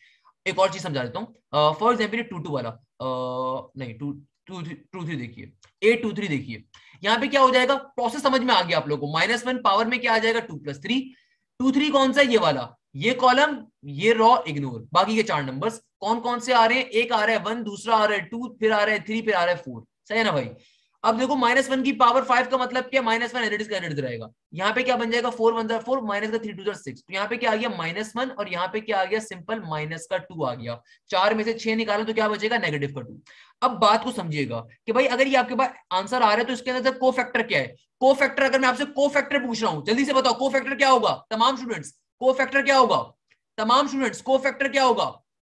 एक और चीज़ समझा देता हूँ। फॉर एग्ज़ाम्पल ये टू टू वाला। uh, नहीं टू टू थ्री देखिए। ए टू थ्री देखिए। यहाँ पे क्या हो जाएगा? प्रोसेस समझ में आ गया आप लोगों को। माइनस वन पावर में क्या आ जाएगा? Two plus three two three कौन सा ये वाला। ये कॉलम ये रॉ इग्नोर बाकी के चार नंबर्स कौन कौन से आ रहे हैं? एक आ रहा है वन दूसरा आ रहा है टू फिर आ रहा है थ्री फिर आ रहा है फोर सही है ना भाई? अब देखो माइनस वन की पावर फाइव का मतलब क्या? माइनस वन एडिट का एडिट रहेगा. यहाँ पे क्या बन जाएगा? फोर वन फोर माइनस का थ्री टू सिक्स तो यहाँ पे क्या आ गया? माइनस वन और यहाँ पे क्या आ गया? सिंपल माइनस का टू आ गया. चार में से छह निकालो तो क्या बचेगा? नेगेटिव का टू अब बात को समझिएगा कि भाई अगर ये आपके पास आंसर आ रहा है तो इसके अंदर को फैक्टर क्या है? को फैक्टर अगर मैं आपसे को फैक्टर पूछ रहा हूँ, जल्दी से बताओ को फैक्टर क्या होगा? तमाम स्टूडेंट्स को फैक्टर क्या होगा? तमाम स्टूडेंट्स को फैक्टर क्या होगा?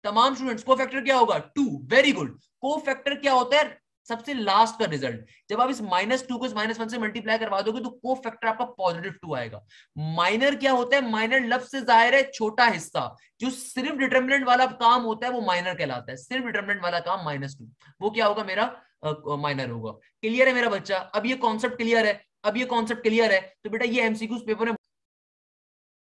तमाम स्टूडेंट्स को फैक्टर क्या होगा? टू वेरी गुड को फैक्टर क्या होता है? सबसे लास्ट का रिज़ल्ट जब आप इस माइनस टू को इस माइनस वन से मल्टीप्लाई करवा दोगे तो को फैक्टर आपका पॉजिटिव टू आएगा. माइनर क्या होता है? माइनर लफ्ज से ज़ाहिर है, छोटा हिस्सा. जो सिर्फ़ डिटर्मिनेंट वाला काम होता है, वो माइनर कहलाता है. सिर्फ़ डिटर्मिनेंट वाला काम माइनस टू वो क्या होगा मेरा? माइनर होगा. क्लियर है मेरा बच्चा? अब ये कॉन्सेप्ट क्लियर है? अब ये कॉन्सेप्ट क्लियर है? तो बेटा ये एमसीक्यूज पेपर में